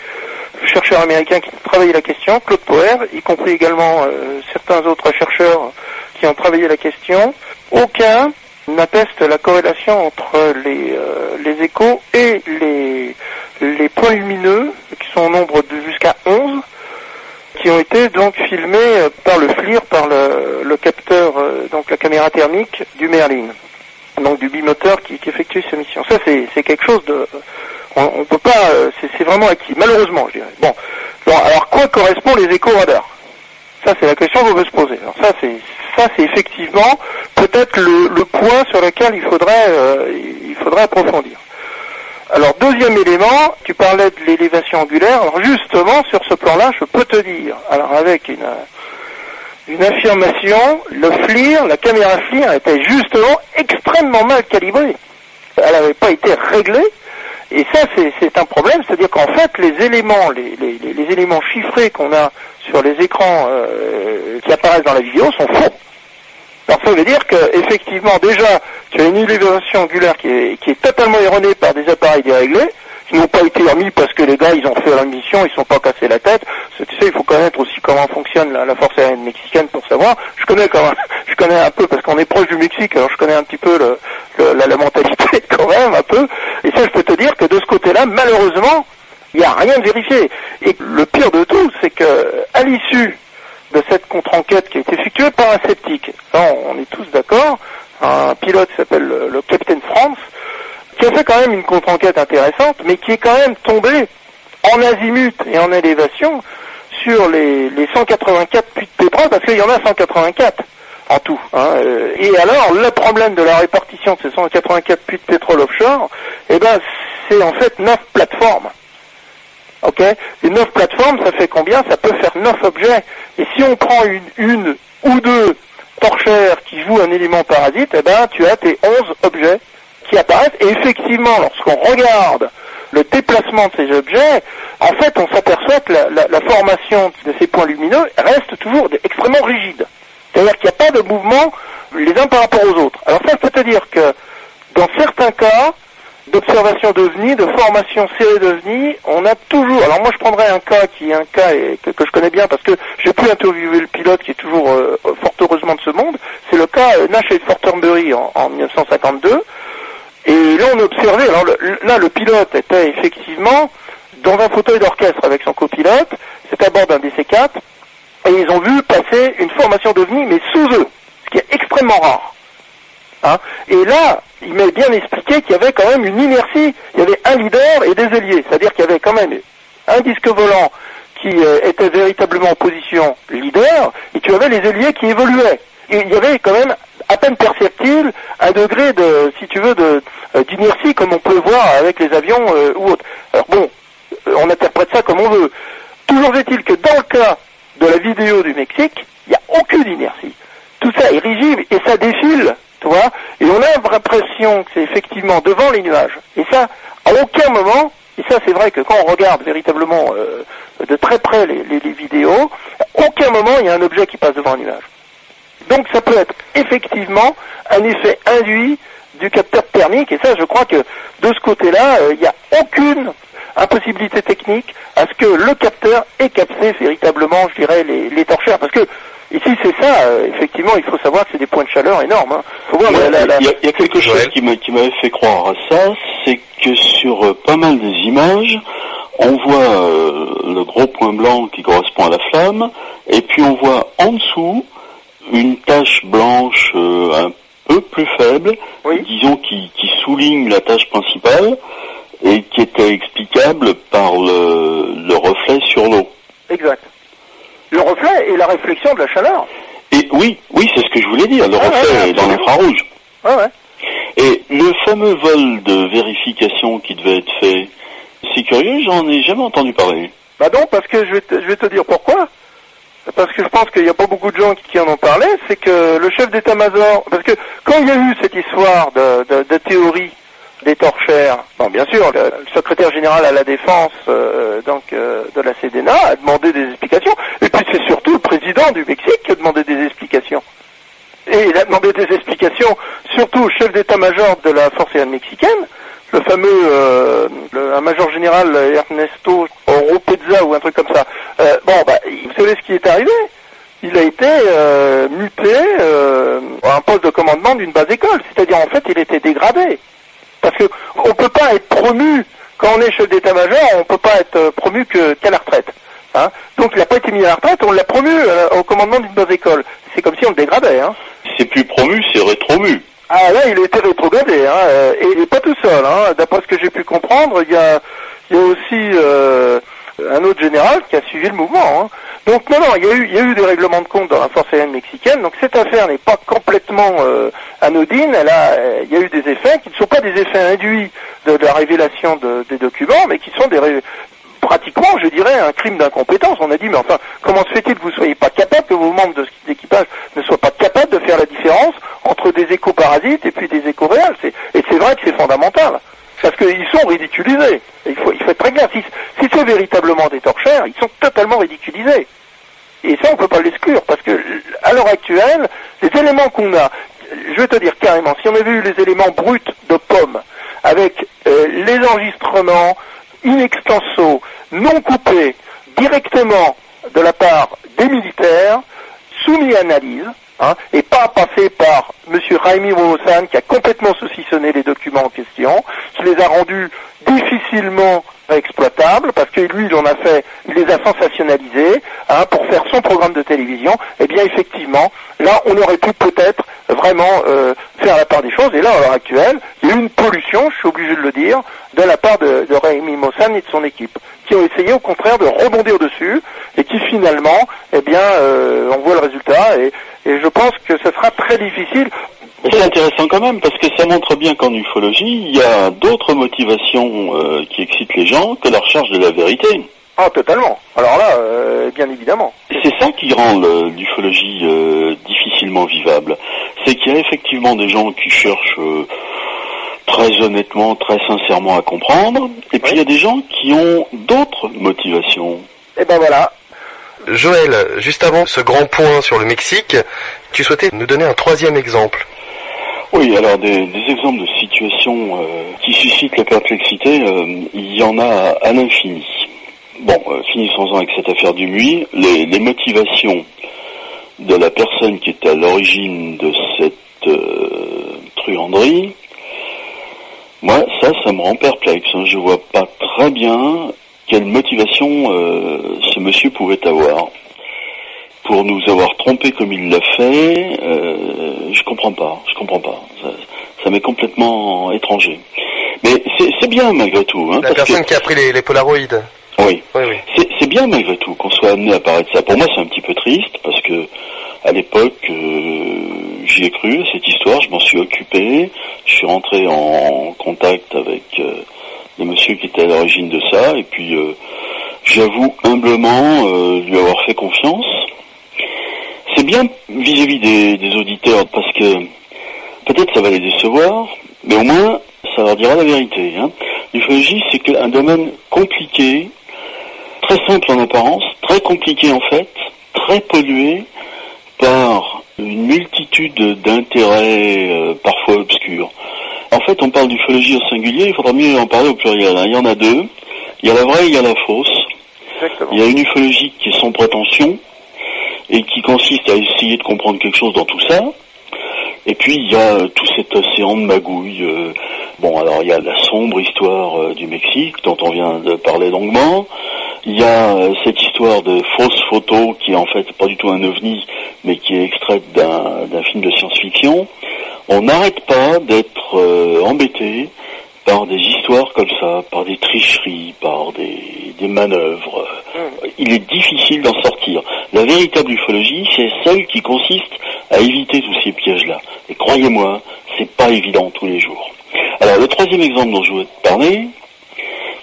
le chercheur américain qui a travaillé la question, Claude Poer, y compris également euh, certains autres chercheurs qui ont travaillé la question. Aucun n'atteste la corrélation entre les, euh, les échos et les, les points lumineux, qui sont au nombre de jusqu'à 11, qui ont été donc filmés euh, par le FLIR, par le, le capteur, donc la caméra thermique du Merlin donc du bimoteur qui, qui effectue sa mission. Ça, c'est quelque chose de... On, on peut pas... Euh, c'est vraiment acquis, malheureusement, je dirais. Bon, alors quoi correspond les échos radars Ça, c'est la question qu'on veut se poser. Alors ça, c'est ça, c'est effectivement peut-être le, le, point sur lequel il faudrait, euh, il faudrait approfondir. Alors, deuxième élément, tu parlais de l'élévation angulaire. Alors, justement, sur ce plan-là, je peux te dire, alors avec une, une affirmation, le FLIR, la caméra FLIR était justement extrêmement mal calibrée. Elle n'avait pas été réglée. Et ça, c'est un problème, c'est-à-dire qu'en fait, les éléments, les, éléments chiffrés qu'on a sur les écrans euh, qui apparaissent dans la vidéo sont faux. Alors ça veut dire qu'effectivement, déjà, tu as une élévation angulaire qui est totalement erronée par des appareils déréglés, qui n'ont pas été remis parce que les gars, ils ont fait leur mission, ils sont pas cassés la tête. Tu sais, il faut connaître aussi comment fonctionne la, force aérienne mexicaine pour savoir. Je connais quand (laughs) je connais un peu parce qu'on est proche du Mexique, alors je connais un petit peu le, la, mentalité (laughs) quand même un peu. Et ça, je peux te dire que de ce côté-là, malheureusement, il n'y a rien de vérifié. Et le pire de tout, c'est que à l'issue de cette contre-enquête qui a été effectuée par un sceptique, on est tous d'accord, un pilote qui s'appelle le, le Capitaine France, qui a fait quand même une contre-enquête intéressante, mais qui est quand même tombé en azimut et en élévation sur les, les 184 puits de pétrole, parce qu'il y en a 184. en tout. Hein. Euh, Et alors, le problème de la répartition de ces 184 puits de pétrole offshore, eh ben, c'est en fait 9 plateformes. Ok? Et 9 plateformes, ça fait combien? Ça peut faire 9 objets. Et si on prend une, une ou deux torchères qui jouent un élément parasite, eh ben, tu as tes 11 objets qui apparaissent. Et effectivement, lorsqu'on regarde le déplacement de ces objets, en fait, on s'aperçoit que la, formation de ces points lumineux reste toujours extrêmement rigide. C'est-à-dire qu'il n'y a pas de mouvement les uns par rapport aux autres. Alors ça, peux te dire que dans certains cas d'observation d'OVNI, de formation serrée d'OVNI, on a toujours... Alors moi, je prendrais un cas qui est un cas que, que je connais bien parce que j'ai pu interviewer le pilote qui est toujours euh, fort heureusement de ce monde. C'est le cas euh, Nash et Fortenberry en, en 1952. Et là, on observait, alors le- là, le pilote était effectivement dans un fauteuil d'orchestre avec son copilote, c'était à bord d'un DC-4, et ils ont vu passer une formation d'OVNI, mais sous eux, ce qui est extrêmement rare. Hein. Et là, il m'a bien expliqué qu'il y avait quand même une inertie, il y avait un leader et des ailiers, c'est-à-dire qu'il y avait quand même un disque volant qui euh, était véritablement en position leader, et tu avais les ailiers qui évoluaient. Et il y avait quand même à peine perceptible un degré de, si tu veux, euh, d'inertie comme on peut voir avec les avions euh, ou autres. Alors bon, euh, on interprète ça comme on veut. Toujours est-il que dans le cas de la vidéo du Mexique, il n'y a aucune inertie. Tout ça est rigide et ça défile, tu vois, et on a l'impression que c'est effectivement devant les nuages. Et ça, à aucun moment, et ça c'est vrai que quand on regarde véritablement de très près les vidéos, à aucun moment il y a un objet qui passe devant un nuage. Donc ça peut être effectivement un effet induit du capteur thermique, et ça je crois que de ce côté-là, euh, il n'y a aucune impossibilité technique à ce que le capteur ait capté véritablement, je dirais, les, les torchères. Parce que ici c'est ça, euh, effectivement, il faut savoir que c'est des points de chaleur énormes. Hein. faut voir Il y, la- a, la- la- il y a- il y a quelque chose qui m'a- qui m'avait fait croire à ça, c'est que sur euh, pas mal des images, on voit euh, le gros point blanc qui correspond à la flamme, et puis on voit en dessous une tache blanche euh, un peu plus faible, Oui. disons qui, qui souligne la tâche principale, et qui était explicable par le, le reflet sur l'eau. Exact. Le reflet et la réflexion de la chaleur. Et oui, oui, c'est ce que je voulais dire, le Ah, reflet ouais, est dans l'infrarouge. Ouais, ouais. Et le fameux vol de vérification qui devait être fait, c'est curieux, j'en ai jamais entendu parler. Bah non, parce que je vais te, je vais te dire pourquoi. Parce que je pense qu'il n'y a pas beaucoup de gens qui, en ont parlé. C'est que le chef d'état-major, parce que quand il y a eu cette histoire de, théorie des torchères, bon, bien sûr, le, le secrétaire général à la défense euh, donc euh, de la CDNA a demandé des explications. Et puis c'est surtout le président du Mexique qui a demandé des explications. Et il a demandé des explications surtout au chef d'état-major de la force aérienne mexicaine, le fameux euh, le- un major général Ernesto Oropeza ou un truc comme ça. Euh, bon, bah, vous savez ce qui est arrivé? Il a été euh, muté euh, à un poste de commandement d'une base école, c'est-à-dire en fait il était dégradé. Parce que on peut pas être promu quand on est chef d'état-major, on peut pas être euh, promu que qu'à la retraite. Hein Donc il n'a pas été mis à la retraite, on l'a promu euh, au commandement d'une base école. C'est comme si on le dégradait. Hein C'est plus promu, c'est rétromu. Ah là, il a été rétrogradé, hein, euh, et pas tout seul. Hein. D'après ce que j'ai pu comprendre, il y a, y a aussi euh, un autre général qui a suivi le mouvement. Hein. Donc non, non, il y, a eu, y a eu des règlements de compte dans la force aérienne mexicaine. Donc cette affaire n'est pas complètement euh, anodine. Il y a eu des effets qui ne sont pas des effets induits de, la révélation de- des documents, mais qui sont des pratiquement, je dirais, un crime d'incompétence. On a dit, mais enfin, comment se fait-il que vous ne soyez pas capable, que vos membres de l'équipage ne soient pas capables de faire la différence entre des éco-parasites et puis des éco-réels Et c'est vrai que c'est fondamental. Parce qu'ils sont ridiculisés. Et il, faut, il faut être très clair. Si, si c'est véritablement des torchères, ils sont totalement ridiculisés. Et ça, on ne peut pas l'exclure, parce que à l'heure actuelle, les éléments qu'on a, je vais te dire carrément, si on avait eu les éléments bruts de pommes, avec euh, les enregistrements in extenso, non coupés, directement de la part des militaires, soumis à analyse, hein, et pas passé par M. Raimi Wosan qui a complètement saucissonné les documents en question, qui les a rendus difficilement exploitables, parce que lui, il en a fait, il les a sensationnalisés, hein, pour faire son programme de télévision, eh bien effectivement, là, on aurait pu peut-être vraiment euh, faire la part des choses. Et là, à l'heure actuelle, il y a eu une pollution, je suis obligé de le dire, de la part de, de Mossan et de son équipe, qui ont essayé au contraire de rebondir dessus et qui finalement, eh bien, euh, on voit le résultat. Et, et je pense que ce sera très difficile. C'est intéressant quand même parce que ça montre bien qu'en ufologie, il y a d'autres motivations euh, qui excitent les gens que la recherche de la vérité. Ah, totalement. Alors là, euh, bien évidemment. Et c'est ça qui rend l'ufologie euh, difficilement vivable. C'est qu'il y a effectivement des gens qui cherchent euh, très honnêtement, très sincèrement à comprendre, et puis il y a des gens qui ont d'autres motivations. Et ben voilà. Joël, juste avant ce grand point sur le Mexique, tu souhaitais nous donner un troisième exemple. Oui, alors des, des exemples de situations euh, qui suscitent la perplexité, euh, il y en a à l'infini. Bon, euh, finissons-en avec cette affaire du Mui. Les, les motivations de la personne qui est à l'origine de cette euh, truanderie, moi, ça, ça me rend perplexe. hein. Je vois pas très bien quelle motivation euh, ce monsieur pouvait avoir. Pour nous avoir trompés comme il l'a fait, euh, je comprends pas, je comprends pas. Ça, ça m'est complètement étranger. Mais c'est c'est bien malgré tout. Hein, La parce que- personne qui a pris les, les polaroïdes. Oui, Oui, oui. c'est bien malgré tout qu'on soit amené à parler de ça. Pour moi, c'est un petit peu triste parce que à l'époque, euh, j'y ai cru à cette histoire, je m'en suis occupé, je suis rentré en contact avec euh, le monsieur qui était à l'origine de ça, et puis euh, j'avoue humblement euh, lui avoir fait confiance. C'est bien vis-à-vis des, des auditeurs parce que peut-être ça va les décevoir, mais au moins ça leur dira la vérité. Hein. L'ufologie, c'est un domaine compliqué, très simple en apparence, très compliqué en fait, très pollué par une multitude d'intérêts euh, parfois obscurs. En fait, on parle d'ufologie au singulier, il faudra mieux en parler au pluriel. hein. Il y en a deux. Il y a la vraie, il y a la fausse. Exactement. Il y a une ufologie qui est sans prétention et qui consiste à essayer de comprendre quelque chose dans tout ça. Et puis il y a euh, tout cet océan de magouilles. euh, bon, alors il y a la sombre histoire euh, du Mexique dont on vient de parler longuement. Il y a cette histoire de fausse photo qui est en fait pas du tout un ovni, mais qui est extraite d'un film de science-fiction. On n'arrête pas d'être embêté par des histoires comme ça, par des tricheries, par des, des manœuvres. Hum. Il est difficile d'en sortir. La véritable ufologie, c'est celle qui consiste à éviter tous ces pièges-là. Et croyez-moi, c'est pas évident tous les jours. Alors, le troisième exemple dont je voulais te parler,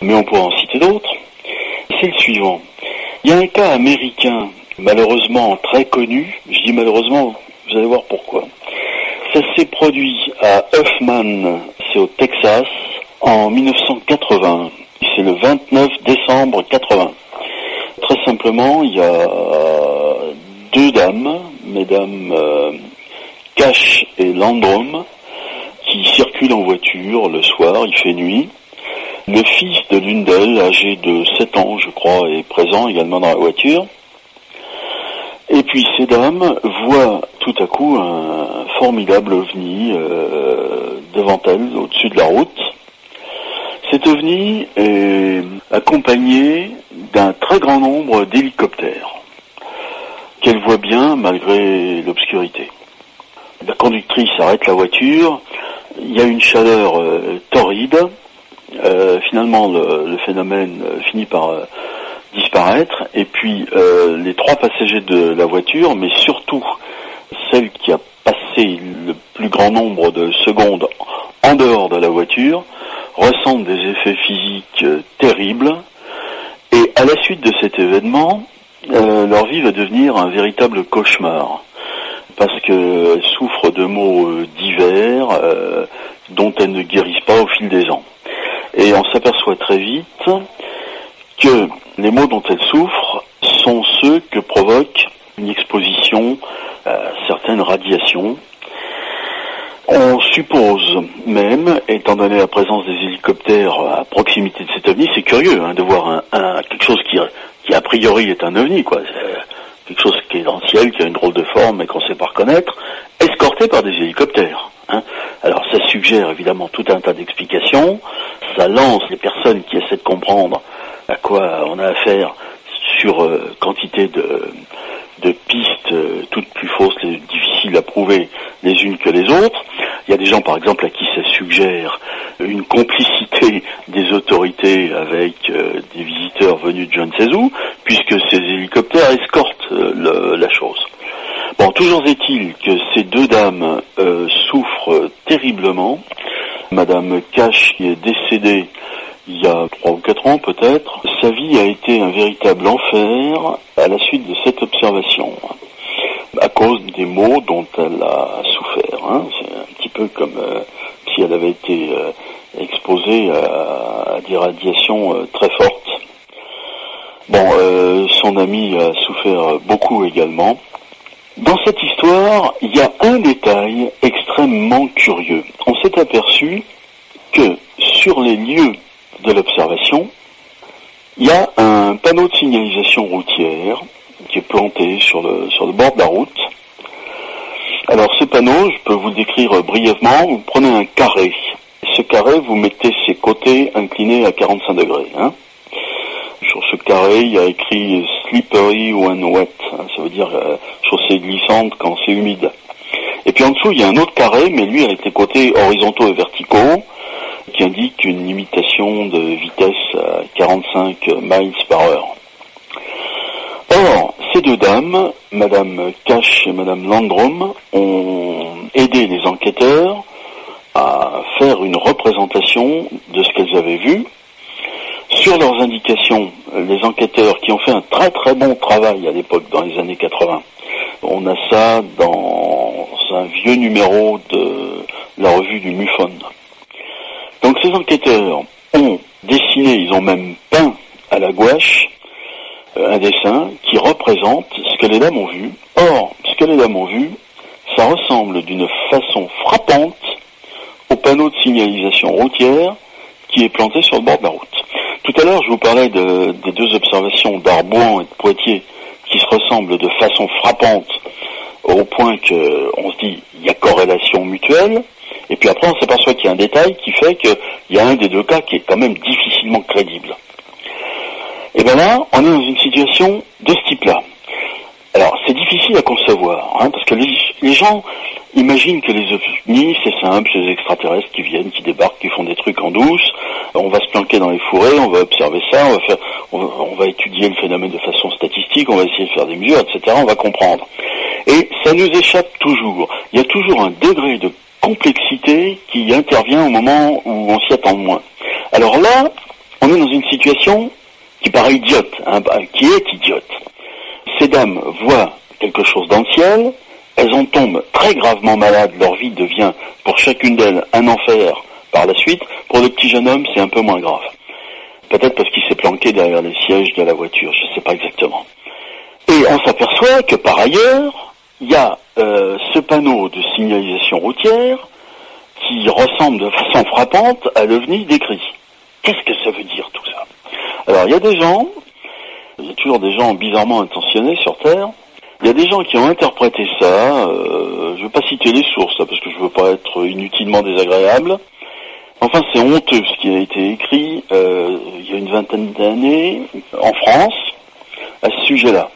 mais on pourra en citer d'autres, c'est le suivant. Il y a un cas américain, malheureusement très connu, je dis malheureusement, vous allez voir pourquoi. Ça s'est produit à Huffman, c'est au Texas, en 1980. C'est le 29 décembre 80. Très simplement, il y a deux dames, mesdames euh, Cash et Landrum, qui circulent en voiture le soir, il fait nuit. Le fils de l'une d'elles, âgé de 7 ans, je crois, est présent également dans la voiture. Et puis ces dames voient tout à coup un formidable ovni euh, devant elles, au-dessus de la route. Cet ovni est accompagné d'un très grand nombre d'hélicoptères qu'elle voit bien malgré l'obscurité. La conductrice arrête la voiture, il y a une chaleur euh, torride, Euh, finalement le, phénomène euh, finit par disparaître. Et puis les trois passagers de la voiture, mais surtout celle qui a passé le plus grand nombre de secondes en dehors de la voiture, ressentent des effets physiques euh, terribles et à la suite de cet événement, euh, leur vie va devenir un véritable cauchemar parce qu'elles souffrent de maux euh, divers dont elles ne guérissent pas au fil des ans. Et on s'aperçoit très vite que les maux dont elles souffrent sont ceux que provoque une exposition à certaines radiations. On suppose même, étant donné la présence des hélicoptères à proximité de cet ovni, c'est curieux hein, de voir quelque chose qui, qui a priori est un ovni, quoi. C'est quelque chose qui est dans le ciel, qui a une drôle de forme et qu'on ne sait pas reconnaître, escorté par des hélicoptères. hein. Alors ça suggère évidemment tout un tas d'explications, ça lance les personnes qui essaient de comprendre à quoi on a affaire sur euh, quantité de, de pistes, euh, toutes plus fausses difficiles à prouver les unes que les autres. Il y a des gens, par exemple, à qui ça suggère une complicité (laughs) des autorités avec euh, des visiteurs venus de je ne sais où, puisque ces hélicoptères escortent la chose. Bon, toujours est-il que ces deux dames souffrent terriblement. Madame Cash, qui est décédée il y a trois ou quatre ans peut-être, sa vie a été un véritable enfer à la suite de cette observation, à cause des maux dont elle a souffert. Hein. C'est un petit peu comme euh, si elle avait été euh, exposée à, des radiations euh, très fortes. Bon, son ami a souffert beaucoup également. Dans cette histoire, il y a un détail extrêmement curieux. On s'est aperçu que sur les lieux de l'observation, il y a un panneau de signalisation routière qui est planté sur le, sur le bord de la route. Alors ce panneau, je peux vous le décrire brièvement, vous prenez un carré. Ce carré, vous mettez ses côtés inclinés à 45 degrés. Hein. Sur ce carré, il y a écrit slippery when wet, hein. ça veut dire euh, chaussée glissante quand c'est humide. Et puis en dessous, il y a un autre carré, mais lui avec les côtés horizontaux et verticaux, qui indique une limitation de vitesse à 45 miles par heure. Or, ces deux dames, Madame Cash et Madame Landrum, ont aidé les enquêteurs à faire une représentation de ce qu'elles avaient vu. Sur leurs indications, les enquêteurs qui ont fait un très très bon travail à l'époque, dans les années 80, on a ça dans un vieux numéro de la revue du MUFON. Donc ces enquêteurs ont dessiné, ils ont même peint à la gouache euh, un dessin qui représente ce que les dames ont vu. Or, ce que les dames ont vu, ça ressemble d'une façon frappante au panneau de signalisation routière qui est planté sur le bord de la route. Tout à l'heure, je vous parlais des deux observations d'Arbouan et de Poitiers qui se ressemblent de façon frappante au point qu'on se dit il y a corrélation mutuelle. Et puis après, on s'aperçoit qu'il y a un détail qui fait qu'il y a un des deux cas qui est quand même difficilement crédible. Et bien là, on est dans une situation de ce type-là. Alors, c'est difficile à concevoir, hein, parce que les, gens imaginent que les ovnis, c'est simple, c'est des extraterrestres qui viennent, qui débarquent, qui font des trucs en douce, on va se planquer dans les fourrés, on va observer ça, on va, on va étudier le phénomène de façon statistique, on va essayer de faire des mesures, etc., on va comprendre. Et ça nous échappe toujours. Il y a toujours un degré de complexité qui intervient au moment où on s'y attend moins. Alors là, on est dans une situation qui paraît idiote, hein, bah, qui est idiote. Ces dames voient quelque chose dans le ciel, elles en tombent très gravement malades, leur vie devient pour chacune d'elles un enfer par la suite. Pour le petit jeune homme, c'est un peu moins grave. Peut-être parce qu'il s'est planqué derrière les sièges de la voiture, je ne sais pas exactement. Et on s'aperçoit que par ailleurs, il y a euh, ce panneau de signalisation routière qui ressemble de façon frappante à l'OVNI décrit. Qu'est-ce que ça veut dire tout ça Alors il y a des gens, il y a toujours des gens bizarrement intentionnés sur Terre, il y a des gens qui ont interprété ça, euh, je ne veux pas citer les sources parce que je ne veux pas être inutilement désagréable, enfin c'est honteux ce qui a été écrit euh, il y a une vingtaine d'années en France à ce sujet-là.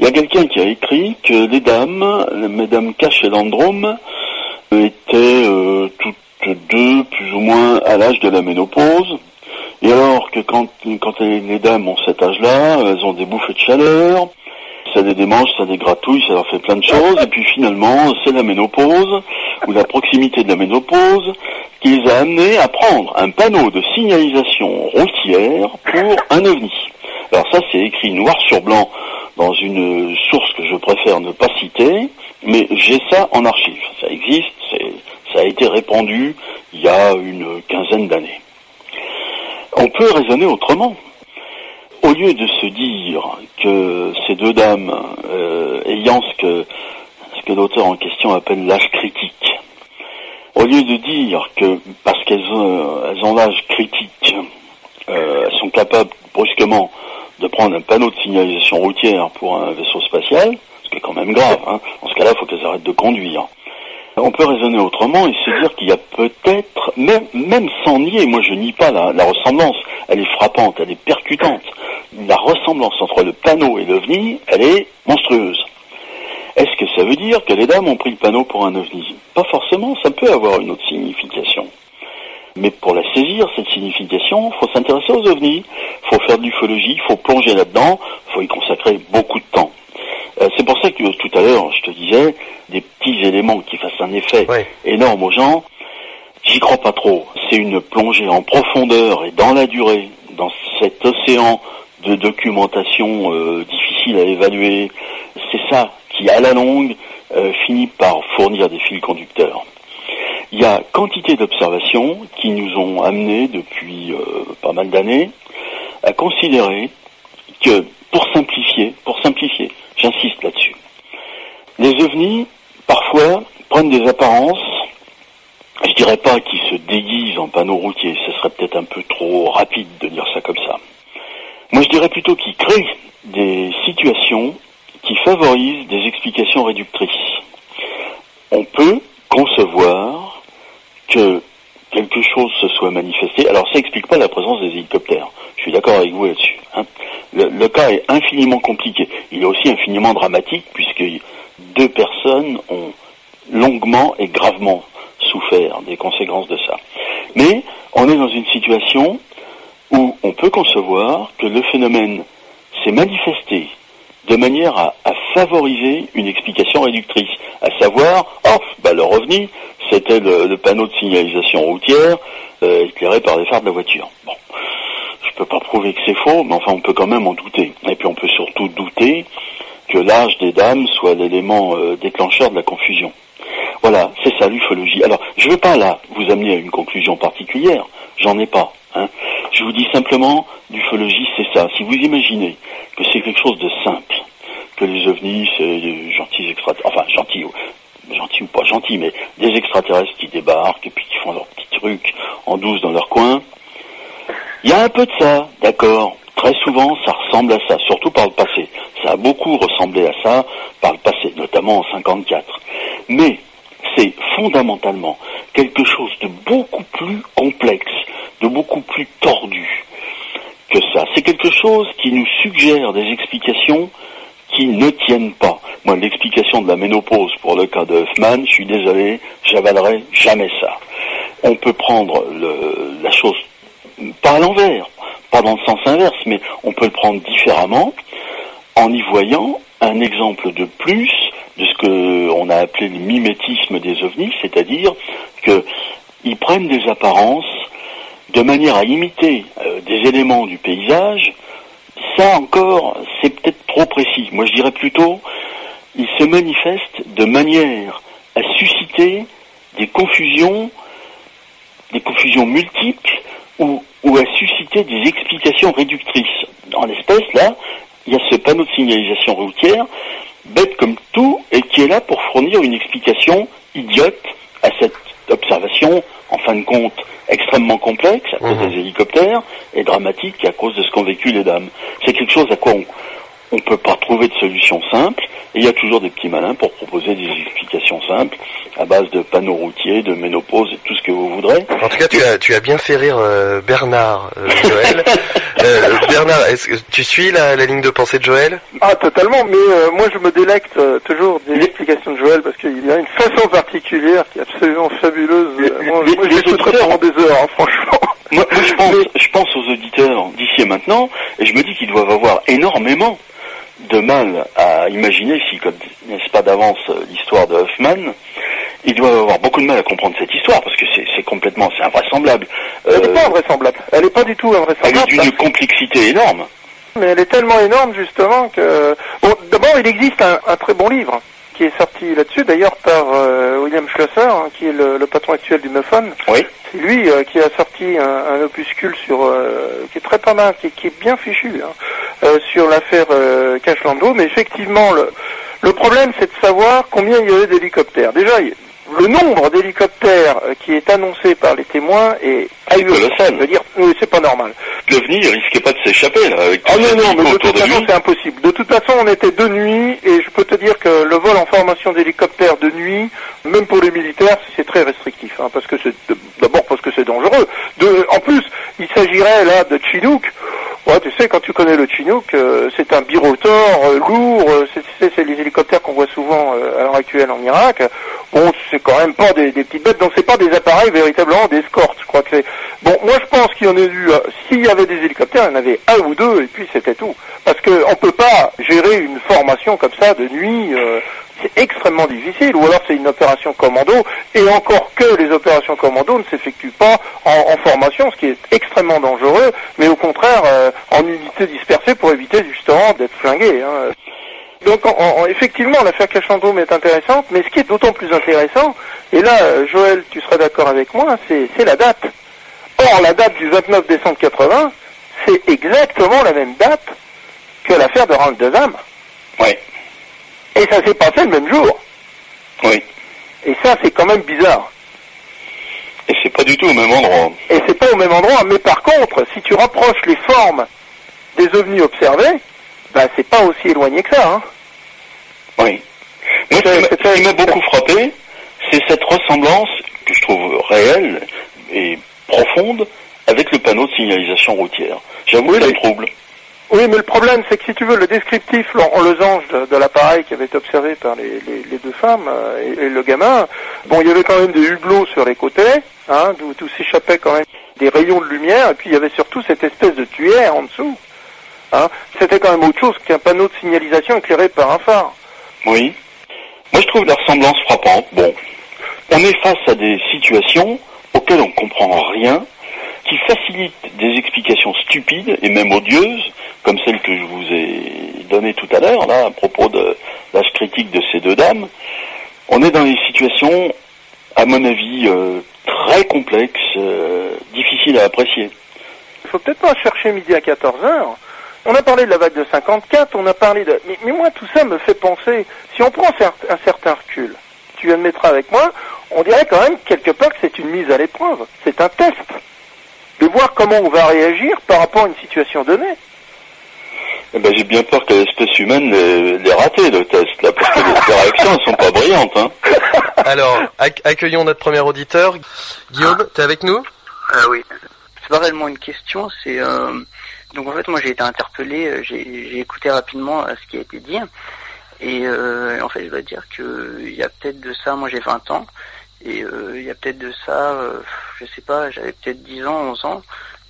Il y a quelqu'un qui a écrit que les dames, mesdames Cash et Landrum, étaient euh, toutes deux plus ou moins à l'âge de la ménopause. Et alors que quand, quand les, dames ont cet âge-là, elles ont des bouffées de chaleur, ça les démange, ça les gratouille, ça leur fait plein de choses, et puis finalement, c'est la ménopause, ou la proximité de la ménopause, qui les a amenés à prendre un panneau de signalisation routière pour un ovni. Alors ça, c'est écrit noir sur blanc dans une source que je préfère ne pas citer, mais j'ai ça en archive. Ça existe, ça a été répandu il y a une quinzaine d'années. On peut raisonner autrement. Au lieu de se dire que ces deux dames, euh, ayant ce que, l'auteur en question appelle l'âge critique, au lieu de dire que parce qu'elles ont, elles ont l'âge critique, euh, elles sont capables brusquement de prendre un panneau de signalisation routière pour un vaisseau spatial, ce qui est quand même grave. Hein. Dans ce cas-là, il faut qu'elles arrêtent de conduire. On peut raisonner autrement et se dire qu'il y a peut-être, même, même sans nier, moi je nie pas la, ressemblance, elle est frappante, elle est percutante. La ressemblance entre le panneau et l'OVNI, elle est monstrueuse. Est-ce que ça veut dire que les dames ont pris le panneau pour un ovni? Pas forcément, ça peut avoir une autre signification. Mais pour la saisir, cette signification, faut s'intéresser aux ovnis, faut faire de l'ufologie, faut plonger là-dedans, faut y consacrer beaucoup de temps. Euh, c'est pour ça que tout à l'heure, je te disais, des petits éléments qui fassent un effet Ouais. énorme aux gens, j'y crois pas trop. C'est une plongée en profondeur et dans la durée, dans cet océan de documentation euh, difficile à évaluer. C'est ça qui, à la longue, euh, finit par fournir des fils conducteurs. Il y a quantité d'observations qui nous ont amenés depuis euh, pas mal d'années à considérer que, pour simplifier, pour simplifier, j'insiste là-dessus, les ovnis, parfois, prennent des apparences, je dirais pas qu'ils se déguisent en panneaux routiers, ce serait peut-être un peu trop rapide de dire ça comme ça. Moi, je dirais plutôt qu'ils créent des situations qui favorisent des explications réductrices. On peut concevoir que quelque chose se soit manifesté. Alors ça explique pas la présence des hélicoptères. Je suis d'accord avec vous là-dessus. hein. Le, le cas est infiniment compliqué. Il est aussi infiniment dramatique puisque deux personnes ont longuement et gravement souffert des conséquences de ça. Mais on est dans une situation où on peut concevoir que le phénomène s'est manifesté de manière à, à favoriser une explication réductrice, à savoir, oh, bah le revenu, c'était le, panneau de signalisation routière euh, éclairé par les phares de la voiture. Bon, je peux pas prouver que c'est faux, mais enfin on peut quand même en douter. Et puis on peut surtout douter que l'âge des dames soit l'élément euh, déclencheur de la confusion. Voilà, c'est ça l'ufologie. Alors, je ne veux pas là vous amener à une conclusion particulière, j'en ai pas. Hein. Je vous dis simplement, l'ufologie c'est ça. Si vous imaginez que c'est quelque chose de simple, que les ovnis c'est des gentils extraterrestres, enfin gentils, ou- gentils ou pas gentils, mais des extraterrestres qui débarquent et puis qui font leurs petits trucs en douce dans leur coin, il y a un peu de ça, d'accord. Très souvent, ça ressemble à ça, surtout par le passé. Ça a beaucoup ressemblé à ça par le passé, notamment en 54. Mais c'est fondamentalement quelque chose de beaucoup plus complexe, de beaucoup plus tordu que ça. C'est quelque chose qui nous suggère des explications qui ne tiennent pas. Moi, l'explication de la ménopause pour le cas de Hoffman, je suis désolé, j'avalerai jamais ça. On peut prendre la chose pas à l'envers, pas dans le sens inverse, mais on peut le prendre différemment en y voyant un exemple de plus de ce que on a appelé le mimétisme des ovnis, c'est-à-dire que ils prennent des apparences de manière à imiter euh, des éléments du paysage. Ça encore, c'est peut-être trop précis. Moi, je dirais plutôt, ils se manifestent de manière à susciter des confusions, des confusions multiples ou, ou à susciter des explications réductrices. En l'espèce, là, il y a ce panneau de signalisation routière, bête comme tout, et qui est là pour fournir une explication idiote à cette observation, en fin de compte, extrêmement complexe à cause Mhm. des hélicoptères et dramatique à cause de ce qu'ont vécu les dames. C'est quelque chose à quoi on on peut pas trouver de solution simple, et il y a toujours des petits malins pour proposer des explications simples à base de panneaux routiers, de ménopause et tout ce que vous voudrez. En tout cas, tu as, tu as bien fait rire euh, Bernard, euh, Joël. (laughs) Euh, Bernard, est-ce que tu suis la, la ligne de pensée de Joël? Ah, totalement, mais euh, moi je me délecte euh, toujours des explications de Joël parce qu'il a une façon particulière qui est absolument fabuleuse. Les- moi, les- moi les j'écouterai auditeurs- pendant des heures, hein, franchement. Moi, moi, je, pense, je pense aux auditeurs d'ici et maintenant, et je me dis qu'ils doivent avoir énormément de mal à imaginer, s'ils connaissent pas d'avance euh, l'histoire de Hoffman, ils doivent avoir beaucoup de mal à comprendre cette histoire, parce que c'est complètement, c'est invraisemblable. Elle n'est Euh, pas invraisemblable. Elle n'est pas du tout elle est invraisemblable. d'une complexité énorme. Mais elle est tellement énorme justement que... Bon, d'abord, il existe un, un très bon livre qui est sorti là-dessus, d'ailleurs par euh, William Schlosser, hein, qui est le, le patron actuel du. Oui. C'est lui euh, qui a sorti un, un opuscule sur euh, qui est très pas mal, qui, qui est bien fichu, hein, sur l'affaire euh, Cash Lando. Mais effectivement, le, le problème, c'est de savoir combien il y avait d'hélicoptères. Déjà, le nombre d'hélicoptères euh, qui est annoncé par les témoins est ahurissant. Colossal. Je veux dire, oui, c'est pas normal. L'OVNI, risquait pas de s'échapper, là, avec Ah non, non, mais de toute façon, c'est impossible. De toute façon, on était de nuit, et je peux te dire que le vol en formation d'hélicoptère de nuit, même pour les militaires, c'est très restrictif, hein, parce que c'est d'abord parce que c'est dangereux. De, en plus, il s'agirait là de Chinook. Ouais, tu sais, quand tu connais le Chinook, euh, c'est un birotor euh, lourd, euh, c'est, les hélicoptères qu'on voit souvent euh, à l'heure actuelle en Irak. Bon, c'est quand même pas des, petites bêtes, donc c'est pas des appareils véritablement d'escorte. Je crois que c'est. Bon, moi je pense qu'il y en a eu. euh, S'il y avait des hélicoptères, il y en avait un ou deux, et puis c'était tout. Parce que on peut pas gérer une formation comme ça de nuit. C'est extrêmement difficile, ou alors c'est une opération commando, et encore que les opérations commando ne s'effectuent pas en, formation, ce qui est extrêmement dangereux, mais au contraire euh, en unité dispersée pour éviter justement d'être flingué. hein. Donc en- en- effectivement, l'affaire Cachandome est intéressante, mais ce qui est d'autant plus intéressant, et là euh, Joël, tu seras d'accord avec moi, c'est la date. Or, la date du 29 décembre 80, c'est exactement la même date que l'affaire de Rank de Zam. Oui, Et ça s'est passé le même jour. oui. Et ça, c'est quand même bizarre. Et c'est pas du tout au même endroit. Et c'est pas au même endroit, mais par contre, si tu rapproches les formes des ovnis observés, bah c'est pas aussi éloigné que ça. Hein. Oui. Moi, ce qui m'a- beaucoup frappé, c'est cette ressemblance que je trouve réelle et profonde avec le panneau de signalisation routière. J'avoue Oui, ça me trouble. Oui, mais le problème, c'est que si tu veux, le descriptif en losange de, l'appareil qui avait été observé par les, les- deux femmes euh, et, le gamin, bon, il y avait quand même des hublots sur les côtés, hein, d'où s'échappaient quand même des rayons de lumière, et puis il y avait surtout cette espèce de tuyère en dessous. Hein. C'était quand même autre chose qu'un panneau de signalisation éclairé par un phare. Oui. Moi, je trouve la ressemblance frappante. Bon, on est face à des situations auxquelles on comprend rien, qui facilitent des explications stupides et même odieuses, comme celle que je vous ai donnée tout à l'heure, là, à propos de l'âge critique de ces deux dames. On est dans des situations, à mon avis, euh, très complexes, euh, difficiles à apprécier. Il faut peut-être pas chercher midi à 14 heures. On a parlé de la vague de 54, on a parlé de... Mais, moi, tout ça me fait penser, si on prend un certain recul, tu admettras avec moi, on dirait quand même quelque part que c'est une mise à l'épreuve. C'est un test. De voir comment on va réagir par rapport à une situation donnée. Eh ben, j'ai bien peur que l'espèce humaine l'ait l'ait raté, le test, là, parce que les, (laughs) réactions, elles sont pas brillantes, hein. Alors, ac- accueillons notre premier auditeur. Guillaume, t'es avec nous? Euh, oui. C'est pas réellement une question, c'est euh, donc en fait moi j'ai été interpellé, euh, j'ai j'ai écouté rapidement euh, ce qui a été dit et euh, en fait je dois dire que il y a peut-être de ça, moi j'ai 20 ans et euh, il y a peut-être de ça, euh, je sais pas, j'avais peut-être 10 ans, 11 ans,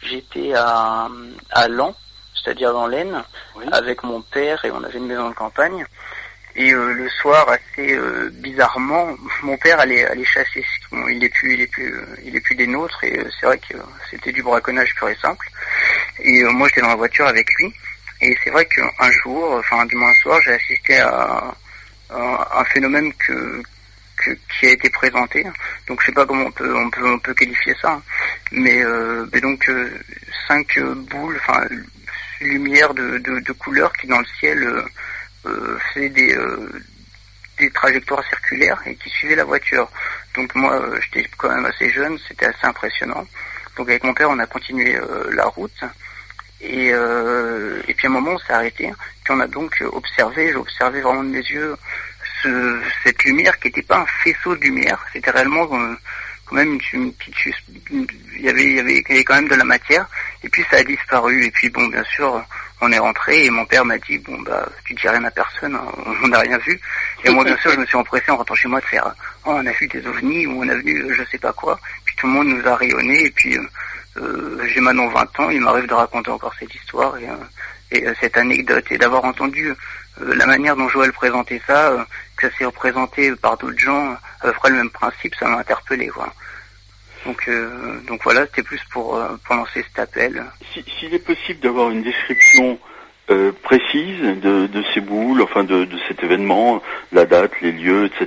j'étais à à Lens, c'est-à-dire dans l'Aisne, Oui. avec mon père et on avait une maison de campagne. Et euh, le soir, assez euh, bizarrement, mon père allait, allait chasser. Bon, il est plus, il est plus, euh, il est plus des nôtres. Et euh, c'est vrai que c'était du braconnage pur et simple. Et euh, moi, j'étais dans la voiture avec lui. Et c'est vrai qu'un jour, enfin du moins un soir, j'ai assisté à, à un phénomène que, qui a été présenté. Donc je sais pas comment on peut, on peut, qualifier ça. Mais, euh, donc euh, cinq boules, enfin lumière de, couleurs qui dans le ciel euh, euh, fait des, des trajectoires circulaires et qui suivaient la voiture. Donc moi, j'étais quand même assez jeune, c'était assez impressionnant. Donc avec mon père, on a continué la route. Et, et puis à un moment, on s'est arrêté. Puis on a donc observé, j'ai observé vraiment de mes yeux ce, cette lumière qui n'était pas un faisceau de lumière. C'était réellement euh, quand même une, petite... Il y, avait, quand même de la matière. Et puis ça a disparu. Et puis bon, bien sûr, on est rentré et mon père m'a dit, bon bah, tu dis rien à personne, hein, (laughs) on n'a rien vu. Et moi, bien sûr, je me suis empressé en rentrant chez moi de faire, oh, on a vu des ovnis ou on a vu je sais pas quoi. Puis tout le monde nous a rayonné et puis euh, euh, j'ai maintenant 20 ans, il m'arrive de raconter encore cette histoire et, et cette anecdote et d'avoir entendu la manière dont Joël présentait ça, que ça s'est représenté par d'autres gens, à peu près le même principe, ça m'a interpellé quoi. Donc, euh, donc voilà, c'était plus pour, euh, pour lancer cet appel. Si- S'il est possible d'avoir une description euh, précise de, de ces boules, enfin de, de cet événement, la date, les lieux, etc.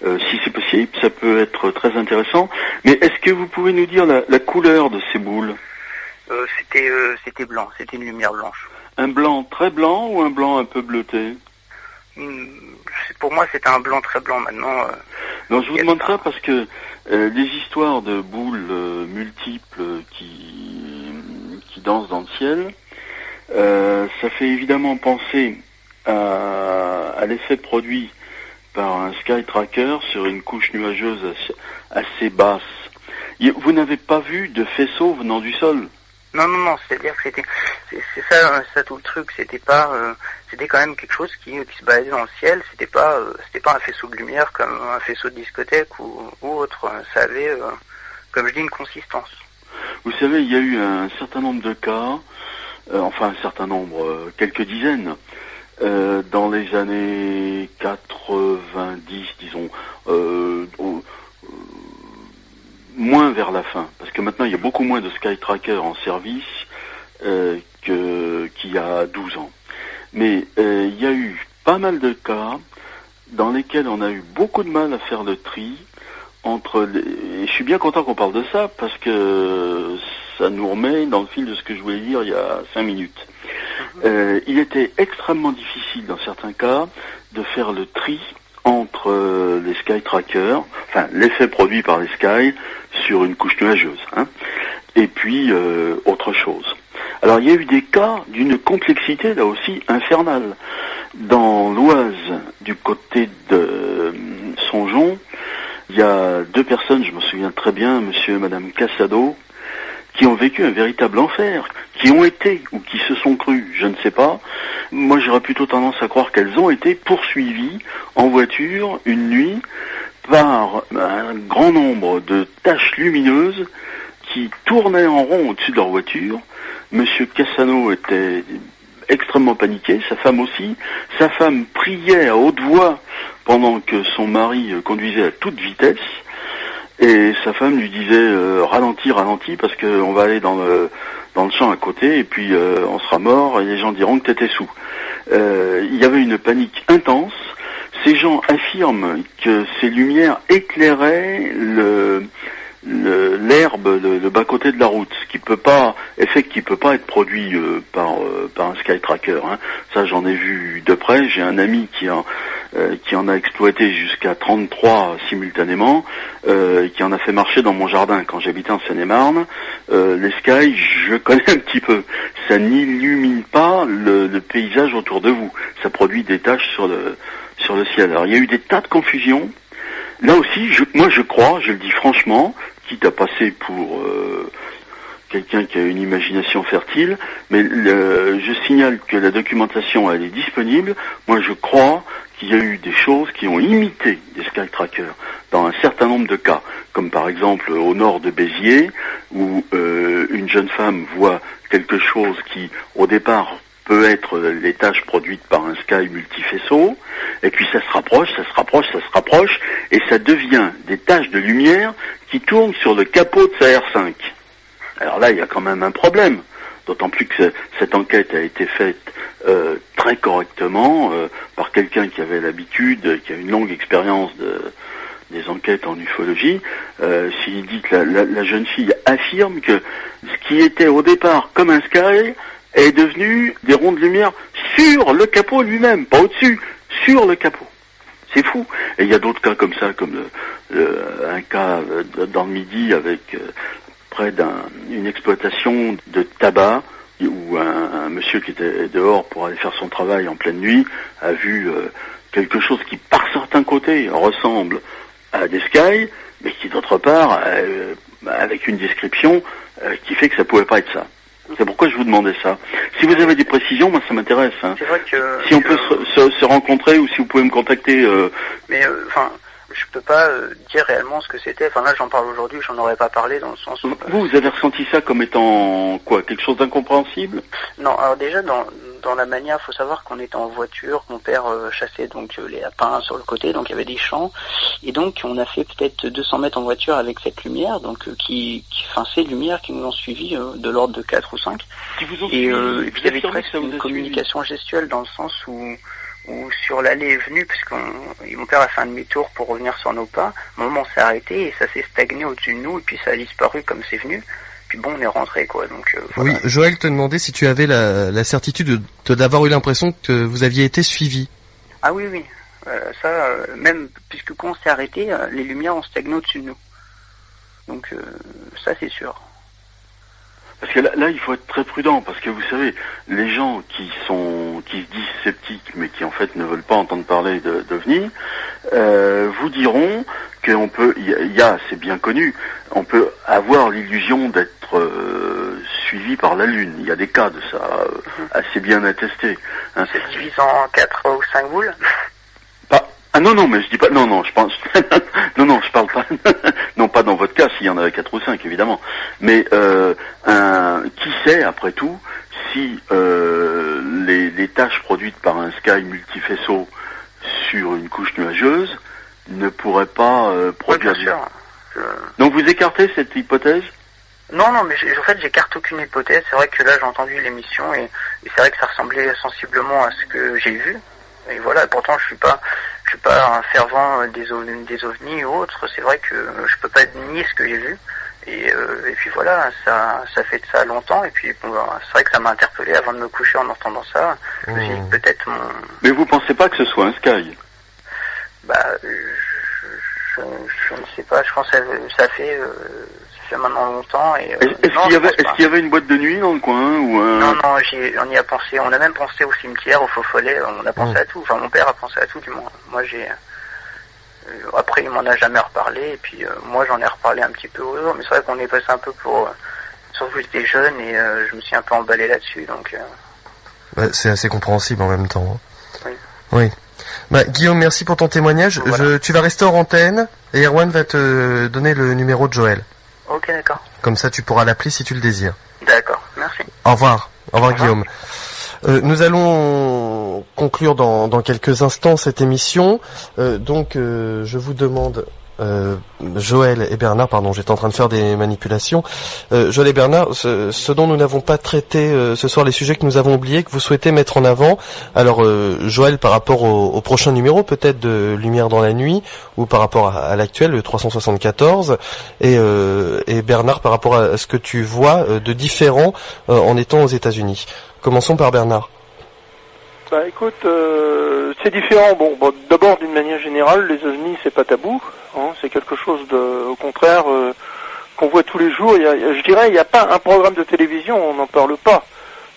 si c'est possible, ça peut être très intéressant. Mais est-ce que vous pouvez nous dire la, la couleur de ces boules? C'était c'était blanc, c'était une lumière blanche. Un blanc très blanc ou un blanc un peu bleuté? Pour moi, c'était un blanc très blanc. Maintenant, euh, Non, je vous demande ça parce que euh, les histoires de boules euh, multiples qui, qui dansent dans le ciel, ça fait évidemment penser à, à l'effet produit par un sky tracker sur une couche nuageuse assez, basse. Vous n'avez pas vu de faisceau venant du sol? Non, non, non, c'est-à-dire que c'était. C'est ça, ça tout le truc. C'était pas, euh, c'était quand même quelque chose qui, qui se baladait dans le ciel. C'était pas, euh, c'était pas un faisceau de lumière comme un faisceau de discothèque ou, autre. Ça avait, euh, comme je dis, une consistance. Vous savez, il y a eu un certain nombre de cas, enfin un certain nombre, quelques dizaines, dans les années 90, disons, moins vers la fin, parce que maintenant il y a beaucoup moins de Skytracker en service euh, qu'il y a 12 ans. Mais euh, il y a eu pas mal de cas dans lesquels on a eu beaucoup de mal à faire le tri entre les... Et je suis bien content qu'on parle de ça parce que ça nous remet dans le fil de ce que je voulais dire il y a 5 minutes. Mhm. Euh, il était extrêmement difficile dans certains cas de faire le tri entre euh, les Sky Trackers, enfin l'effet produit par les Sky sur une couche nuageuse, hein, et puis euh, autre chose. Alors il y a eu des cas d'une complexité là aussi infernale. Dans l'Oise, du côté de euh, Songeon, il y a deux personnes, je me souviens très bien, monsieur et madame Cassado, qui ont vécu un véritable enfer, qui ont été ou qui se sont crus, je ne sais pas. Moi, j'aurais plutôt tendance à croire qu'elles ont été poursuivies en voiture une nuit par un grand nombre de taches lumineuses qui tournaient en rond au-dessus de leur voiture. Monsieur Cassano était extrêmement paniqué, sa femme aussi. Sa femme priait à haute voix pendant que son mari conduisait à toute vitesse. Et sa femme lui disait euh, ralentis, ralentis, parce qu'on va aller dans le, dans le champ à côté, et puis euh, on sera mort, et les gens diront que tu étais sous. Euh, il y avait une panique intense. Ces gens affirment que ces lumières éclairaient le, l'herbe, le, bas-côté de la route, ce qui peut pas, effet qui peut pas être produit euh, par euh, par un Skytracker. Hein. Ça, j'en ai vu de près. J'ai un ami qui en euh, qui en a exploité jusqu'à 33 simultanément, qui en a fait marcher dans mon jardin quand j'habitais en Seine-et-Marne. les Sky, je (laughs) connais un petit peu. Ça n'illumine pas le, paysage autour de vous. Ça produit des taches sur le sur le ciel. Alors, il y a eu des tas de confusions. Là aussi, moi je crois, je le dis franchement, quitte à passer pour euh, quelqu'un qui a une imagination fertile, mais je signale que la documentation elle est disponible. Moi je crois qu'il y a eu des choses qui ont imité des Skytrackers dans un certain nombre de cas, comme par exemple au nord de Béziers, où euh, une jeune femme voit quelque chose qui au départ peut être les tâches produites par un Sky multifaisceau, et puis ça se rapproche, ça se rapproche, ça se rapproche, et ça devient des taches de lumière qui tournent sur le capot de sa R5. Alors là, il y a quand même un problème, d'autant plus que cette enquête a été faite euh, très correctement euh, par quelqu'un qui avait l'habitude, qui a une longue expérience de, des enquêtes en ufologie, euh, s'il dit que la, la, jeune fille affirme que ce qui était au départ comme un Sky est devenu des ronds de lumière sur le capot lui-même, pas au-dessus, sur le capot. C'est fou. Et il y a d'autres cas comme ça, comme un cas dans le midi avec euh, près d'une exploitation de tabac où un, monsieur qui était dehors pour aller faire son travail en pleine nuit a vu euh, quelque chose qui par certains côtés ressemble à des skies, mais qui d'autre part euh, avec une description qui fait que ça pouvait pas être ça. C'est pourquoi je vous demandais ça. Si vous avez des précisions, moi ça m'intéresse. Hein. C'est vrai que si on peut se, se, rencontrer ou si vous pouvez me contacter. Euh... Mais euh, enfin, je peux pas euh, dire réellement ce que c'était. Enfin là, j'en parle aujourd'hui, j'en aurais pas parlé dans le sens. Où, vous, vous avez ressenti ça comme étant quoi Quelque chose d'incompréhensible? Non. Alors déjà dans dans la manière, faut savoir qu'on était en voiture, mon père euh, chassait donc les lapins sur le côté, donc il y avait des champs, et donc on a fait peut-être 200 mètres en voiture avec cette lumière, donc qui, qui, enfin ces lumières qui nous ont suivis de l'ordre de 4 ou 5. Qui vous ont et, il y avait presque une communication gestuelle dans le sens où ou sur l'allée et venue, puisque mon père a fait un demi-tour pour revenir sur nos pas. Au moment on s'est arrêté et ça s'est stagné au-dessus de nous et puis ça a disparu comme c'est venu. Puis bon, on est rentré quoi. Donc euh, oui, Joël te demandait si tu avais la, certitude d'avoir eu l'impression que vous aviez été suivi. Ah oui, oui. Euh, ça, euh, même puisque quand on s'est arrêté, les lumières ont stagné au-dessus de nous. Donc ça c'est sûr. Parce que là, il faut être très prudent, parce que vous savez, les gens qui sont, qui se disent sceptiques, mais qui en fait ne veulent pas entendre parler d'OVNI, euh, vous diront qu'on peut, il y a, c'est bien connu, on peut avoir l'illusion d'être euh, suivi par la Lune. Il y a des cas de ça euh, assez bien attestés. Hein. C'est divisé en 4 ou 5 boules Ah non, non, mais je dis pas... Non, non, je pense... (laughs) non, non, je parle pas... (laughs) non, pas dans votre cas, s'il y en avait 4 ou 5, évidemment. Mais euh, un... qui sait, après tout, si euh, les, les tâches produites par un sky multifaisceau sur une couche nuageuse ne pourraient pas euh, Oui, bien produire... du- sûr. Je- Donc vous écartez cette hypothèse? Non, non, mais en fait, j'écarte aucune hypothèse. C'est vrai que là, j'ai entendu l'émission et, et c'est vrai que ça ressemblait sensiblement à ce que j'ai vu. Et voilà, pourtant, je suis pas, je suis pas un fervent des, ov- des ovnis ou autres. C'est vrai que je peux pas nier ce que j'ai vu. Et, euh, et puis voilà, ça, ça fait de ça longtemps. Et puis, bon, bah, c'est vrai que ça m'a interpellé avant de me coucher en entendant ça. Je me suis dit que peut-être mon, Mais vous pensez pas que ce soit un sky? Bah, je, je, je ne sais pas. Je pense que ça, ça fait, euh, maintenant longtemps. Et, euh, Est-ce qu'il y avait, pense est-ce pas. qu'il y avait une boîte de nuit dans le coin ou un... Non, non, j'y- on y a pensé. On a même pensé au cimetière, au faux follet. On a pensé Mm. à tout. Enfin, mon père a pensé à tout, du moins. Moi, j'ai. euh, après, il m'en a jamais reparlé. Et puis, euh, moi, j'en ai reparlé un petit peu aux autres. Mais c'est vrai qu'on est passé un peu pour. Euh, surtout, j'étais jeune et euh, je me suis un peu emballé là-dessus. Donc, euh, Ouais, c'est assez compréhensible en même temps. hein. Oui. Oui. Bah, Guillaume, merci pour ton témoignage. Voilà. Je, tu vas rester hors antenne et Erwan va te donner le numéro de Joël. Ok, d'accord. Comme ça, tu pourras l'appeler si tu le désires. D'accord. Merci. Au revoir. Au revoir, Au revoir. Guillaume. Euh, nous allons conclure dans, dans quelques instants cette émission. Euh, donc, euh, je vous demande, euh, Joël et Bernard, pardon, j'étais en train de faire des manipulations. Euh, Joël et Bernard, ce, dont nous n'avons pas traité euh, ce soir, les sujets que nous avons oubliés, que vous souhaitez mettre en avant. Alors, Joël, par rapport au, prochain numéro, peut-être de Lumière dans la nuit, ou par rapport à, l'actuel, le 374, et, et Bernard, par rapport à ce que tu vois de différent en étant aux États-Unis. Commençons par Bernard. Bah écoute, c'est différent. Bon, bon, d'abord d'une manière générale, les ovnis c'est pas tabou. Hein, c'est quelque chose de, au contraire, euh, qu'on voit tous les jours. Je dirais, il n'y a pas un programme de télévision, on n'en parle pas.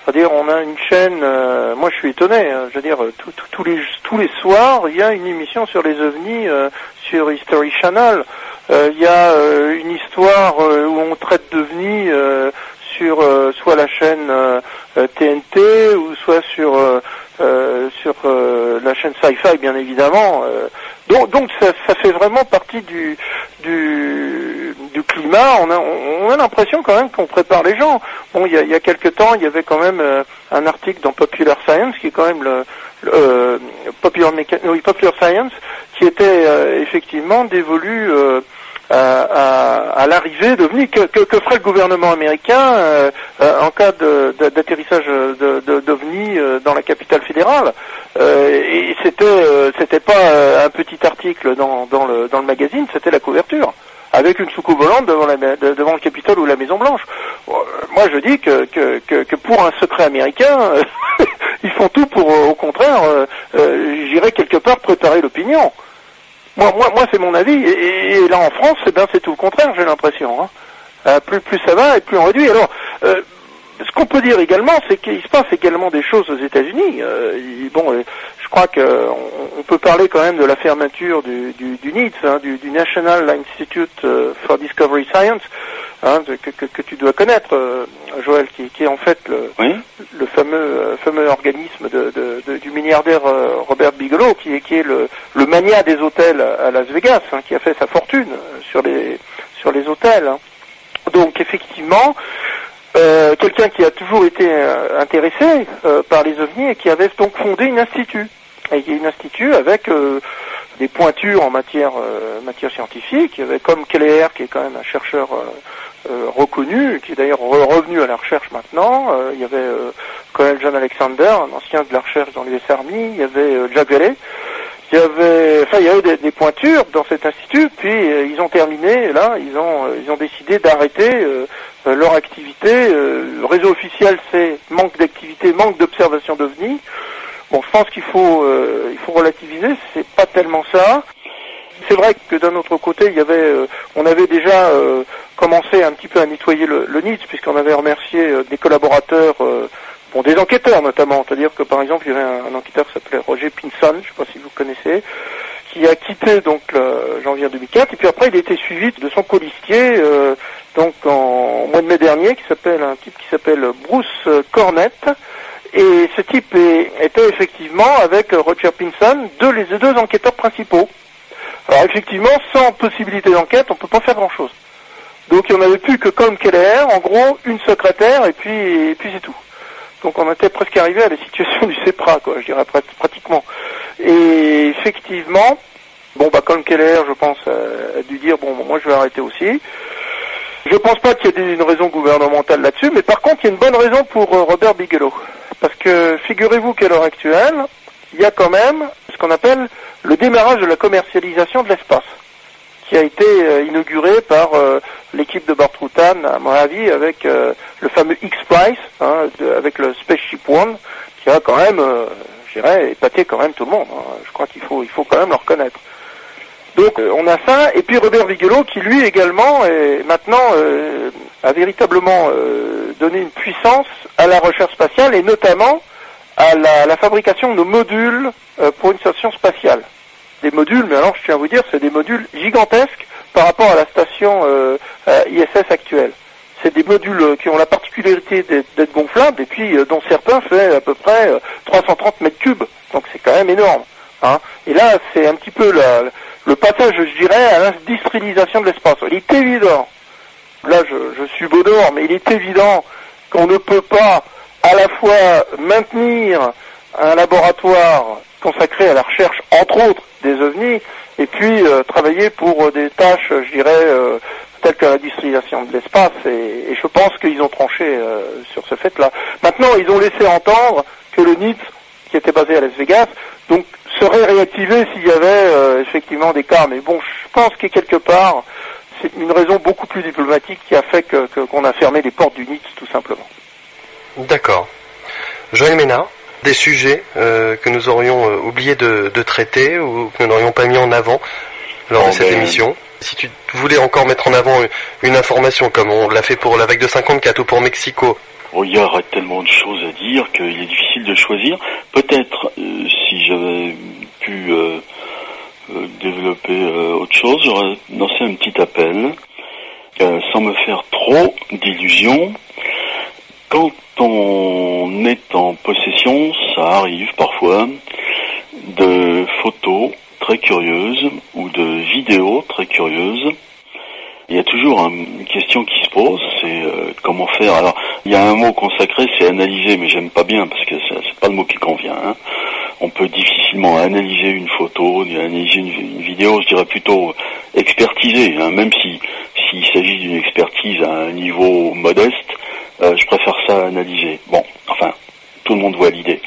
C'est-à-dire, on a une chaîne. euh, moi, je suis étonné. hein, je veux dire, tout- tout- tous les tous les soirs, il y a une émission sur les ovnis euh, sur History Channel. Euh, Il y a euh, une histoire euh, où on traite d'ovnis euh, sur euh, soit la chaîne euh, euh, TNT ou soit sur euh, euh, sur euh, la chaîne Sci-Fi, bien évidemment. euh. donc, donc ça, ça fait vraiment partie du du, climat. On a, on a l'impression quand même qu'on prépare les gens. Bon, il y a, il y a quelques temps, il y avait quand même euh, un article dans Popular Science qui quand même le, euh, Popular, Popular Science qui était euh, effectivement dévolu euh, à, à- à l'arrivée d'OVNI. Que, que, que ferait le gouvernement américain euh, euh, en cas de- de- d'atterrissage de, de, d'OVNI euh, dans la capitale fédérale? Euh, Et c'était euh, c'était pas euh, un petit article dans, dans, le, dans le magazine, c'était la couverture avec une soucoupe volante devant, la, de- devant le Capitole ou la Maison Blanche. Euh, moi, je dis que, que, que, que pour un secret américain, euh, (laughs) ils font tout pour, euh, au contraire, euh, euh, j'irais quelque part préparer l'opinion. Moi, moi, moi, c'est mon avis. Et, là, en France, eh ben, c'est tout le contraire, j'ai l'impression. Hein. Euh, plus, plus ça va et plus on réduit. Alors, euh, ce qu'on peut dire également, c'est qu'il se passe également des choses aux États-Unis. Euh, bon, euh, je crois que on, peut parler quand même de la fermeture du, du, du NIDS, hein, du, du National Institute euh, for Discovery Science, hein, de- que, que, que tu dois connaître, euh, Joël, qui, qui est en fait le, Oui le fameux fameux organisme de, du milliardaire Robert Bigelow, qui est qui est le, le mania des hôtels à Las Vegas, hein, qui a fait sa fortune sur les sur les hôtels. Donc effectivement, euh, quelqu'un qui a toujours été euh, intéressé euh, par les ovnis et qui avait donc fondé une institut, et une institut avec euh, des pointures en matière euh, matière scientifique. Il y avait comme Keller, qui est quand même un chercheur reconnu, qui est d'ailleurs re- revenu à la recherche maintenant. Il y avait Colonel John Alexander, un ancien de la recherche dans l'US Army. Il y avait Jack Valley. Il y avait, enfin, il y avait des, pointures dans cet institut, puis euh, ils ont terminé. Là, ils ont, euh, ils ont décidé d'arrêter euh, leur activité. Le réseau officiel, c'est manque d'activité, manque d'observation d'OVNI. Bon, je pense qu'il faut, il faut relativiser. C'est pas tellement ça. C'est vrai que d'un autre côté, il y avait, on avait déjà commencé un petit peu à nettoyer le, le puisqu'on avait remercié des collaborateurs, bon, des enquêteurs notamment. C'est-à-dire que par exemple, il y avait un, enquêteur qui s'appelait Roger Pinson, je ne sais pas si vous connaissez, qui a quitté donc le janvier 2004, et puis après il a été suivi de son colistier euh, donc en mois de mai dernier, qui s'appelle un type qui s'appelle Bruce Cornett. Et ce type est- était effectivement avec Roger Pinson, deux, les deux enquêteurs principaux. Alors effectivement, sans possibilité d'enquête, on peut pas faire grand-chose. Donc il n'y en avait plus que Colm Keller, en gros, une secrétaire, et puis c'est tout. Donc on était presque arrivé à la situation du CEPRA, quoi, je dirais prat- pratiquement. Et effectivement, bon bah Colm Keller, je pense, a, a dû dire, bon moi je vais arrêter aussi. Je pense pas qu'il y ait une raison gouvernementale là-dessus, mais par contre il y a une bonne raison pour euh, Robert Bigelow. Parce que figurez-vous qu'à l'heure actuelle, il y a quand même ce qu'on appelle le démarrage de la commercialisation de l'espace, qui a été euh, inauguré par euh, l'équipe de Bart Rutan, à mon avis, avec euh, le fameux X-Prize, hein, avec le Spaceship One, qui a quand même, je dirais, épaté quand même tout le monde. hein. Je crois qu'il faut, il faut quand même le reconnaître. Donc on a ça, et puis Robert Bigelow qui lui également est maintenant a véritablement donné une puissance à la recherche spatiale et notamment à la, la fabrication de modules pour une station spatiale. Des modules, mais alors je tiens à vous dire, c'est des modules gigantesques par rapport à la station euh, ISS actuelle. C'est des modules euh, qui ont la particularité d'être gonflables et puis euh, dont certains fait à peu près euh, 330 mètres cubes. Donc c'est quand même énorme. Hein. Et là, c'est un petit peu le passage, je dirais, à l'industrialisation de l'espace. Il est évident, là je, je suis dehors, mais il est évident qu'on ne peut pas à la fois maintenir un laboratoire consacré à la recherche, entre autres, des ovnis, et puis euh, travailler pour euh, des tâches, je dirais, euh, telles que l'industrialisation de l'espace, et, je pense qu'ils ont tranché sur ce fait-là. Maintenant, ils ont laissé entendre que le NIT, qui était basé à Las Vegas, donc serait réactivé s'il y avait effectivement des cas. Mais bon, je pense que quelque part, c'est une raison beaucoup plus diplomatique qui a fait que que- qu'on a fermé les portes du NIT, tout simplement. D'accord. Joël Ménard, des sujets euh, que nous aurions euh, oublié de, de traiter ou que nous n'aurions pas mis en avant lors de Oh, cette ben- émission. Si tu voulais encore mettre en avant une, une information comme on l'a fait pour la vague de 54 ou pour Mexico, Oh, il y aurait tellement de choses à dire qu'il est difficile de choisir. Peut-être euh, si j'avais pu euh, euh, développer euh, autre chose, j'aurais lancé un petit appel, euh, sans me faire trop d'illusions. Quand on en possession, ça arrive parfois, de photos très curieuses ou de vidéos très curieuses. Il y a toujours un- une question qui se pose, c'est euh, comment faire. Alors, il y a un mot consacré, c'est analyser, mais j'aime pas bien parce que c'est pas le mot qui convient. hein. On peut difficilement analyser une photo, analyser une, vidéo, je dirais plutôt expertiser, hein, même si s'il s'agit d'une expertise à un niveau modeste, euh, je préfère ça analyser. Bon, enfin, tout le monde voit l'idée.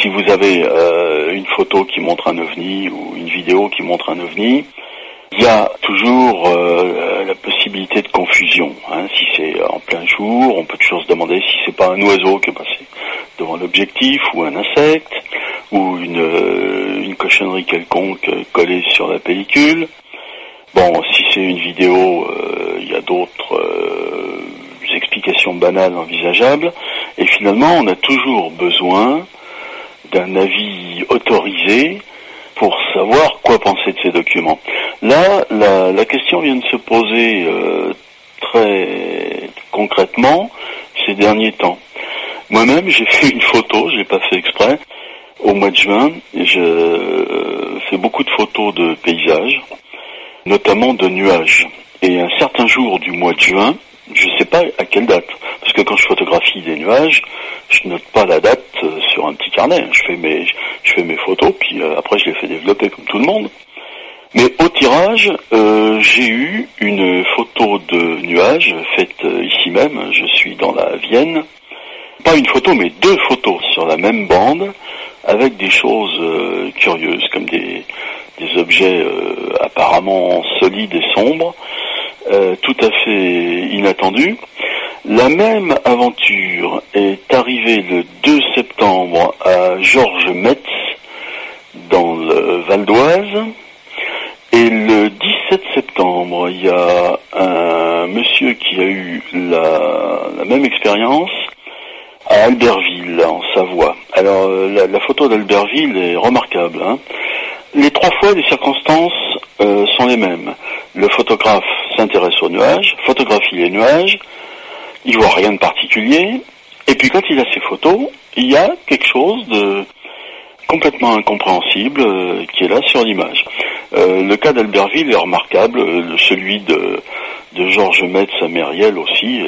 Si vous avez euh, une photo qui montre un ovni ou une vidéo qui montre un ovni, il y a toujours euh, la possibilité de confusion. hein. Si c'est en plein jour, on peut toujours se demander si c'est pas un oiseau qui est passé devant l'objectif ou un insecte ou une, euh, cochonnerie quelconque collée sur la pellicule. Bon, si c'est une vidéo, il y a d'autres explications banales envisageables. Et finalement, on a toujours besoin d'un avis autorisé pour savoir quoi penser de ces documents. Là, la, question vient de se poser euh, très concrètement ces derniers temps. Moi-même, (laughs) j'ai fait une photo, je l'ai pas fait exprès, au mois de juin. Je euh, fais beaucoup de photos de paysages, notamment de nuages. Et un certain jour du mois de juin, je ne sais pas à quelle date, parce que quand je photographie des nuages, je note pas la date euh, sur un petit carnet. Je fais mes, je fais mes photos, puis euh, après je les fais développer comme tout le monde. Mais au tirage, euh, j'ai eu une photo de nuages faite ici même. Je suis dans la Vienne. Pas une photo, mais deux photos sur la même bande, avec des choses curieuses, comme des, des objets apparemment solides et sombres, euh, tout à fait inattendus. La même aventure est arrivée le 2 septembre à Georges Metz, dans le Val d'Oise. Et le 17 septembre, il y a un monsieur qui a eu la, même expérience à Albertville, en Savoie. Alors, euh, la, la photo d'Albertville est remarquable. hein. Les trois fois, les circonstances euh, sont les mêmes. le photographe s'intéresse aux nuages, photographie les nuages, il voit rien de particulier, et puis quand il a ses photos, il y a quelque chose de complètement incompréhensible euh, qui est là sur l'image. Euh, le cas d'Albertville est remarquable, euh, celui de, de Georges Metz à Mériel aussi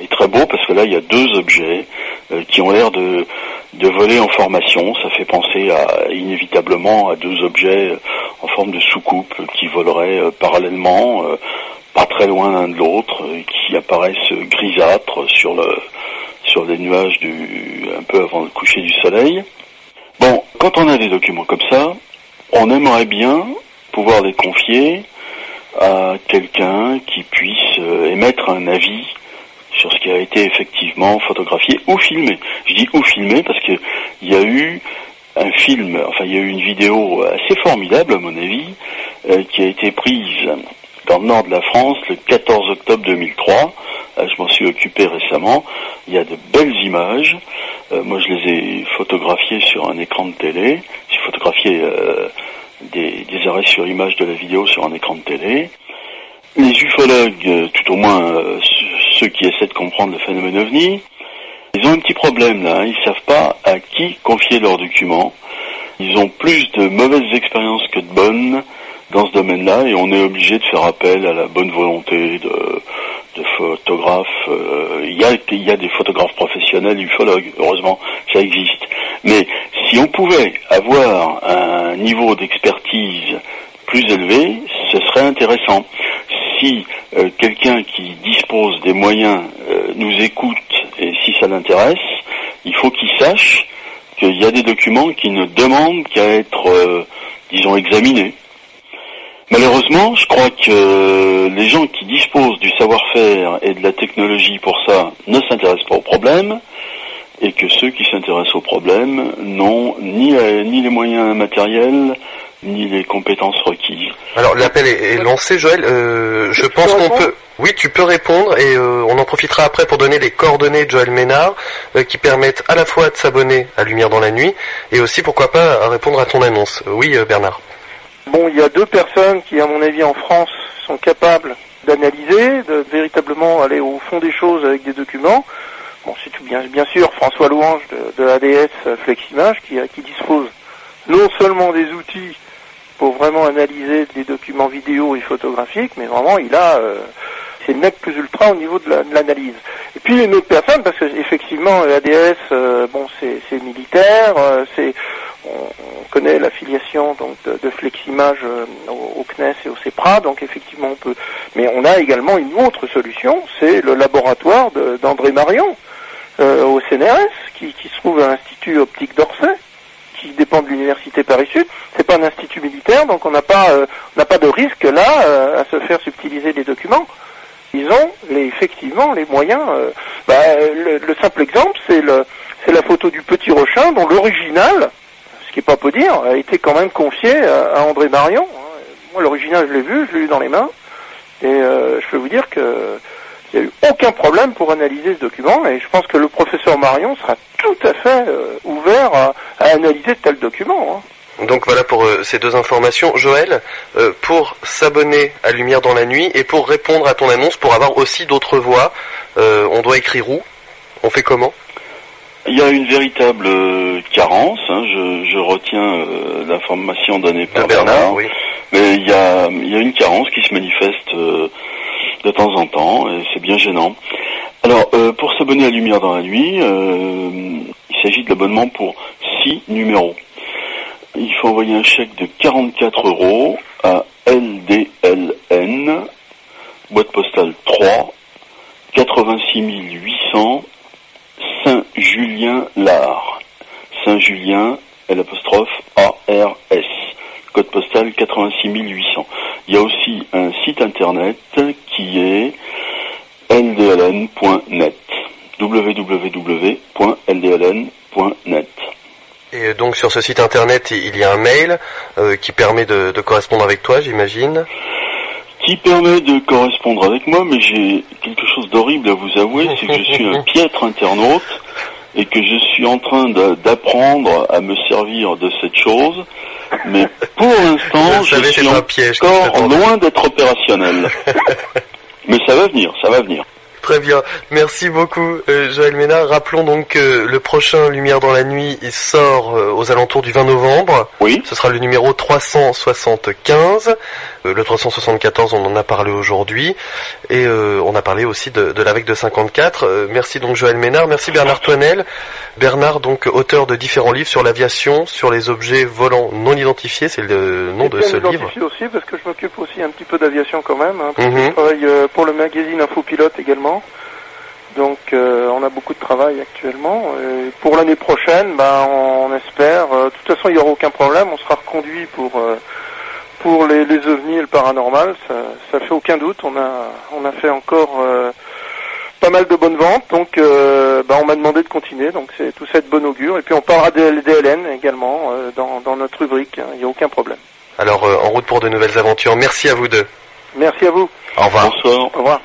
est très beau parce que là il y a deux objets euh, qui ont l'air de, de voler en formation. Ça fait penser à, inévitablement à deux objets euh, en forme de soucoupe qui voleraient euh, parallèlement, euh, pas très loin l'un de l'autre, euh, qui apparaissent grisâtres sur le sur les nuages du un peu avant le coucher du soleil. Bon, quand on a des documents comme ça, on aimerait bien pouvoir les confier à quelqu'un qui puisse euh, émettre un avis sur ce qui a été effectivement photographié ou filmé. Je dis ou filmé parce que il y a eu un film, enfin il y a eu une vidéo assez formidable à mon avis, euh, qui a été prise dans le nord de la France le 14 octobre 2003. Euh, je m'en suis occupé récemment. Il y a de belles images. Euh, moi je les ai photographiées sur un écran de télé. J'ai photographié euh, des, des arrêts sur image de la vidéo sur un écran de télé. Les ufologues, tout au moins ceux- qui essaient de comprendre le phénomène ovni, ils ont un petit problème là, hein. ils savent pas à qui confier leurs documents. Ils ont plus de mauvaises expériences que de bonnes dans ce domaine-là et on est obligé de faire appel à la bonne volonté de, photographes. Euh, Il y, y a des photographes professionnels ufologues, heureusement, ça existe. Mais si on pouvait avoir un niveau d'expertise plus élevé, ce serait intéressant. Si euh, quelqu'un qui dispose des moyens euh, nous écoute et si ça l'intéresse, il faut qu'il sache qu'il y a des documents qui ne demandent qu'à être, euh, disons, examinés. Malheureusement, je crois que les gens qui disposent du savoir-faire et de la technologie pour ça ne s'intéressent pas au problème et que ceux qui s'intéressent au problème n'ont ni, ni les moyens matériels ni les compétences requises. Alors l'appel est, est lancé, Joël. Euh, je pense qu'on peut. Oui, tu peux répondre et euh, on en profitera après pour donner les coordonnées de Joël Ménard euh, qui permettent à la fois de s'abonner à Lumière dans la nuit et aussi pourquoi pas à répondre à ton annonce. Oui, euh, Bernard. Bon, il y a deux personnes qui, à mon avis, en France, sont capables d'analyser, de véritablement aller au fond des choses avec des documents. Bon, c'est tout bien, bien sûr François Louange de, de ADS Fleximage qui, qui dispose non seulement des outils pour vraiment analyser des documents vidéo et photographiques, mais vraiment il a, euh, c'est le mec plus ultra au niveau de la- de l'analyse. Et puis une autre personne, parce que effectivement ADS, euh, bon, c'est militaire, euh, c'est on, on connaît l'affiliation donc de, de Fleximage euh, au, au CNES et au CEPRA, donc effectivement on peut. Mais on a également une autre solution, c'est le laboratoire d'André Marion euh, au CNRS, qui, qui se trouve à l'Institut optique d'Orsay, qui dépend de l'université Paris Sud. C'est pas un institut militaire, donc on n'a pas euh, on n'a pas de risque là euh, à se faire subtiliser les documents. Ils ont effectivement les moyens. euh, bah, le, le simple exemple, c'est la photo du petit Rochin dont l'original, ce qui est pas peu dire, a été quand même confié à, André Marion. Moi, l'original, je l'ai vu, je l'ai eu dans les mains, et je peux vous dire que il n'y a eu aucun problème pour analyser ce document, et je pense que le professeur Marion sera tout à fait euh, ouvert à, à analyser tel document. hein. Donc voilà pour euh, ces deux informations. Joël, euh, pour s'abonner à Lumière dans la nuit et pour répondre à ton annonce, pour avoir aussi d'autres voix, euh, on doit écrire où? On fait comment? Il y a une véritable carence, hein, je, je retiens euh, l'information donnée par Bernard, oui. mais il y a, il y a une carence qui se manifeste euh, de temps en temps, et c'est bien gênant. Alors, euh, pour s'abonner à Lumière dans la nuit, euh, il s'agit de l'abonnement pour 6 numéros. Il faut envoyer un chèque de 44 euros à LDLN, boîte postale 3, 86 800, Saint-Julien-Lard. Saint-Julien, l'apostrophe A-R-S. Code postal 86 800. Il y a aussi un site internet qui est ldln.net. www.ldln.net. Et donc sur ce site internet, il y a un mail euh, qui permet de, de correspondre avec toi, j'imagine? Qui permet de correspondre avec moi, mais j'ai quelque chose d'horrible à vous avouer, c'est que je suis un (laughs) piètre internaute et que je suis en train d'apprendre à me servir de cette chose. Mais pour l'instant, Je suis piège. encore loin d'être opérationnel. (laughs) Mais ça va venir, ça va venir. Très bien, merci beaucoup euh, Joël Ménard. Rappelons donc que le prochain Lumière dans la nuit, il sort euh, aux alentours du 20 novembre. Oui, Ce sera le numéro 375. Euh, le 374, on en a parlé aujourd'hui. Et euh, on a parlé aussi de, de l'AVEC de 54. Euh, merci donc Joël Ménard. Merci Bernard Toinel. Bernard, donc auteur de différents livres sur l'aviation, sur les objets volants non identifiés. C'est le nom de ce livre. aussi parce que je m'occupe aussi un petit peu d'aviation quand même. hein, parce que Mhm. Je travaille euh, pour le magazine Infopilote également. Donc euh, on a beaucoup de travail actuellement. Et pour l'année prochaine, ben, on espère. euh, de toute façon, il n'y aura aucun problème. On sera reconduit pour euh, pour les, les ovnis et le paranormal. Ça, ça fait aucun doute. On a on a fait encore euh, pas mal de bonnes ventes. Donc euh, ben, on m'a demandé de continuer. Donc c'est tout ça de bon augure. Et puis on parlera des DLN également euh, dans, dans notre rubrique. hein. Il n'y a aucun problème. Alors euh, en route pour de nouvelles aventures. Merci à vous deux. Merci à vous. Au revoir. bonsoir. Au revoir.